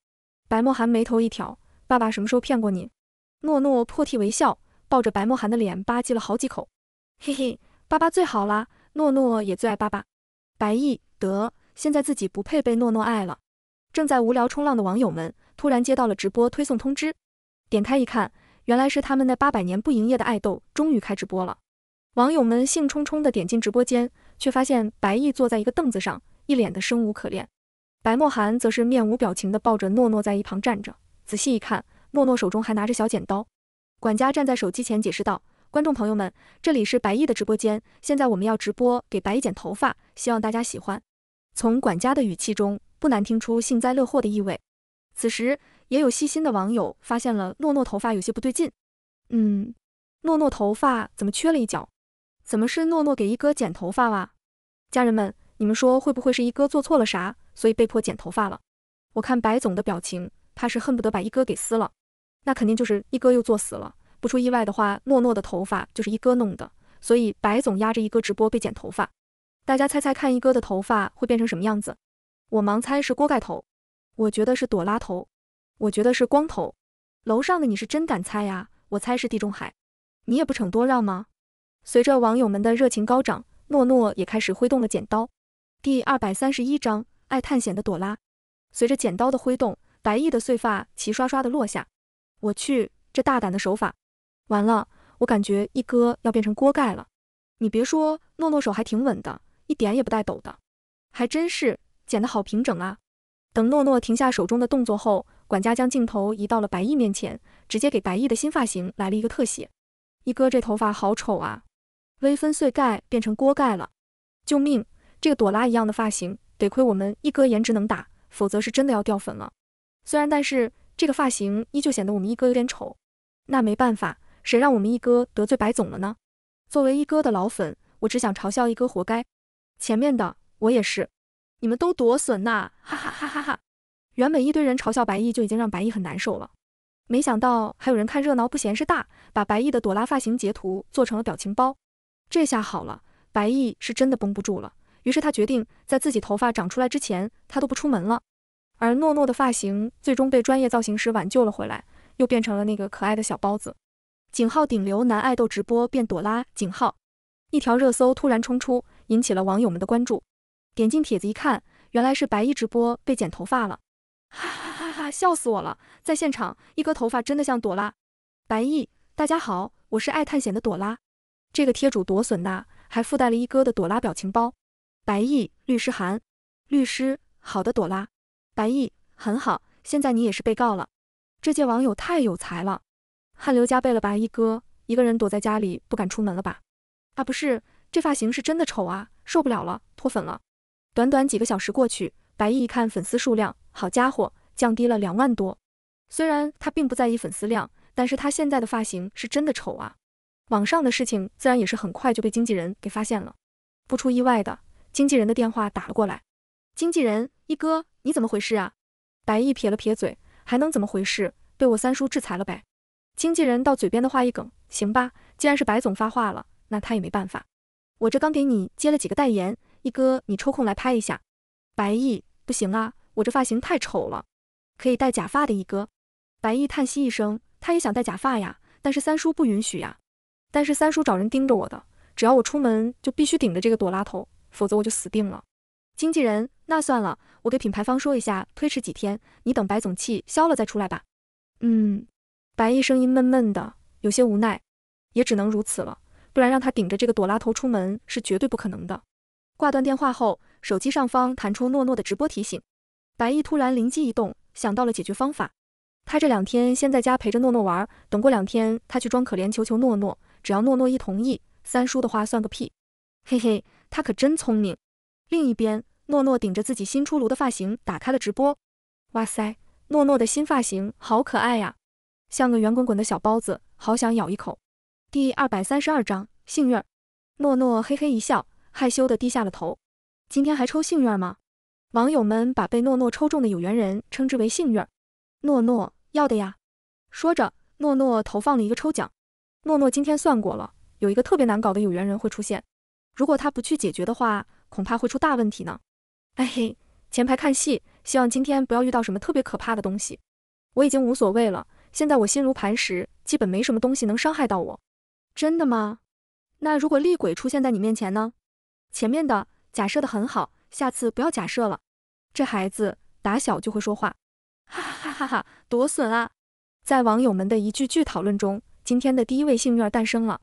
白墨寒眉头一挑。爸爸什么时候骗过你？诺诺破涕为笑，抱着白墨寒的脸吧唧了好几口。嘿嘿，爸爸最好啦，诺诺也最爱爸爸。白毅得，现在自己不配被诺诺爱了。正在无聊冲浪的网友们突然接到了直播推送通知，点开一看，原来是他们那八百年不营业的爱豆终于开直播了。网友们兴冲冲地点进直播间，却发现白毅坐在一个凳子上，一脸的生无可恋。白墨寒则是面无表情地抱着诺诺在一旁站着。仔细一看，诺诺手中还拿着小剪刀。管家站在手机前解释道：“观众朋友们，这里是白毅的直播间，现在我们要直播给白毅剪头发，希望大家喜欢。从管家的语气中，不难听出幸灾乐祸的意味。此时，也有细心的网友发现了诺诺头发有些不对劲。嗯，诺诺头发怎么缺了一角？怎么是诺诺给一哥剪头发哇？家人们，你们说会不会是一哥做错了啥，所以被迫剪头发了？我看白总的表情，怕是恨不得把一哥给撕了。那肯定就是一哥又作死了。不出意外的话，诺诺的头发就是一哥弄的，所以白总压着一哥直播被剪头发。大家猜猜看，一哥的头发会变成什么样子？我盲猜是锅盖头，我觉得是朵拉头，我觉得是光头。楼上的你是真敢猜呀？我猜是地中海，你也不逞多让吗？随着网友们的热情高涨，诺诺也开始挥动了剪刀。第二百三十一章，爱探险的朵拉。随着剪刀的挥动，白毅的碎发齐刷刷的落下。我去，这大胆的手法！完了，我感觉一哥要变成锅盖了。你别说，诺诺手还挺稳的，一点也不带抖的，还真是剪得好平整啊。等诺诺停下手中的动作后，管家将镜头移到了白毅面前，直接给白毅的新发型来了一个特写。一哥这头发好丑啊，微分碎盖变成锅盖了，救命！这个朵拉一样的发型，得亏我们一哥颜值能打，否则是真的要掉粉了。虽然，但是这个发型依旧显得我们一哥有点丑。那没办法。谁让我们一哥得罪白总了呢？作为一哥的老粉，我只想嘲笑一哥活该。前面的我也是，你们都多损呐！哈哈哈哈哈。原本一堆人嘲笑白毅就已经让白毅很难受了，没想到还有人看热闹不嫌事大，把白毅的朵拉发型截图做成了表情包。这下好了，白毅是真的绷不住了，于是他决定在自己头发长出来之前，他都不出门了。而诺诺的发型最终被专业造型师挽救了回来，又变成了那个可爱的小包子。井号顶流男爱豆直播变朵拉，井号一条热搜突然冲出，引起了网友们的关注。点进帖子一看，原来是白衣直播被剪头发了，哈哈哈哈，笑死我了！在现场，一哥头发真的像朵拉。白衣，大家好，我是爱探险的朵拉。这个贴主多损呐，还附带了一哥的朵拉表情包。白衣律师函，律师，好的，朵拉。白衣，很好，现在你也是被告了。这届网友太有才了。汗流浃背了吧，一哥，一个人躲在家里不敢出门了吧？啊，不是，这发型是真的丑啊，受不了了，脱粉了。短短几个小时过去，白毅一看粉丝数量，好家伙，降低了两万多。虽然他并不在意粉丝量，但是他现在的发型是真的丑啊。网上的事情自然也是很快就被经纪人给发现了。不出意外的，经纪人的电话打了过来。经纪人，一哥，你怎么回事啊？白毅撇了撇嘴，还能怎么回事？被我三叔制裁了呗。经纪人到嘴边的话一梗，行吧，既然是白总发话了，那他也没办法。我这刚给你接了几个代言，一哥你抽空来拍一下。白毅，不行啊，我这发型太丑了，可以戴假发的一哥。白毅叹息一声，他也想戴假发呀，但是三叔不允许呀。但是三叔找人盯着我的，只要我出门就必须顶着这个朵拉头，否则我就死定了。经纪人，那算了，我给品牌方说一下，推迟几天，你等白总气消了再出来吧。嗯。白毅声音闷闷的，有些无奈，也只能如此了，不然让他顶着这个朵拉头出门是绝对不可能的。挂断电话后，手机上方弹出诺诺的直播提醒，白毅突然灵机一动，想到了解决方法。他这两天先在家陪着诺诺玩，等过两天他去装可怜求求诺诺，只要诺诺一同意，三叔的话算个屁。嘿嘿，他可真聪明。另一边，诺诺顶着自己新出炉的发型打开了直播。哇塞，诺诺的新发型好可爱呀！像个圆滚滚的小包子，好想咬一口。第二百三十二章幸运儿。诺诺嘿嘿一笑，害羞的低下了头。今天还抽幸运儿吗？网友们把被诺诺抽中的有缘人称之为幸运儿。诺诺要的呀。说着，诺诺投放了一个抽奖。诺诺今天算过了，有一个特别难搞的有缘人会出现。如果他不去解决的话，恐怕会出大问题呢。哎嘿，前排看戏，希望今天不要遇到什么特别可怕的东西。我已经无所谓了。现在我心如磐石，基本没什么东西能伤害到我。真的吗？那如果厉鬼出现在你面前呢？前面的假设的很好，下次不要假设了。这孩子打小就会说话，哈哈哈哈！多损啊！在网友们的一句句讨论中，今天的第一位幸运儿诞生了。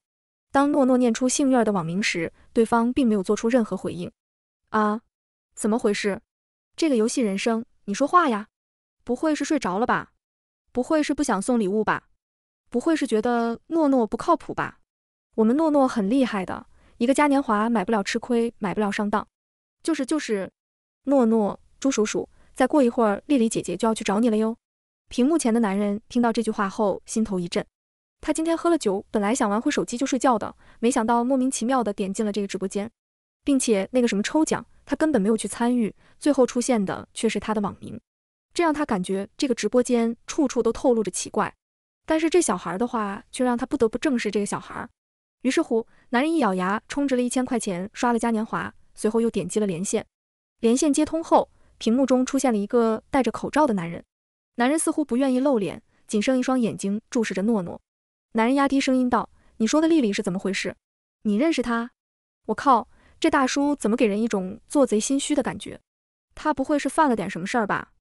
当诺诺念出幸运儿的网名时，对方并没有做出任何回应。啊？怎么回事？这个游戏人生，你说话呀！不会是睡着了吧？不会是不想送礼物吧？不会是觉得诺诺不靠谱吧？我们诺诺很厉害的，一个嘉年华买不了吃亏，买不了上当。就是就是，诺诺，朱叔叔，再过一会儿丽丽姐姐就要去找你了哟。屏幕前的男人听到这句话后，心头一震。他今天喝了酒，本来想玩会手机就睡觉的，没想到莫名其妙的点进了这个直播间，并且那个什么抽奖，他根本没有去参与，最后出现的却是他的网名，这让他感觉这个直播间处处都透露着奇怪。但是这小孩的话，却让他不得不正视这个小孩。于是乎，男人一咬牙，充值了一千块钱，刷了嘉年华，随后又点击了连线。连线接通后，屏幕中出现了一个戴着口罩的男人，男人似乎不愿意露脸，仅剩一双眼睛注视着诺诺。男人压低声音道：“你说的丽丽是怎么回事？你认识她？我靠，这大叔怎么给人一种做贼心虚的感觉？他不会是犯了点什么事儿吧？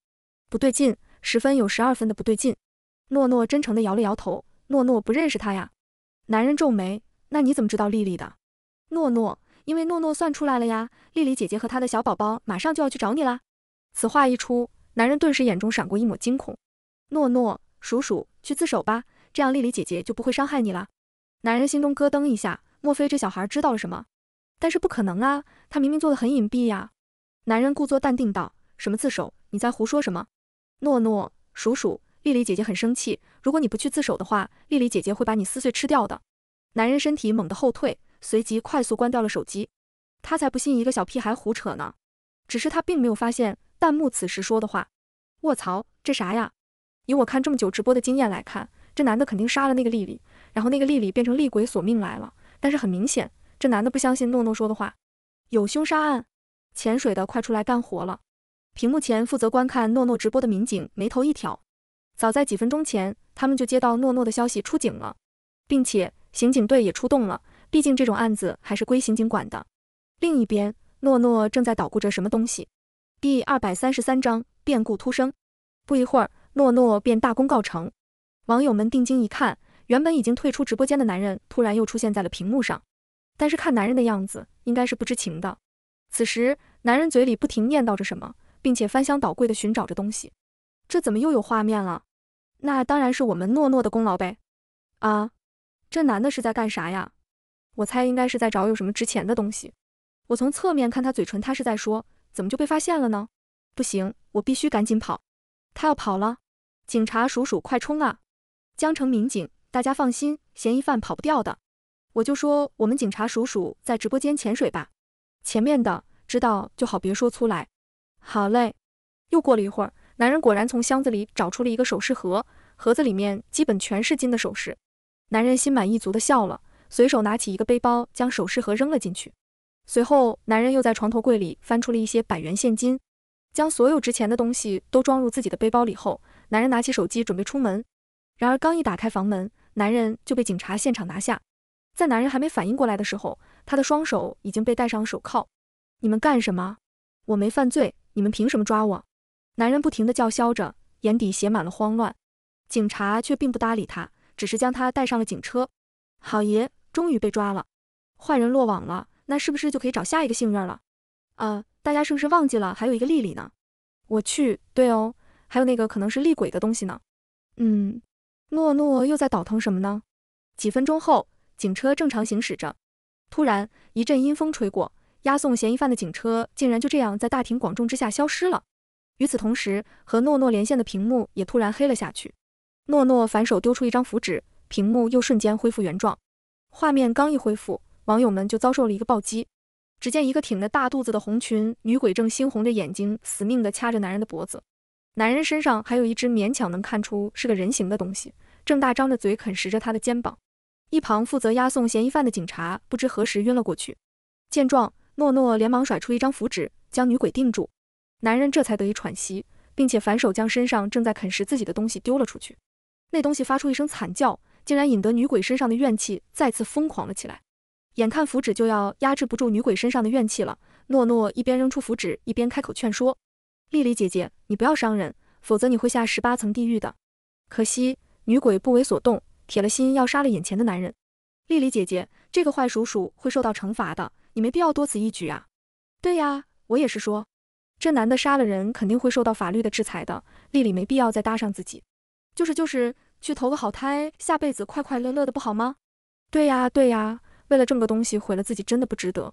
不对劲，十分有十二分的不对劲。”诺诺真诚地摇了摇头：“诺诺不认识他呀。”男人皱眉：“那你怎么知道丽丽的？”诺诺：“因为诺诺算出来了呀，丽丽姐姐和她的小宝宝马上就要去找你啦。”此话一出，男人顿时眼中闪过一抹惊恐：“诺诺，鼠鼠，去自首吧。”这样丽丽姐姐就不会伤害你了。男人心中咯噔一下，莫非这小孩知道了什么？但是不可能啊，他明明做的很隐蔽呀。男人故作淡定道：“什么自首？你在胡说什么？”诺诺，鼠鼠，丽丽姐姐很生气，如果你不去自首的话，丽丽姐姐会把你撕碎吃掉的。男人身体猛地后退，随即快速关掉了手机。他才不信一个小屁孩胡扯呢。只是他并没有发现弹幕此时说的话。卧槽，这啥呀？以我看这么久直播的经验来看。这男的肯定杀了那个丽丽，然后那个丽丽变成厉鬼索命来了。但是很明显，这男的不相信诺诺说的话，有凶杀案。潜水的快出来干活了！屏幕前负责观看诺诺直播的民警眉头一挑，早在几分钟前，他们就接到诺诺的消息出警了，并且刑警队也出动了。毕竟这种案子还是归刑警管的。另一边，诺诺正在捣鼓着什么东西。第二百三十三章变故突生。不一会儿，诺诺便大功告成。网友们定睛一看，原本已经退出直播间的男人突然又出现在了屏幕上。但是看男人的样子，应该是不知情的。此时，男人嘴里不停念叨着什么，并且翻箱倒柜的寻找着东西。这怎么又有画面了？那当然是我们诺诺的功劳呗！啊，这男的是在干啥呀？我猜应该是在找有什么值钱的东西。我从侧面看他嘴唇，他是在说，怎么就被发现了呢？不行，我必须赶紧跑！他要跑了！警察叔叔，快冲啊！江城民警，大家放心，嫌疑犯跑不掉的。我就说我们警察叔叔在直播间潜水吧。前面的知道就好，别说出来。好嘞。又过了一会儿，男人果然从箱子里找出了一个首饰盒，盒子里面基本全是金的首饰。男人心满意足的笑了，随手拿起一个背包，将首饰盒扔了进去。随后，男人又在床头柜里翻出了一些百元现金，将所有值钱的东西都装入自己的背包里后，男人拿起手机准备出门。然而，刚一打开房门，男人就被警察现场拿下。在男人还没反应过来的时候，他的双手已经被戴上了手铐。你们干什么？我没犯罪，你们凭什么抓我？男人不停地叫嚣着，眼底写满了慌乱。警察却并不搭理他，只是将他带上了警车。好爷，终于被抓了，坏人落网了，那是不是就可以找下一个幸运了？呃，大家是不是忘记了还有一个丽丽呢？我去，对哦，还有那个可能是厉鬼的东西呢。嗯。诺诺又在倒腾什么呢？几分钟后，警车正常行驶着，突然一阵阴风吹过，押送嫌疑犯的警车竟然就这样在大庭广众之下消失了。与此同时，和诺诺连线的屏幕也突然黑了下去。诺诺反手丢出一张符纸，屏幕又瞬间恢复原状。画面刚一恢复，网友们就遭受了一个暴击。只见一个挺着大肚子的红裙女鬼正猩红着眼睛，死命地掐着男人的脖子。男人身上还有一只勉强能看出是个人形的东西。正大张着嘴啃食着他的肩膀，一旁负责押送嫌疑犯的警察不知何时晕了过去。见状，诺诺连忙甩出一张符纸，将女鬼定住。男人这才得以喘息，并且反手将身上正在啃食自己的东西丢了出去。那东西发出一声惨叫，竟然引得女鬼身上的怨气再次疯狂了起来。眼看符纸就要压制不住女鬼身上的怨气了，诺诺一边扔出符纸，一边开口劝说：“丽丽姐姐，你不要伤人，否则你会下十八层地狱的。”可惜。女鬼不为所动，铁了心要杀了眼前的男人。丽丽姐姐，这个坏叔叔会受到惩罚的，你没必要多此一举啊。对呀，我也是说，这男的杀了人，肯定会受到法律的制裁的。丽丽没必要再搭上自己，就是就是，去投个好胎，下辈子快快乐乐的不好吗？对呀对呀，为了这么个东西毁了自己，真的不值得。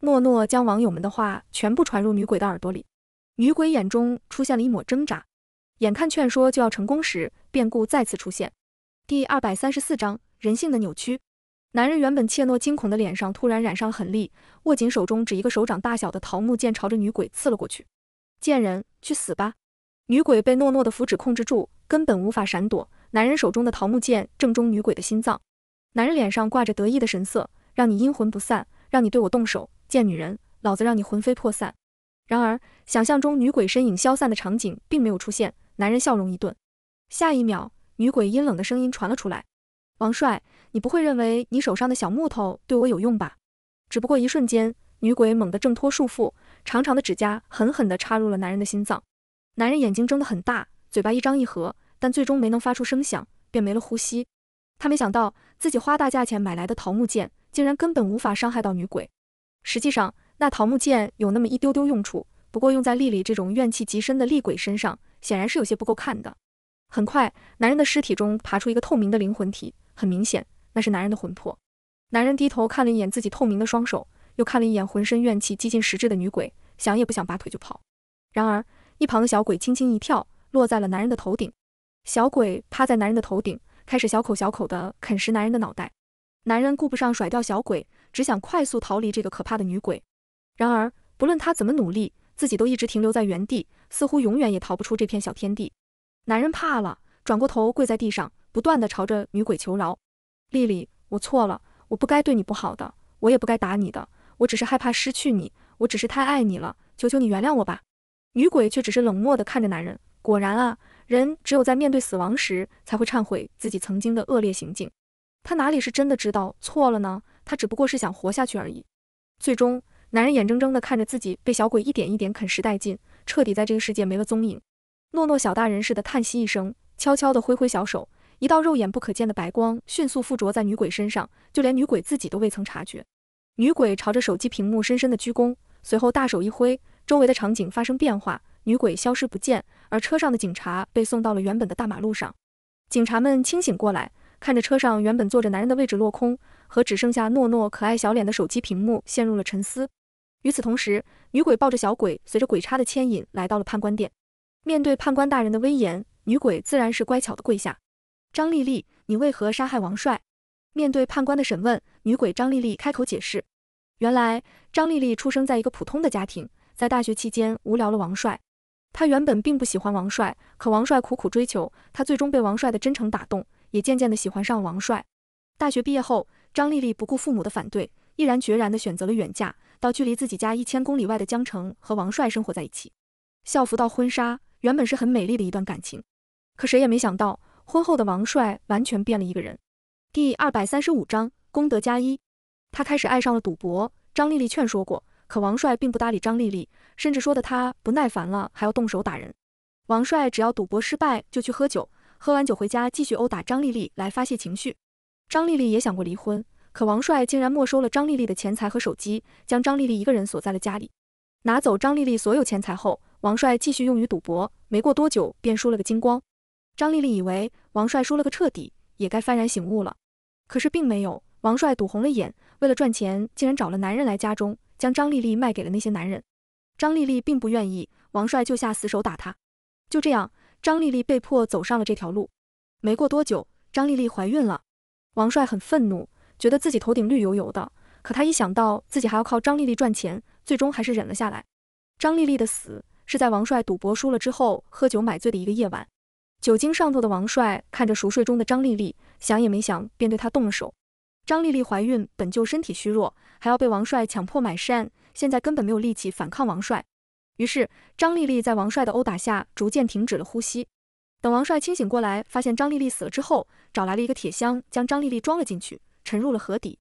诺诺将网友们的话全部传入女鬼的耳朵里，女鬼眼中出现了一抹挣扎。眼看劝说就要成功时，变故再次出现。第二百三十四章人性的扭曲。男人原本怯懦惊恐的脸上突然染上狠戾，握紧手中只一个手掌大小的桃木剑，朝着女鬼刺了过去。贱人，去死吧！女鬼被诺诺的符纸控制住，根本无法闪躲。男人手中的桃木剑正中女鬼的心脏。男人脸上挂着得意的神色，让你阴魂不散，让你对我动手，贱女人，老子让你魂飞魄散。然而，想象中女鬼身影消散的场景并没有出现。男人笑容一顿，下一秒，女鬼阴冷的声音传了出来：“王帅。”你不会认为你手上的小木头对我有用吧？只不过一瞬间，女鬼猛地挣脱束缚，长长的指甲狠狠地插入了男人的心脏。男人眼睛睁得很大，嘴巴一张一合，但最终没能发出声响，便没了呼吸。他没想到自己花大价钱买来的桃木剑，竟然根本无法伤害到女鬼。实际上，那桃木剑有那么一丢丢用处，不过用在丽丽这种怨气极深的厉鬼身上，显然是有些不够看的。很快，男人的尸体中爬出一个透明的灵魂体，很明显。那是男人的魂魄。男人低头看了一眼自己透明的双手，又看了一眼浑身怨气几近实质的女鬼，想也不想拔腿就跑。然而，一旁的小鬼轻轻一跳，落在了男人的头顶。小鬼趴在男人的头顶，开始小口小口地啃食男人的脑袋。男人顾不上甩掉小鬼，只想快速逃离这个可怕的女鬼。然而，不论他怎么努力，自己都一直停留在原地，似乎永远也逃不出这片小天地。男人怕了，转过头跪在地上，不断地朝着女鬼求饶。丽丽，我错了，我不该对你不好的，我也不该打你的，我只是害怕失去你，我只是太爱你了，求求你原谅我吧。女鬼却只是冷漠地看着男人。果然啊，人只有在面对死亡时，才会忏悔自己曾经的恶劣行径。他哪里是真的知道错了呢？他只不过是想活下去而已。最终，男人眼睁睁地看着自己被小鬼一点一点啃食殆尽，彻底在这个世界没了踪影。诺诺小大人似的叹息一声，悄悄地挥挥小手。一道肉眼不可见的白光迅速附着在女鬼身上，就连女鬼自己都未曾察觉。女鬼朝着手机屏幕深深的鞠躬，随后大手一挥，周围的场景发生变化，女鬼消失不见，而车上的警察被送到了原本的大马路上。警察们清醒过来，看着车上原本坐着男人的位置落空，和只剩下诺诺可爱小脸的手机屏幕，陷入了沉思。与此同时，女鬼抱着小鬼，随着鬼差的牵引来到了判官殿。面对判官大人的威严，女鬼自然是乖巧的跪下。张丽丽，你为何杀害王帅？面对判官的审问，女鬼张丽丽开口解释：原来张丽丽出生在一个普通的家庭，在大学期间无聊了王帅。她原本并不喜欢王帅，可王帅苦苦追求，她最终被王帅的真诚打动，也渐渐的喜欢上王帅。大学毕业后，张丽丽不顾父母的反对，毅然决然的选择了远嫁到距离自己家一千公里外的江城，和王帅生活在一起。校服到婚纱，原本是很美丽的一段感情，可谁也没想到。婚后的王帅完全变了一个人。第二百三十五章功德加一，他开始爱上了赌博。张丽丽劝说过，可王帅并不搭理张丽丽，甚至说的她不耐烦了，还要动手打人。王帅只要赌博失败就去喝酒，喝完酒回家继续殴打张丽丽来发泄情绪。张丽丽也想过离婚，可王帅竟然没收了张丽丽的钱财和手机，将张丽丽一个人锁在了家里。拿走张丽丽所有钱财后，王帅继续用于赌博，没过多久便输了个精光。张丽丽以为王帅输了个彻底，也该幡然醒悟了。可是并没有，王帅赌红了眼，为了赚钱，竟然找了男人来家中，将张丽丽卖给了那些男人。张丽丽并不愿意，王帅就下死手打她。就这样，张丽丽被迫走上了这条路。没过多久，张丽丽怀孕了。王帅很愤怒，觉得自己头顶绿油油的，可他一想到自己还要靠张丽丽赚钱，最终还是忍了下来。张丽丽的死是在王帅赌博输了之后，喝酒买醉的一个夜晚。酒精上头的王帅看着熟睡中的张丽丽，想也没想便对她动了手。张丽丽怀孕，本就身体虚弱，还要被王帅强迫买肾，现在根本没有力气反抗王帅。于是张丽丽在王帅的殴打下逐渐停止了呼吸。等王帅清醒过来，发现张丽丽死了之后，找来了一个铁箱，将张丽丽装了进去，沉入了河底。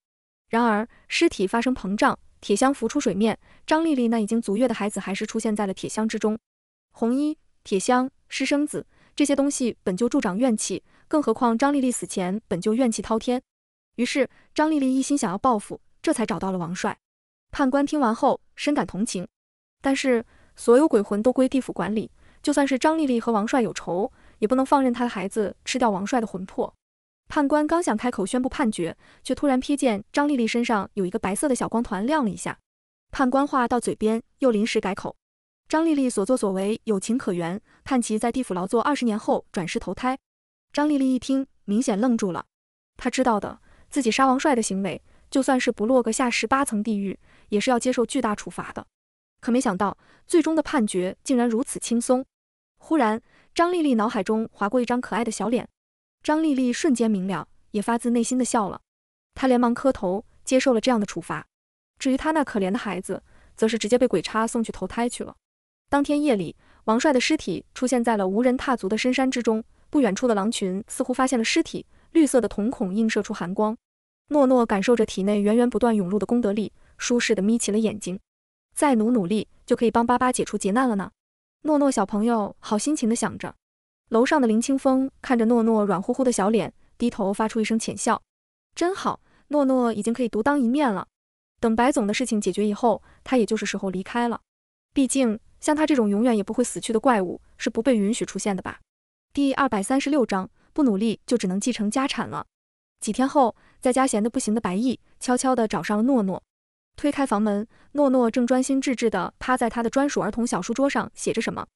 然而尸体发生膨胀，铁箱浮出水面，张丽丽那已经足月的孩子还是出现在了铁箱之中。红衣、铁箱、私生子。这些东西本就助长怨气，更何况张丽丽死前本就怨气滔天。于是张丽丽一心想要报复，这才找到了王帅。判官听完后深感同情，但是所有鬼魂都归地府管理，就算是张丽丽和王帅有仇，也不能放任他的孩子吃掉王帅的魂魄。判官刚想开口宣布判决，却突然瞥见张丽丽身上有一个白色的小光团亮了一下。判官话到嘴边，又临时改口：“张丽丽所作所为有情可原，判其在地府劳作二十年后转世投胎。”张丽丽一听，明显愣住了。她知道的，自己杀王帅的行为，就算是不落个下十八层地狱，也是要接受巨大处罚的。可没想到，最终的判决竟然如此轻松。忽然，张丽丽脑海中划过一张可爱的小脸。张丽丽瞬间明了，也发自内心的笑了。她连忙磕头，接受了这样的处罚。至于她那可怜的孩子，则是直接被鬼差送去投胎去了。当天夜里，王帅的尸体出现在了无人踏足的深山之中。不远处的狼群似乎发现了尸体，绿色的瞳孔映射出寒光。诺诺感受着体内源源不断涌入的功德力，舒适的眯起了眼睛。再努努力，就可以帮巴巴解除劫难了呢。诺诺小朋友好心情的想着。楼上的林清风看着诺诺软乎乎的小脸，低头发出一声浅笑。真好，诺诺已经可以独当一面了。等白总的事情解决以后，他也就是时候离开了。毕竟像他这种永远也不会死去的怪物，是不被允许出现的吧？第二百三十六章，不努力就只能继承家产了。几天后，在家闲得不行的白毅悄悄地找上了诺诺。推开房门，诺诺正专心致志地趴在他的专属儿童小书桌上写着什么。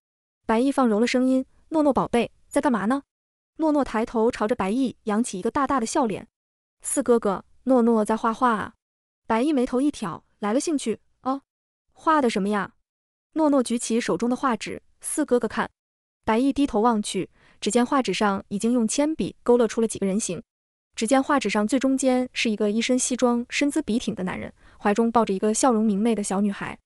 白毅放柔了声音。诺诺宝贝，在干嘛呢？诺诺抬头朝着白毅扬起一个大大的笑脸。四哥哥，诺诺在画画啊。白毅眉头一挑，来了兴趣。哦，画的什么呀？诺诺举起手中的画纸，四哥哥看。白毅低头望去，只见画纸上已经用铅笔勾勒出了几个人形。只见画纸上最中间是一个一身西装、身姿笔挺的男人，怀中抱着一个笑容明媚的小女孩。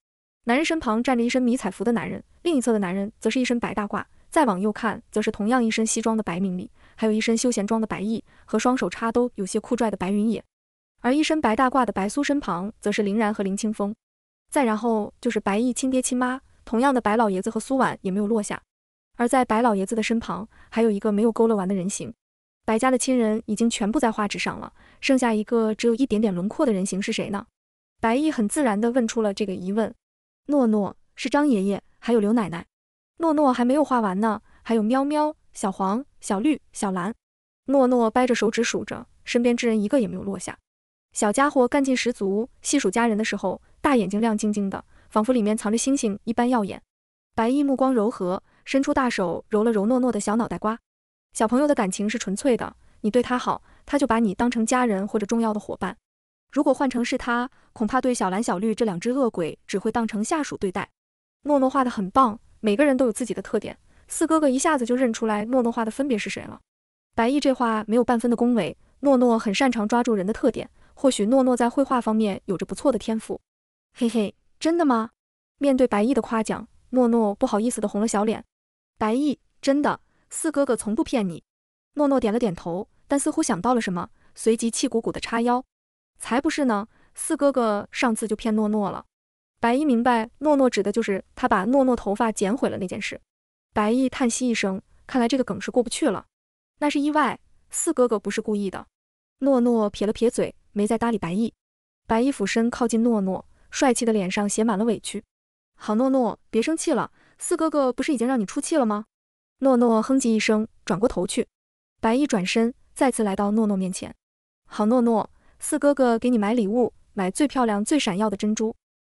男人身旁站着一身迷彩服的男人，另一侧的男人则是一身白大褂。再往右看，则是同样一身西装的白明礼，还有一身休闲装的白毅和双手插兜有些酷拽的白云野。而一身白大褂的白苏身旁，则是林然和林清风。再然后就是白毅亲爹亲妈，同样的白老爷子和苏婉也没有落下。而在白老爷子的身旁，还有一个没有勾勒完的人形。白家的亲人已经全部在画纸上了，剩下一个只有一点点轮廓的人形是谁呢？白毅很自然地问出了这个疑问。诺诺是张爷爷，还有刘奶奶。诺诺还没有画完呢，还有喵喵、小黄、小绿、小蓝。诺诺掰着手指数着，身边之人一个也没有落下。小家伙干劲十足，细数家人的时候，大眼睛亮晶晶的，仿佛里面藏着星星一般耀眼。白衣目光柔和，伸出大手揉了揉诺诺的小脑袋瓜。小朋友的感情是纯粹的，你对他好，他就把你当成家人或者重要的伙伴。如果换成是他，恐怕对小蓝、小绿这两只恶鬼只会当成下属对待。诺诺画的很棒。每个人都有自己的特点，四哥哥一下子就认出来诺诺画的分别是谁了。白毅这话没有半分的恭维，诺诺很擅长抓住人的特点，或许诺诺在绘画方面有着不错的天赋。嘿嘿，真的吗？面对白毅的夸奖，诺诺不好意思的红了小脸。白毅，真的，四哥哥从不骗你。诺诺点了点头，但似乎想到了什么，随即气鼓鼓的叉腰。才不是呢，四哥哥上次就骗诺诺了。白衣明白，诺诺指的就是他把诺诺头发剪毁了那件事。白衣叹息一声，看来这个梗是过不去了。那是意外，四哥哥不是故意的。诺诺撇了撇嘴，没再搭理白衣。白衣俯身靠近诺诺，帅气的脸上写满了委屈。好，诺诺，别生气了，四哥哥不是已经让你出气了吗？诺诺哼唧一声，转过头去。白衣转身，再次来到诺诺面前。好，诺诺，四哥哥给你买礼物，买最漂亮、最闪耀的珍珠。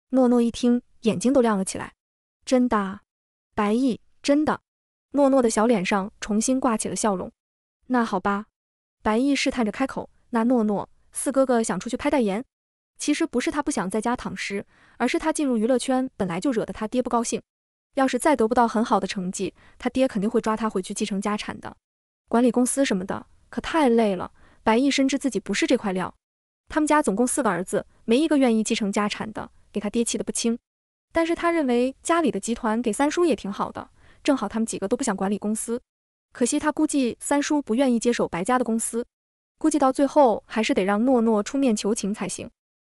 诺诺一听，眼睛都亮了起来。真的，白毅，真的。诺诺的小脸上重新挂起了笑容。那好吧，白毅试探着开口。那诺诺，四哥哥想出去拍代言。其实不是他不想在家躺尸，而是他进入娱乐圈本来就惹得他爹不高兴。要是再得不到很好的成绩，他爹肯定会抓他回去继承家产的。管理公司什么的可太累了。白毅深知自己不是这块料。他们家总共四个儿子，没一个愿意继承家产的。给他爹气得不轻，但是他认为家里的集团给三叔也挺好的，正好他们几个都不想管理公司。可惜他估计三叔不愿意接手白家的公司，估计到最后还是得让诺诺出面求情才行。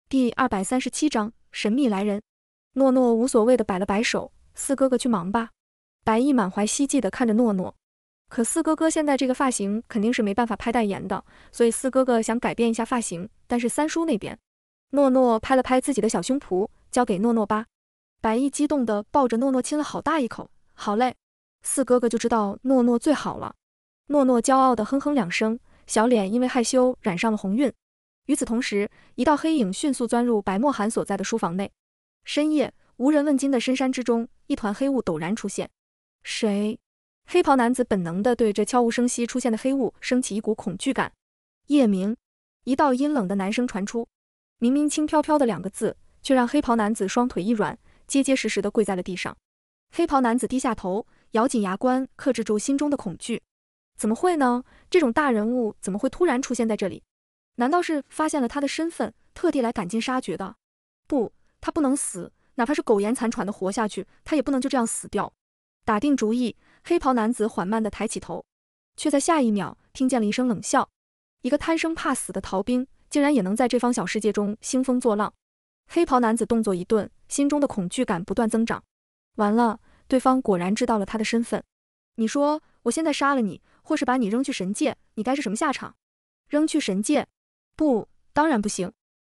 第二百三十七章神秘来人。诺诺无所谓的摆了摆手，四哥哥去忙吧。白毅满怀希冀的看着诺诺，可四哥哥现在这个发型肯定是没办法拍代言的，所以四哥哥想改变一下发型，但是三叔那边。诺诺拍了拍自己的小胸脯，交给诺诺吧。白毅激动地抱着诺诺亲了好大一口。好嘞，四哥哥就知道诺诺最好了。诺诺骄傲地哼哼两声，小脸因为害羞染上了红晕。与此同时，一道黑影迅速钻入白墨寒所在的书房内。深夜无人问津的深山之中，一团黑雾陡然出现。谁？黑袍男子本能地对这悄无声息出现的黑雾升起一股恐惧感。叶明，一道阴冷的男声传出。明明轻飘飘的两个字，却让黑袍男子双腿一软，结结实实地跪在了地上。黑袍男子低下头，咬紧牙关，克制住心中的恐惧。怎么会呢？这种大人物怎么会突然出现在这里？难道是发现了他的身份，特地来赶尽杀绝的？不，他不能死，哪怕是苟延残喘的活下去，他也不能就这样死掉。打定主意，黑袍男子缓慢地抬起头，却在下一秒听见了一声冷笑。一个贪生怕死的逃兵，竟然也能在这方小世界中兴风作浪。黑袍男子动作一顿，心中的恐惧感不断增长。完了，对方果然知道了他的身份。你说，我现在杀了你，或是把你扔去神界，你该是什么下场？扔去神界？不，当然不行。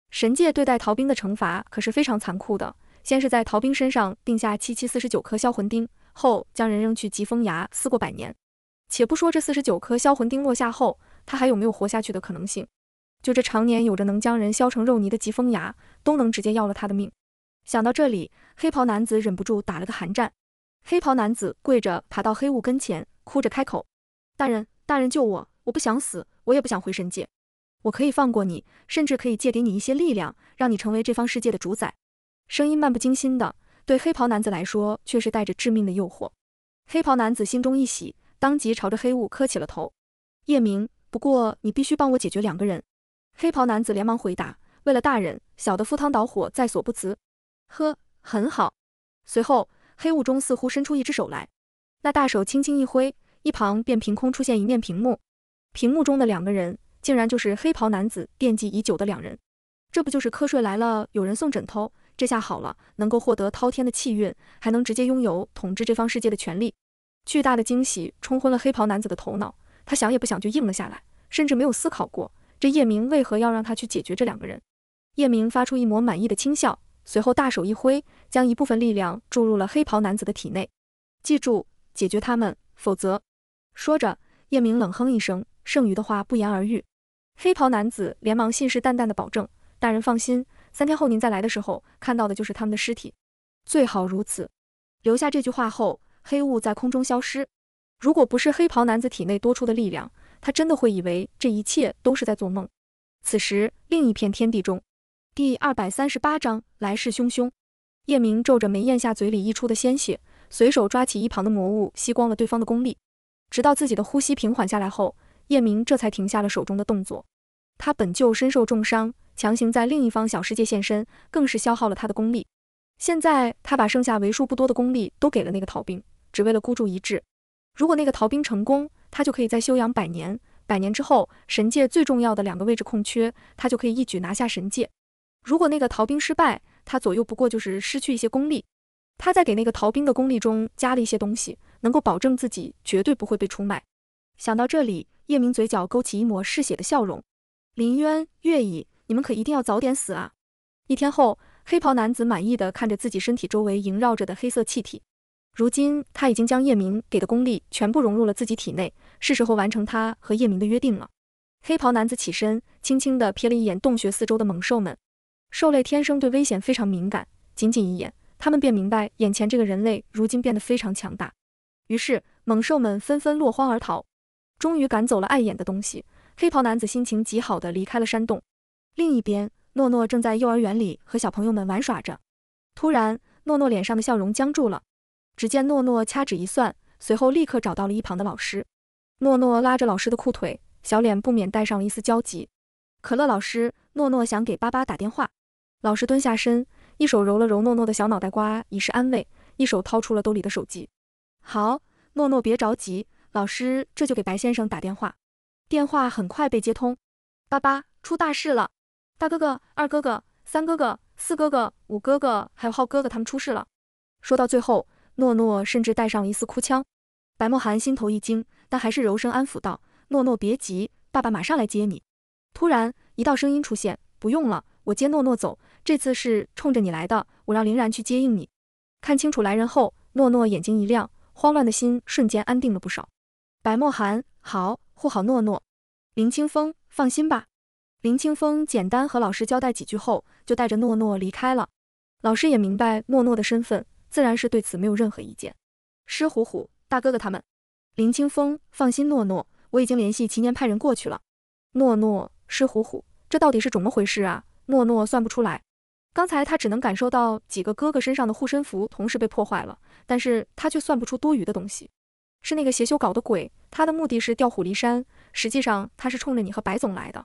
神界对待逃兵的惩罚可是非常残酷的，先是在逃兵身上定下七七四十九颗销魂钉，后将人扔去疾风崖思过百年。且不说这四十九颗销魂钉落下后，他还有没有活下去的可能性，就这常年有着能将人削成肉泥的疾风崖，都能直接要了他的命。想到这里，黑袍男子忍不住打了个寒战。黑袍男子跪着爬到黑雾跟前，哭着开口：“大人，大人救我！我不想死，我也不想回神界。”我可以放过你，甚至可以借给你一些力量，让你成为这方世界的主宰。声音漫不经心的，对黑袍男子来说却是带着致命的诱惑。黑袍男子心中一喜，当即朝着黑雾磕起了头。叶明，不过你必须帮我解决两个人。黑袍男子连忙回答：“为了大人，小的赴汤蹈火在所不辞。”呵，很好。随后，黑雾中似乎伸出一只手来，那大手轻轻一挥，一旁便凭空出现一面屏幕，屏幕中的两个人。竟然就是黑袍男子惦记已久的两人，这不就是瞌睡来了，有人送枕头？这下好了，能够获得滔天的气运，还能直接拥有统治这方世界的权利。巨大的惊喜冲昏了黑袍男子的头脑，他想也不想就应了下来，甚至没有思考过这叶明为何要让他去解决这两个人。叶明发出一抹满意的轻笑，随后大手一挥，将一部分力量注入了黑袍男子的体内。记住，解决他们，否则……说着，叶明冷哼一声，剩余的话不言而喻。黑袍男子连忙信誓旦旦地保证：“大人放心，三天后您再来的时候，看到的就是他们的尸体，最好如此。”留下这句话后，黑雾在空中消失。如果不是黑袍男子体内多出的力量，他真的会以为这一切都是在做梦。此时，另一片天地中，第二百三十八章来势汹汹。叶明皱着眉，咽下嘴里溢出的鲜血，随手抓起一旁的魔物，吸光了对方的功力，直到自己的呼吸平缓下来后，叶明这才停下了手中的动作。他本就身受重伤，强行在另一方小世界现身，更是消耗了他的功力。现在他把剩下为数不多的功力都给了那个逃兵，只为了孤注一掷。如果那个逃兵成功，他就可以再休养百年。百年之后，神界最重要的两个位置空缺，他就可以一举拿下神界。如果那个逃兵失败，他左右不过就是失去一些功力。他在给那个逃兵的功力中加了一些东西，能够保证自己绝对不会被出卖。想到这里，叶明嘴角勾起一抹嗜血的笑容。林渊、月影，你们可一定要早点死啊！一天后，黑袍男子满意的看着自己身体周围萦绕着的黑色气体，如今他已经将叶明给的功力全部融入了自己体内，是时候完成他和叶明的约定了。黑袍男子起身，轻轻的瞥了一眼洞穴四周的猛兽们，兽类天生对危险非常敏感，仅仅一眼，他们便明白眼前这个人类如今变得非常强大。于是，猛兽们纷纷落荒而逃，终于赶走了碍眼的东西。黑袍男子心情极好的离开了山洞。另一边，诺诺正在幼儿园里和小朋友们玩耍着。突然，诺诺脸上的笑容僵住了。只见诺诺掐指一算，随后立刻找到了一旁的老师。诺诺拉着老师的裤腿，小脸不免带上了一丝焦急。可乐老师，诺诺想给爸爸打电话。老师蹲下身，一手揉了揉诺诺的小脑袋瓜，以示安慰，一手掏出了兜里的手机。好，诺诺别着急，老师这就给白先生打电话。电话很快被接通，爸爸出大事了，大哥哥、二哥哥、三哥哥、四哥哥、五哥哥，还有浩哥哥他们出事了。说到最后，诺诺甚至带上了一丝哭腔。白墨寒心头一惊，但还是柔声安抚道：“诺诺别急，爸爸马上来接你。”突然，一道声音出现：“不用了，我接诺诺走，这次是冲着你来的，我让林然去接应你。”看清楚来人后，诺诺眼睛一亮，慌乱的心瞬间安定了不少。白墨寒，好。护好诺诺，林清风，放心吧。林清风简单和老师交代几句后，就带着诺诺离开了。老师也明白诺诺的身份，自然是对此没有任何意见。施虎虎，大哥哥他们。林清风，放心，诺诺，我已经联系齐年派人过去了。诺诺，施虎虎，这到底是怎么回事啊？诺诺算不出来。刚才他只能感受到几个哥哥身上的护身符同时被破坏了，但是他却算不出多余的东西。是那个邪修搞的鬼，他的目的是调虎离山，实际上他是冲着你和白总来的。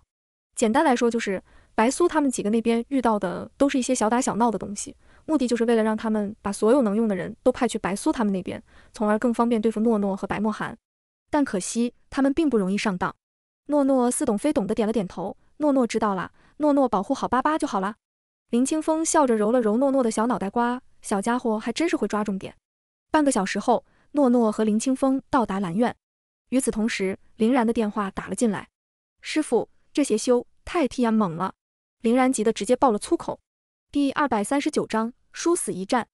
简单来说，就是白苏他们几个那边遇到的都是一些小打小闹的东西，目的就是为了让他们把所有能用的人都派去白苏他们那边，从而更方便对付诺诺和白墨寒。但可惜他们并不容易上当。诺诺似懂非懂的点了点头，诺诺知道了，诺诺保护好巴巴就好了。林清风笑着揉了揉诺诺的小脑袋瓜，小家伙还真是会抓重点。半个小时后。诺诺和林清风到达兰院，与此同时，林然的电话打了进来。师傅，这邪修太天猛了！林然急得直接爆了粗口。第二百三十九章殊死一战。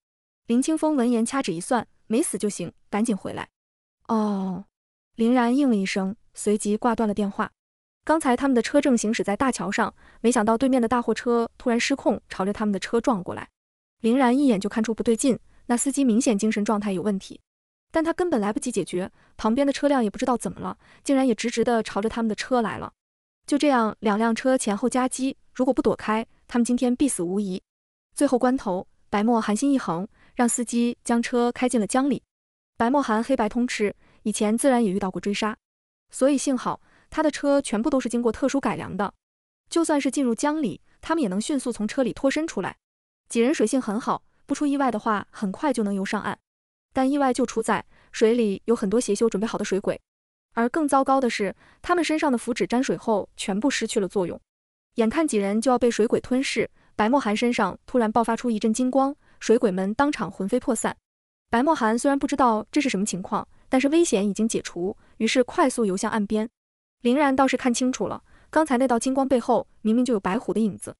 林清风闻言掐指一算，没死就行，赶紧回来。哦，林然应了一声，随即挂断了电话。刚才他们的车正行驶在大桥上，没想到对面的大货车突然失控，朝着他们的车撞过来。林然一眼就看出不对劲，那司机明显精神状态有问题。但他根本来不及解决，旁边的车辆也不知道怎么了，竟然也直直的朝着他们的车来了。就这样，两辆车前后夹击，如果不躲开，他们今天必死无疑。最后关头，白墨寒心一横，让司机将车开进了江里。白墨寒黑白通吃，以前自然也遇到过追杀，所以幸好他的车全部都是经过特殊改良的，就算是进入江里，他们也能迅速从车里脱身出来。几人水性很好，不出意外的话，很快就能游上岸。但意外就出在水里有很多邪修准备好的水鬼，而更糟糕的是，他们身上的符纸沾水后全部失去了作用。眼看几人就要被水鬼吞噬，白墨寒身上突然爆发出一阵金光，水鬼们当场魂飞魄散。白墨寒虽然不知道这是什么情况，但是危险已经解除，于是快速游向岸边。林然倒是看清楚了，刚才那道金光背后明明就有白虎的影子，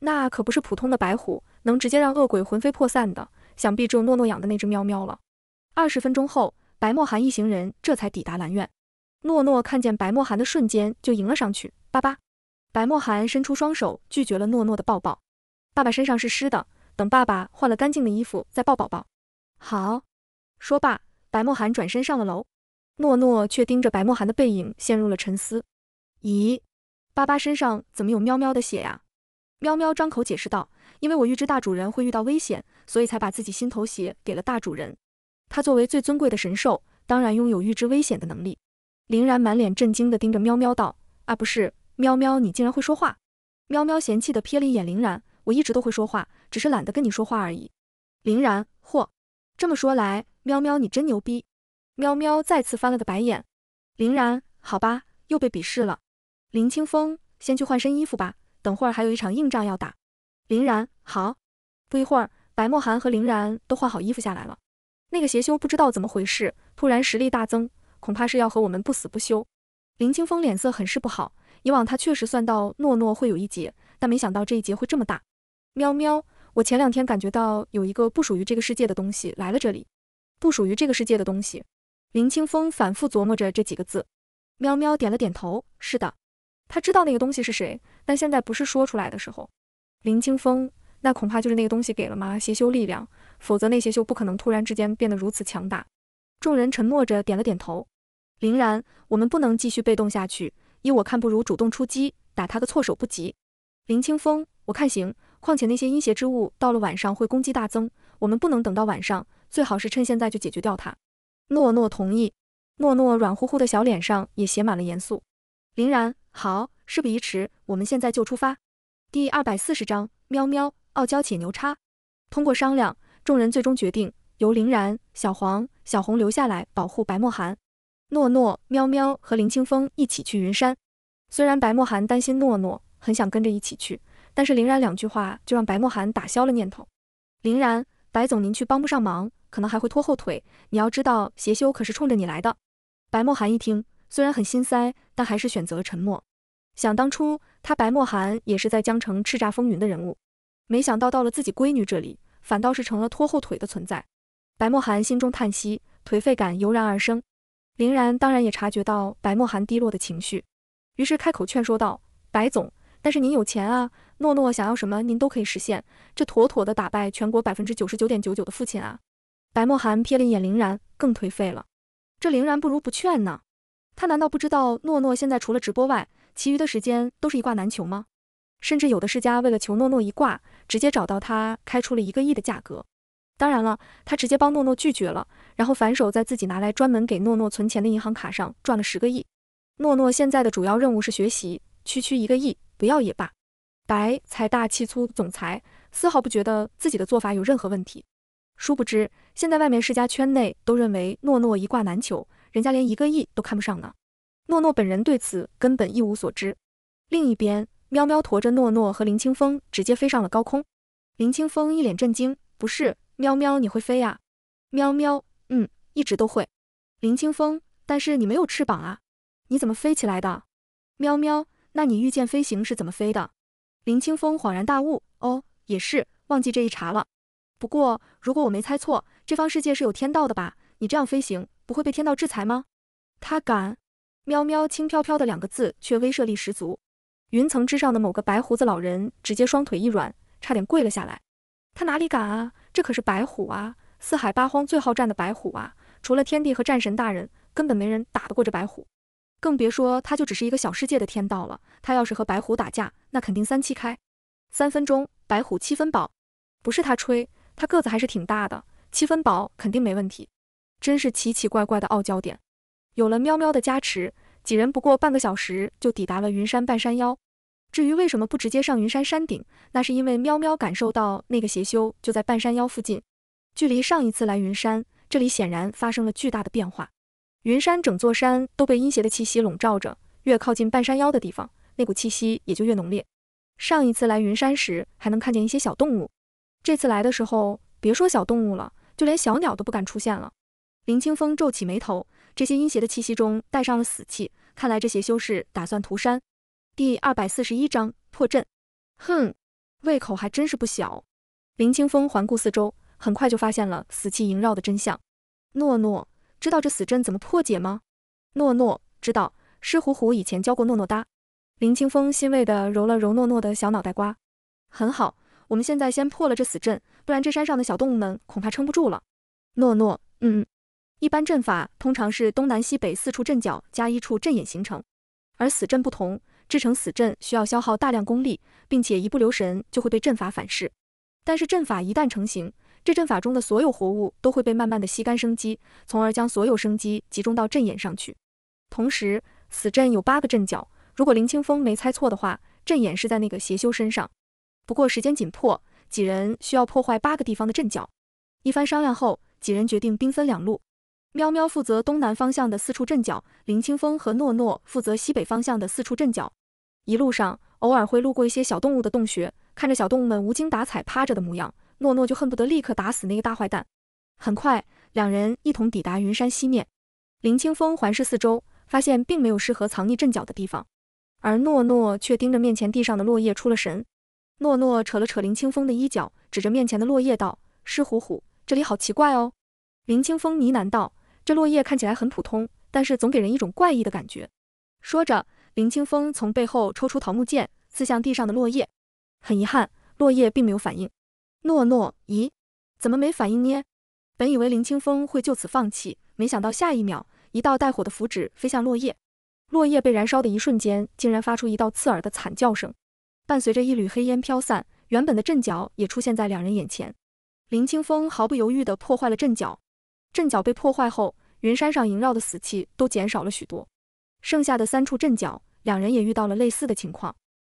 那可不是普通的白虎，能直接让恶鬼魂飞魄散的，想必只有诺诺养的那只喵喵了。二十分钟后，白墨寒一行人这才抵达兰苑。诺诺看见白墨寒的瞬间就迎了上去，爸爸。白墨寒伸出双手拒绝了诺诺的抱抱。爸爸身上是湿的，等爸爸换了干净的衣服再抱宝宝。好。说罢，白墨寒转身上了楼。诺诺却盯着白墨寒的背影陷入了沉思。咦，爸爸身上怎么有喵喵的血呀？喵喵张口解释道：“因为我预知大主人会遇到危险，所以才把自己心头血给了大主人。”他作为最尊贵的神兽，当然拥有预知危险的能力。林然满脸震惊地盯着喵喵道：“啊，不是，喵喵，你竟然会说话？”喵喵嫌弃地瞥了一眼林然：“我一直都会说话，只是懒得跟你说话而已。”林然：“嚯，这么说来，喵喵你真牛逼。”喵喵再次翻了个白眼。林然：“好吧，又被鄙视了。”林清风：“先去换身衣服吧，等会儿还有一场硬仗要打。”林然：“好。”不一会儿，白墨寒和林然都换好衣服下来了。那个邪修不知道怎么回事，突然实力大增，恐怕是要和我们不死不休。林清风脸色很是不好，以往他确实算到诺诺会有一劫，但没想到这一劫会这么大。喵喵，我前两天感觉到有一个不属于这个世界的东西来了这里，不属于这个世界的东西。林清风反复琢磨着这几个字。喵喵点了点头，是的，他知道那个东西是谁，但现在不是说出来的时候。林清风，那恐怕就是那个东西给了吗？邪修力量。否则那些修不可能突然之间变得如此强大。众人沉默着点了点头。林然，我们不能继续被动下去，依我看，不如主动出击，打他个措手不及。林清风，我看行。况且那些阴邪之物到了晚上会攻击大增，我们不能等到晚上，最好是趁现在就解决掉它。诺诺同意。诺诺软乎乎的小脸上也写满了严肃。林然，好，事不宜迟，我们现在就出发。第二百四十章，喵喵，傲娇且牛叉。通过商量。众人最终决定由林然、小黄、小红留下来保护白墨寒，诺诺、喵喵和林清风一起去云山。虽然白墨寒担心诺诺，很想跟着一起去，但是林然两句话就让白墨寒打消了念头。林然，白总您去帮不上忙，可能还会拖后腿。你要知道，邪修可是冲着你来的。白墨寒一听，虽然很心塞，但还是选择了沉默。想当初，他白墨寒也是在江城叱咤风云的人物，没想到到了自己闺女这里。反倒是成了拖后腿的存在。白墨寒心中叹息，颓废感油然而生。林然当然也察觉到白墨寒低落的情绪。于是开口劝说道：“白总，但是您有钱啊，诺诺想要什么您都可以实现，这妥妥的打败全国百分之九十九点九九的父亲啊！”白墨寒瞥了一眼林然，更颓废了。这林然不如不劝呢，他难道不知道诺诺现在除了直播外，其余的时间都是一挂难求吗？甚至有的世家为了求诺诺一挂，直接找到他开出了一个亿的价格。当然了，他直接帮诺诺拒绝了，然后反手在自己拿来专门给诺诺存钱的银行卡上赚了十个亿。诺诺现在的主要任务是学习，区区一个亿不要也罢。白财大气粗总裁丝毫不觉得自己的做法有任何问题。殊不知，现在外面世家圈内都认为诺诺一挂难求，人家连一个亿都看不上呢。诺诺本人对此根本一无所知。另一边，喵喵驮着诺诺和林清风直接飞上了高空。林清风一脸震惊：“不是。”喵喵，你会飞呀？喵喵，嗯，一直都会。林清风，但是你没有翅膀啊，你怎么飞起来的？喵喵，那你御剑飞行是怎么飞的？林清风恍然大悟，哦，也是，忘记这一茬了。不过，如果我没猜错，这方世界是有天道的吧？你这样飞行，不会被天道制裁吗？他敢？喵喵，轻飘飘的两个字，却威慑力十足。云层之上的某个白胡子老人直接双腿一软，差点跪了下来。他哪里敢啊？这可是白虎啊，四海八荒最好战的白虎啊！除了天帝和战神大人，根本没人打得过这白虎，更别说他就只是一个小世界的天道了。他要是和白虎打架，那肯定三七开。三分钟，白虎七分饱，不是他吹，他个子还是挺大的，七分饱肯定没问题。真是奇奇怪怪的傲娇点。有了喵喵的加持，几人不过半个小时就抵达了云山半山腰。至于为什么不直接上云山山顶，那是因为喵喵感受到那个邪修就在半山腰附近，距离上一次来云山，这里显然发生了巨大的变化。云山整座山都被阴邪的气息笼罩着，越靠近半山腰的地方，那股气息也就越浓烈。上一次来云山时还能看见一些小动物，这次来的时候，别说小动物了，就连小鸟都不敢出现了。林清风皱起眉头，这些阴邪的气息中带上了死气，看来这邪修士打算屠山。第二百四十一章破阵。哼，胃口还真是不小。林清风环顾四周，很快就发现了死气萦绕的真相。诺诺，知道这死阵怎么破解吗？诺诺知道，狮虎虎以前教过诺诺哒。林清风欣慰地揉了揉诺诺的小脑袋瓜。很好，我们现在先破了这死阵，不然这山上的小动物们恐怕撑不住了。诺诺，嗯，一般阵法通常是东南西北四处阵脚加一处阵眼形成，而死阵不同。制成死阵需要消耗大量功力，并且一不留神就会被阵法反噬。但是阵法一旦成型，这阵法中的所有活物都会被慢慢的吸干生机，从而将所有生机集中到阵眼上去。同时，死阵有八个阵脚，如果林清风没猜错的话，阵眼是在那个邪修身上。不过时间紧迫，几人需要破坏八个地方的阵脚。一番商量后，几人决定兵分两路。喵喵负责东南方向的四处阵脚，林清风和诺诺负责西北方向的四处阵脚。一路上偶尔会路过一些小动物的洞穴，看着小动物们无精打采趴着的模样，诺诺就恨不得立刻打死那个大坏蛋。很快，两人一同抵达云山西面。林清风环视四周，发现并没有适合藏匿阵脚的地方，而诺诺却盯着面前地上的落叶出了神。诺诺扯了扯林清风的衣角，指着面前的落叶道：“狮虎虎，这里好奇怪哦。”林清风呢喃道。这落叶看起来很普通，但是总给人一种怪异的感觉。说着，林清风从背后抽出桃木剑，刺向地上的落叶。很遗憾，落叶并没有反应。诺诺，咦，怎么没反应呢？本以为林清风会就此放弃，没想到下一秒，一道带火的符纸飞向落叶。落叶被燃烧的一瞬间，竟然发出一道刺耳的惨叫声，伴随着一缕黑烟飘散，原本的阵脚也出现在两人眼前。林清风毫不犹豫地破坏了阵脚。阵脚被破坏后，云山上萦绕的死气都减少了许多。剩下的三处阵脚，两人也遇到了类似的情况。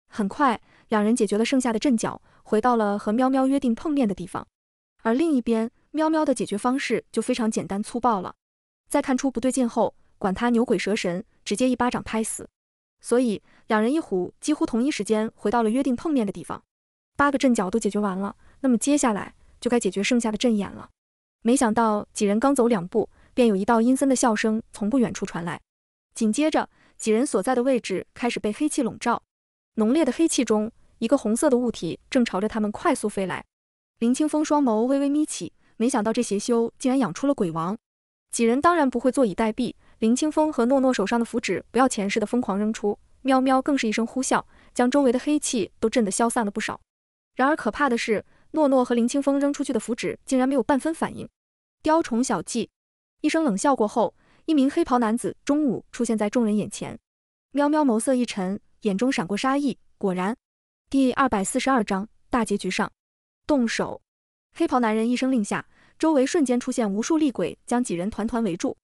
很快，两人解决了剩下的阵脚，回到了和喵喵约定碰面的地方。而另一边，喵喵的解决方式就非常简单粗暴了。在看出不对劲后，管他牛鬼蛇神，直接一巴掌拍死。所以，两人一虎几乎同一时间回到了约定碰面的地方。八个阵脚都解决完了，那么接下来就该解决剩下的阵眼了。没想到几人刚走两步，便有一道阴森的笑声从不远处传来。紧接着，几人所在的位置开始被黑气笼罩。浓烈的黑气中，一个红色的物体正朝着他们快速飞来。林清风双眸微微眯起，没想到这邪修竟然养出了鬼王。几人当然不会坐以待毙。林清风和诺诺手上的符纸不要钱似的疯狂扔出，喵喵更是一声呼啸，将周围的黑气都震得消散了不少。然而可怕的是，诺诺和林清风扔出去的符纸竟然没有半分反应。雕虫小技！一声冷笑过后，一名黑袍男子中午出现在众人眼前。喵喵眸色一沉，眼中闪过杀意。果然，第二百四十二章大结局上，动手！黑袍男人一声令下，周围瞬间出现无数厉鬼，将几人团团围住。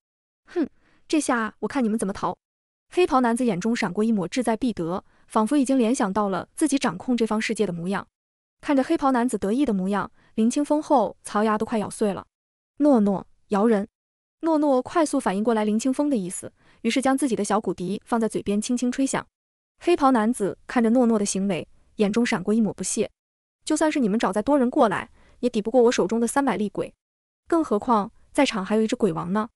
哼，这下我看你们怎么逃！黑袍男子眼中闪过一抹志在必得，仿佛已经联想到了自己掌控这方世界的模样。看着黑袍男子得意的模样，林清风后槽牙都快咬碎了。诺诺，摇人！诺诺快速反应过来林清风的意思，于是将自己的小骨笛放在嘴边轻轻吹响。黑袍男子看着诺诺的行为，眼中闪过一抹不屑。就算是你们找再多人过来，也抵不过我手中的三百厉鬼，更何况在场还有一只鬼王呢。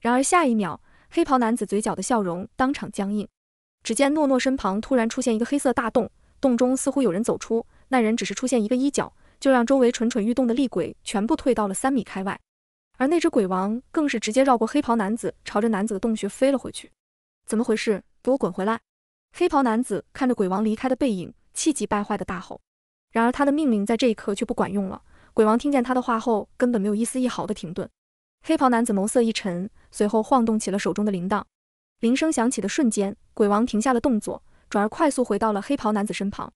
然而下一秒，黑袍男子嘴角的笑容当场僵硬。只见诺诺身旁突然出现一个黑色大洞，洞中似乎有人走出，那人只是出现一个衣角，就让周围蠢蠢欲动的厉鬼全部退到了三米开外。而那只鬼王更是直接绕过黑袍男子，朝着男子的洞穴飞了回去。怎么回事？给我滚回来！黑袍男子看着鬼王离开的背影，气急败坏的大吼。然而他的命令在这一刻却不管用了。鬼王听见他的话后，根本没有一丝一毫的停顿。黑袍男子眸色一沉，随后晃动起了手中的铃铛。铃声响起的瞬间，鬼王停下了动作，转而快速回到了黑袍男子身旁。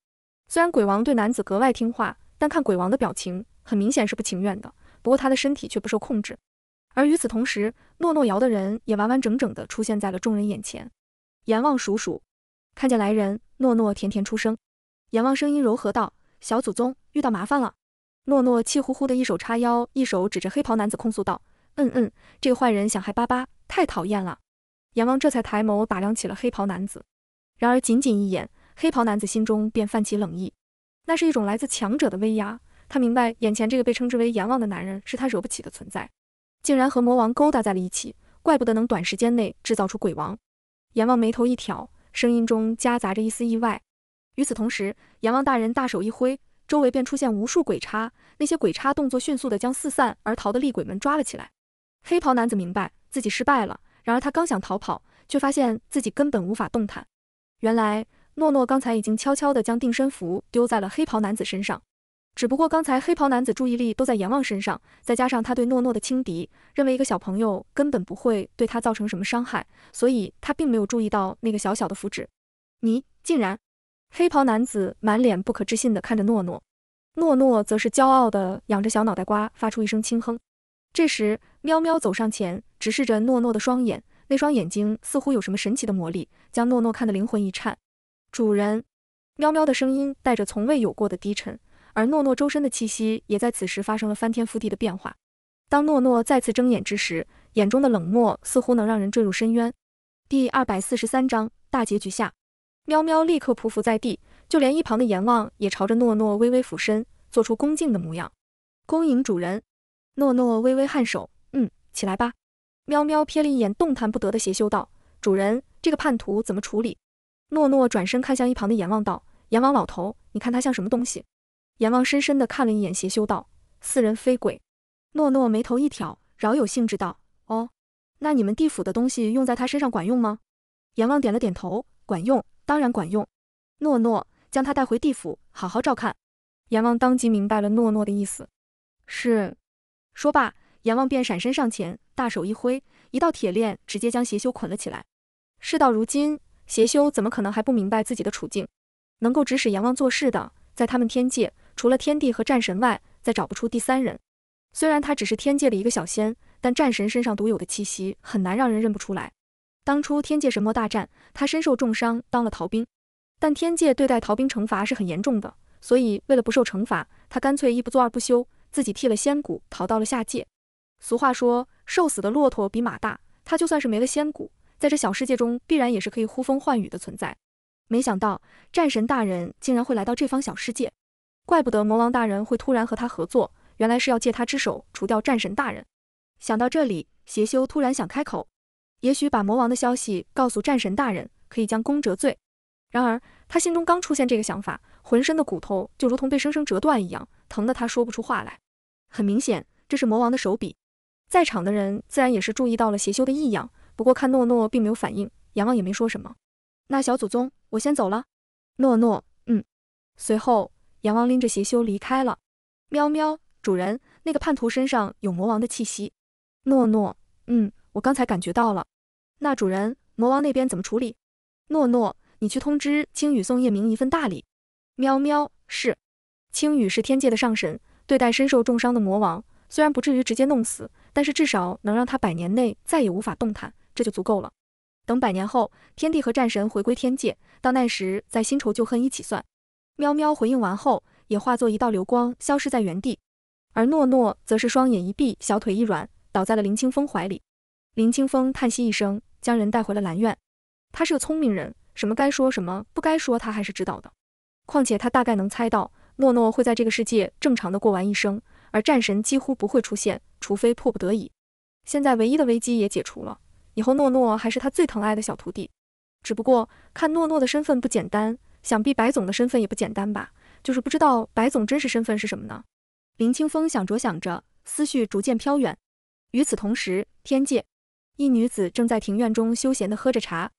虽然鬼王对男子格外听话，但看鬼王的表情，很明显是不情愿的。不过他的身体却不受控制，而与此同时，诺诺瑶的人也完完整整的出现在了众人眼前。阎王叔叔看见来人，诺诺甜甜出声。阎王声音柔和道：“小祖宗遇到麻烦了。”诺诺气呼呼的一手叉腰，一手指着黑袍男子控诉道：“嗯嗯，这个坏人想害巴巴，太讨厌了。”阎王这才抬眸打量起了黑袍男子，然而仅仅一眼，黑袍男子心中便泛起冷意，那是一种来自强者的威压。他明白，眼前这个被称之为阎王的男人是他惹不起的存在，竟然和魔王勾搭在了一起，怪不得能短时间内制造出鬼王。阎王眉头一挑，声音中夹杂着一丝意外。与此同时，阎王大人大手一挥，周围便出现无数鬼叉，那些鬼叉动作迅速的将四散而逃的厉鬼们抓了起来。黑袍男子明白自己失败了，然而他刚想逃跑，却发现自己根本无法动弹。原来诺诺刚才已经悄悄地将定身符丢在了黑袍男子身上。只不过刚才黑袍男子注意力都在阎王身上，再加上他对诺诺的轻敌，认为一个小朋友根本不会对他造成什么伤害，所以他并没有注意到那个小小的符纸。你竟然！黑袍男子满脸不可置信地看着诺诺，诺诺则是骄傲地仰着小脑袋瓜，发出一声轻哼。这时，喵喵走上前，直视着诺诺的双眼，那双眼睛似乎有什么神奇的魔力，将诺诺看得灵魂一颤。主人，喵喵的声音带着从未有过的低沉。而诺诺周身的气息也在此时发生了翻天覆地的变化。当诺诺再次睁眼之时，眼中的冷漠似乎能让人坠入深渊。第二百四十三章大结局下，喵喵立刻匍匐在地，就连一旁的阎王也朝着诺诺微微俯身，做出恭敬的模样。恭迎主人。诺诺微微颔首，嗯，起来吧。喵喵瞥了一眼动弹不得的邪修，道：“主人，这个叛徒怎么处理？”诺诺转身看向一旁的阎王，道：“阎王老头，你看他像什么东西？”阎王深深地看了一眼邪修，道：“似人非鬼。”诺诺眉头一挑，饶有兴致道：“哦，那你们地府的东西用在他身上管用吗？”阎王点了点头：“管用，当然管用。”诺诺将他带回地府，好好照看。阎王当即明白了诺诺的意思，是。说罢，阎王便闪身上前，大手一挥，一道铁链直接将邪修捆了起来。事到如今，邪修怎么可能还不明白自己的处境？能够指使阎王做事的，在他们天界。除了天帝和战神外，再找不出第三人。虽然他只是天界的一个小仙，但战神身上独有的气息很难让人认不出来。当初天界神魔大战，他身受重伤，当了逃兵。但天界对待逃兵惩罚是很严重的，所以为了不受惩罚，他干脆一不做二不休，自己剃了仙骨，逃到了下界。俗话说，瘦死的骆驼比马大。他就算是没了仙骨，在这小世界中，必然也是可以呼风唤雨的存在。没想到战神大人竟然会来到这方小世界。怪不得魔王大人会突然和他合作，原来是要借他之手除掉战神大人。想到这里，邪修突然想开口，也许把魔王的消息告诉战神大人，可以将功折罪。然而他心中刚出现这个想法，浑身的骨头就如同被生生折断一样，疼得他说不出话来。很明显，这是魔王的手笔。在场的人自然也是注意到了邪修的异样，不过看诺诺并没有反应，阎王也没说什么。那小祖宗，我先走了。诺诺，嗯。随后，阎王拎着邪修离开了。喵喵，主人，那个叛徒身上有魔王的气息。诺诺，嗯，我刚才感觉到了。那主人，魔王那边怎么处理？诺诺，你去通知青羽送叶明一份大礼。喵喵，是。青羽是天界的上神，对待身受重伤的魔王，虽然不至于直接弄死，但是至少能让他百年内再也无法动弹，这就足够了。等百年后，天帝和战神回归天界，到那时再新仇旧恨一起算。喵喵回应完后，也化作一道流光消失在原地，而诺诺则是双眼一闭，小腿一软，倒在了林清风怀里。林清风叹息一声，将人带回了兰院。他是个聪明人，什么该说什么，不该说他还是知道的。况且他大概能猜到。诺诺会在这个世界正常的过完一生，而战神几乎不会出现，除非迫不得已。现在唯一的危机也解除了，以后诺诺还是他最疼爱的小徒弟。只不过看诺诺的身份不简单，想必白总的身份也不简单吧？就是不知道白总真实身份是什么呢？林清风想着想着，思绪逐渐飘远。与此同时，天界一女子正在庭院中休闲地喝着茶，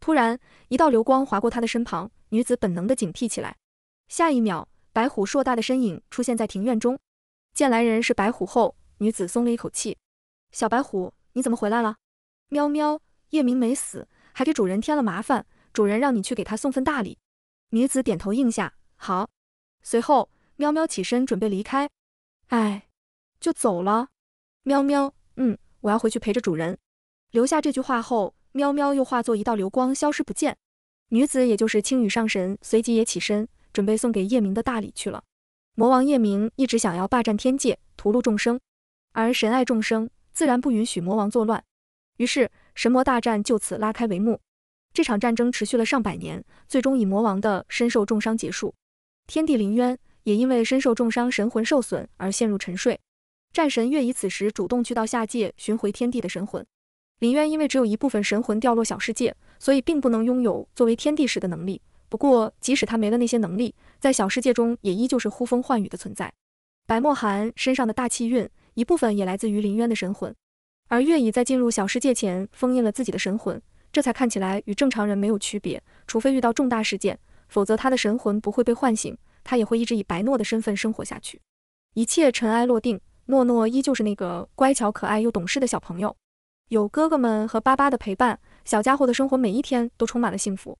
突然一道流光划过她的身旁，女子本能地警惕起来。下一秒。白虎硕大的身影出现在庭院中，见来人是白虎后，女子松了一口气。小白虎，你怎么回来了？喵喵，叶明没死，还给主人添了麻烦，主人让你去给他送份大礼。女子点头应下，好。随后，喵喵起身准备离开。哎，就走了？喵喵，嗯，我要回去陪着主人。留下这句话后，喵喵又化作一道流光消失不见。女子也就是青羽上神随即也起身。准备送给夜明的大礼去了。魔王夜明一直想要霸占天界，屠戮众生，而神爱众生，自然不允许魔王作乱。于是神魔大战就此拉开帷幕。这场战争持续了上百年，最终以魔王的身受重伤结束。天帝临渊也因为身受重伤，神魂受损而陷入沉睡。战神月以此时主动去到下界寻回天帝的神魂。林渊因为只有一部分神魂掉落小世界，所以并不能拥有作为天帝时的能力。不过，即使他没了那些能力，在小世界中也依旧是呼风唤雨的存在。白墨寒身上的大气运，一部分也来自于林渊的神魂，而月乙在进入小世界前封印了自己的神魂，这才看起来与正常人没有区别。除非遇到重大事件，否则他的神魂不会被唤醒，他也会一直以白诺的身份生活下去。一切尘埃落定，诺诺依旧是那个乖巧可爱又懂事的小朋友，有哥哥们和爸爸的陪伴，小家伙的生活每一天都充满了幸福。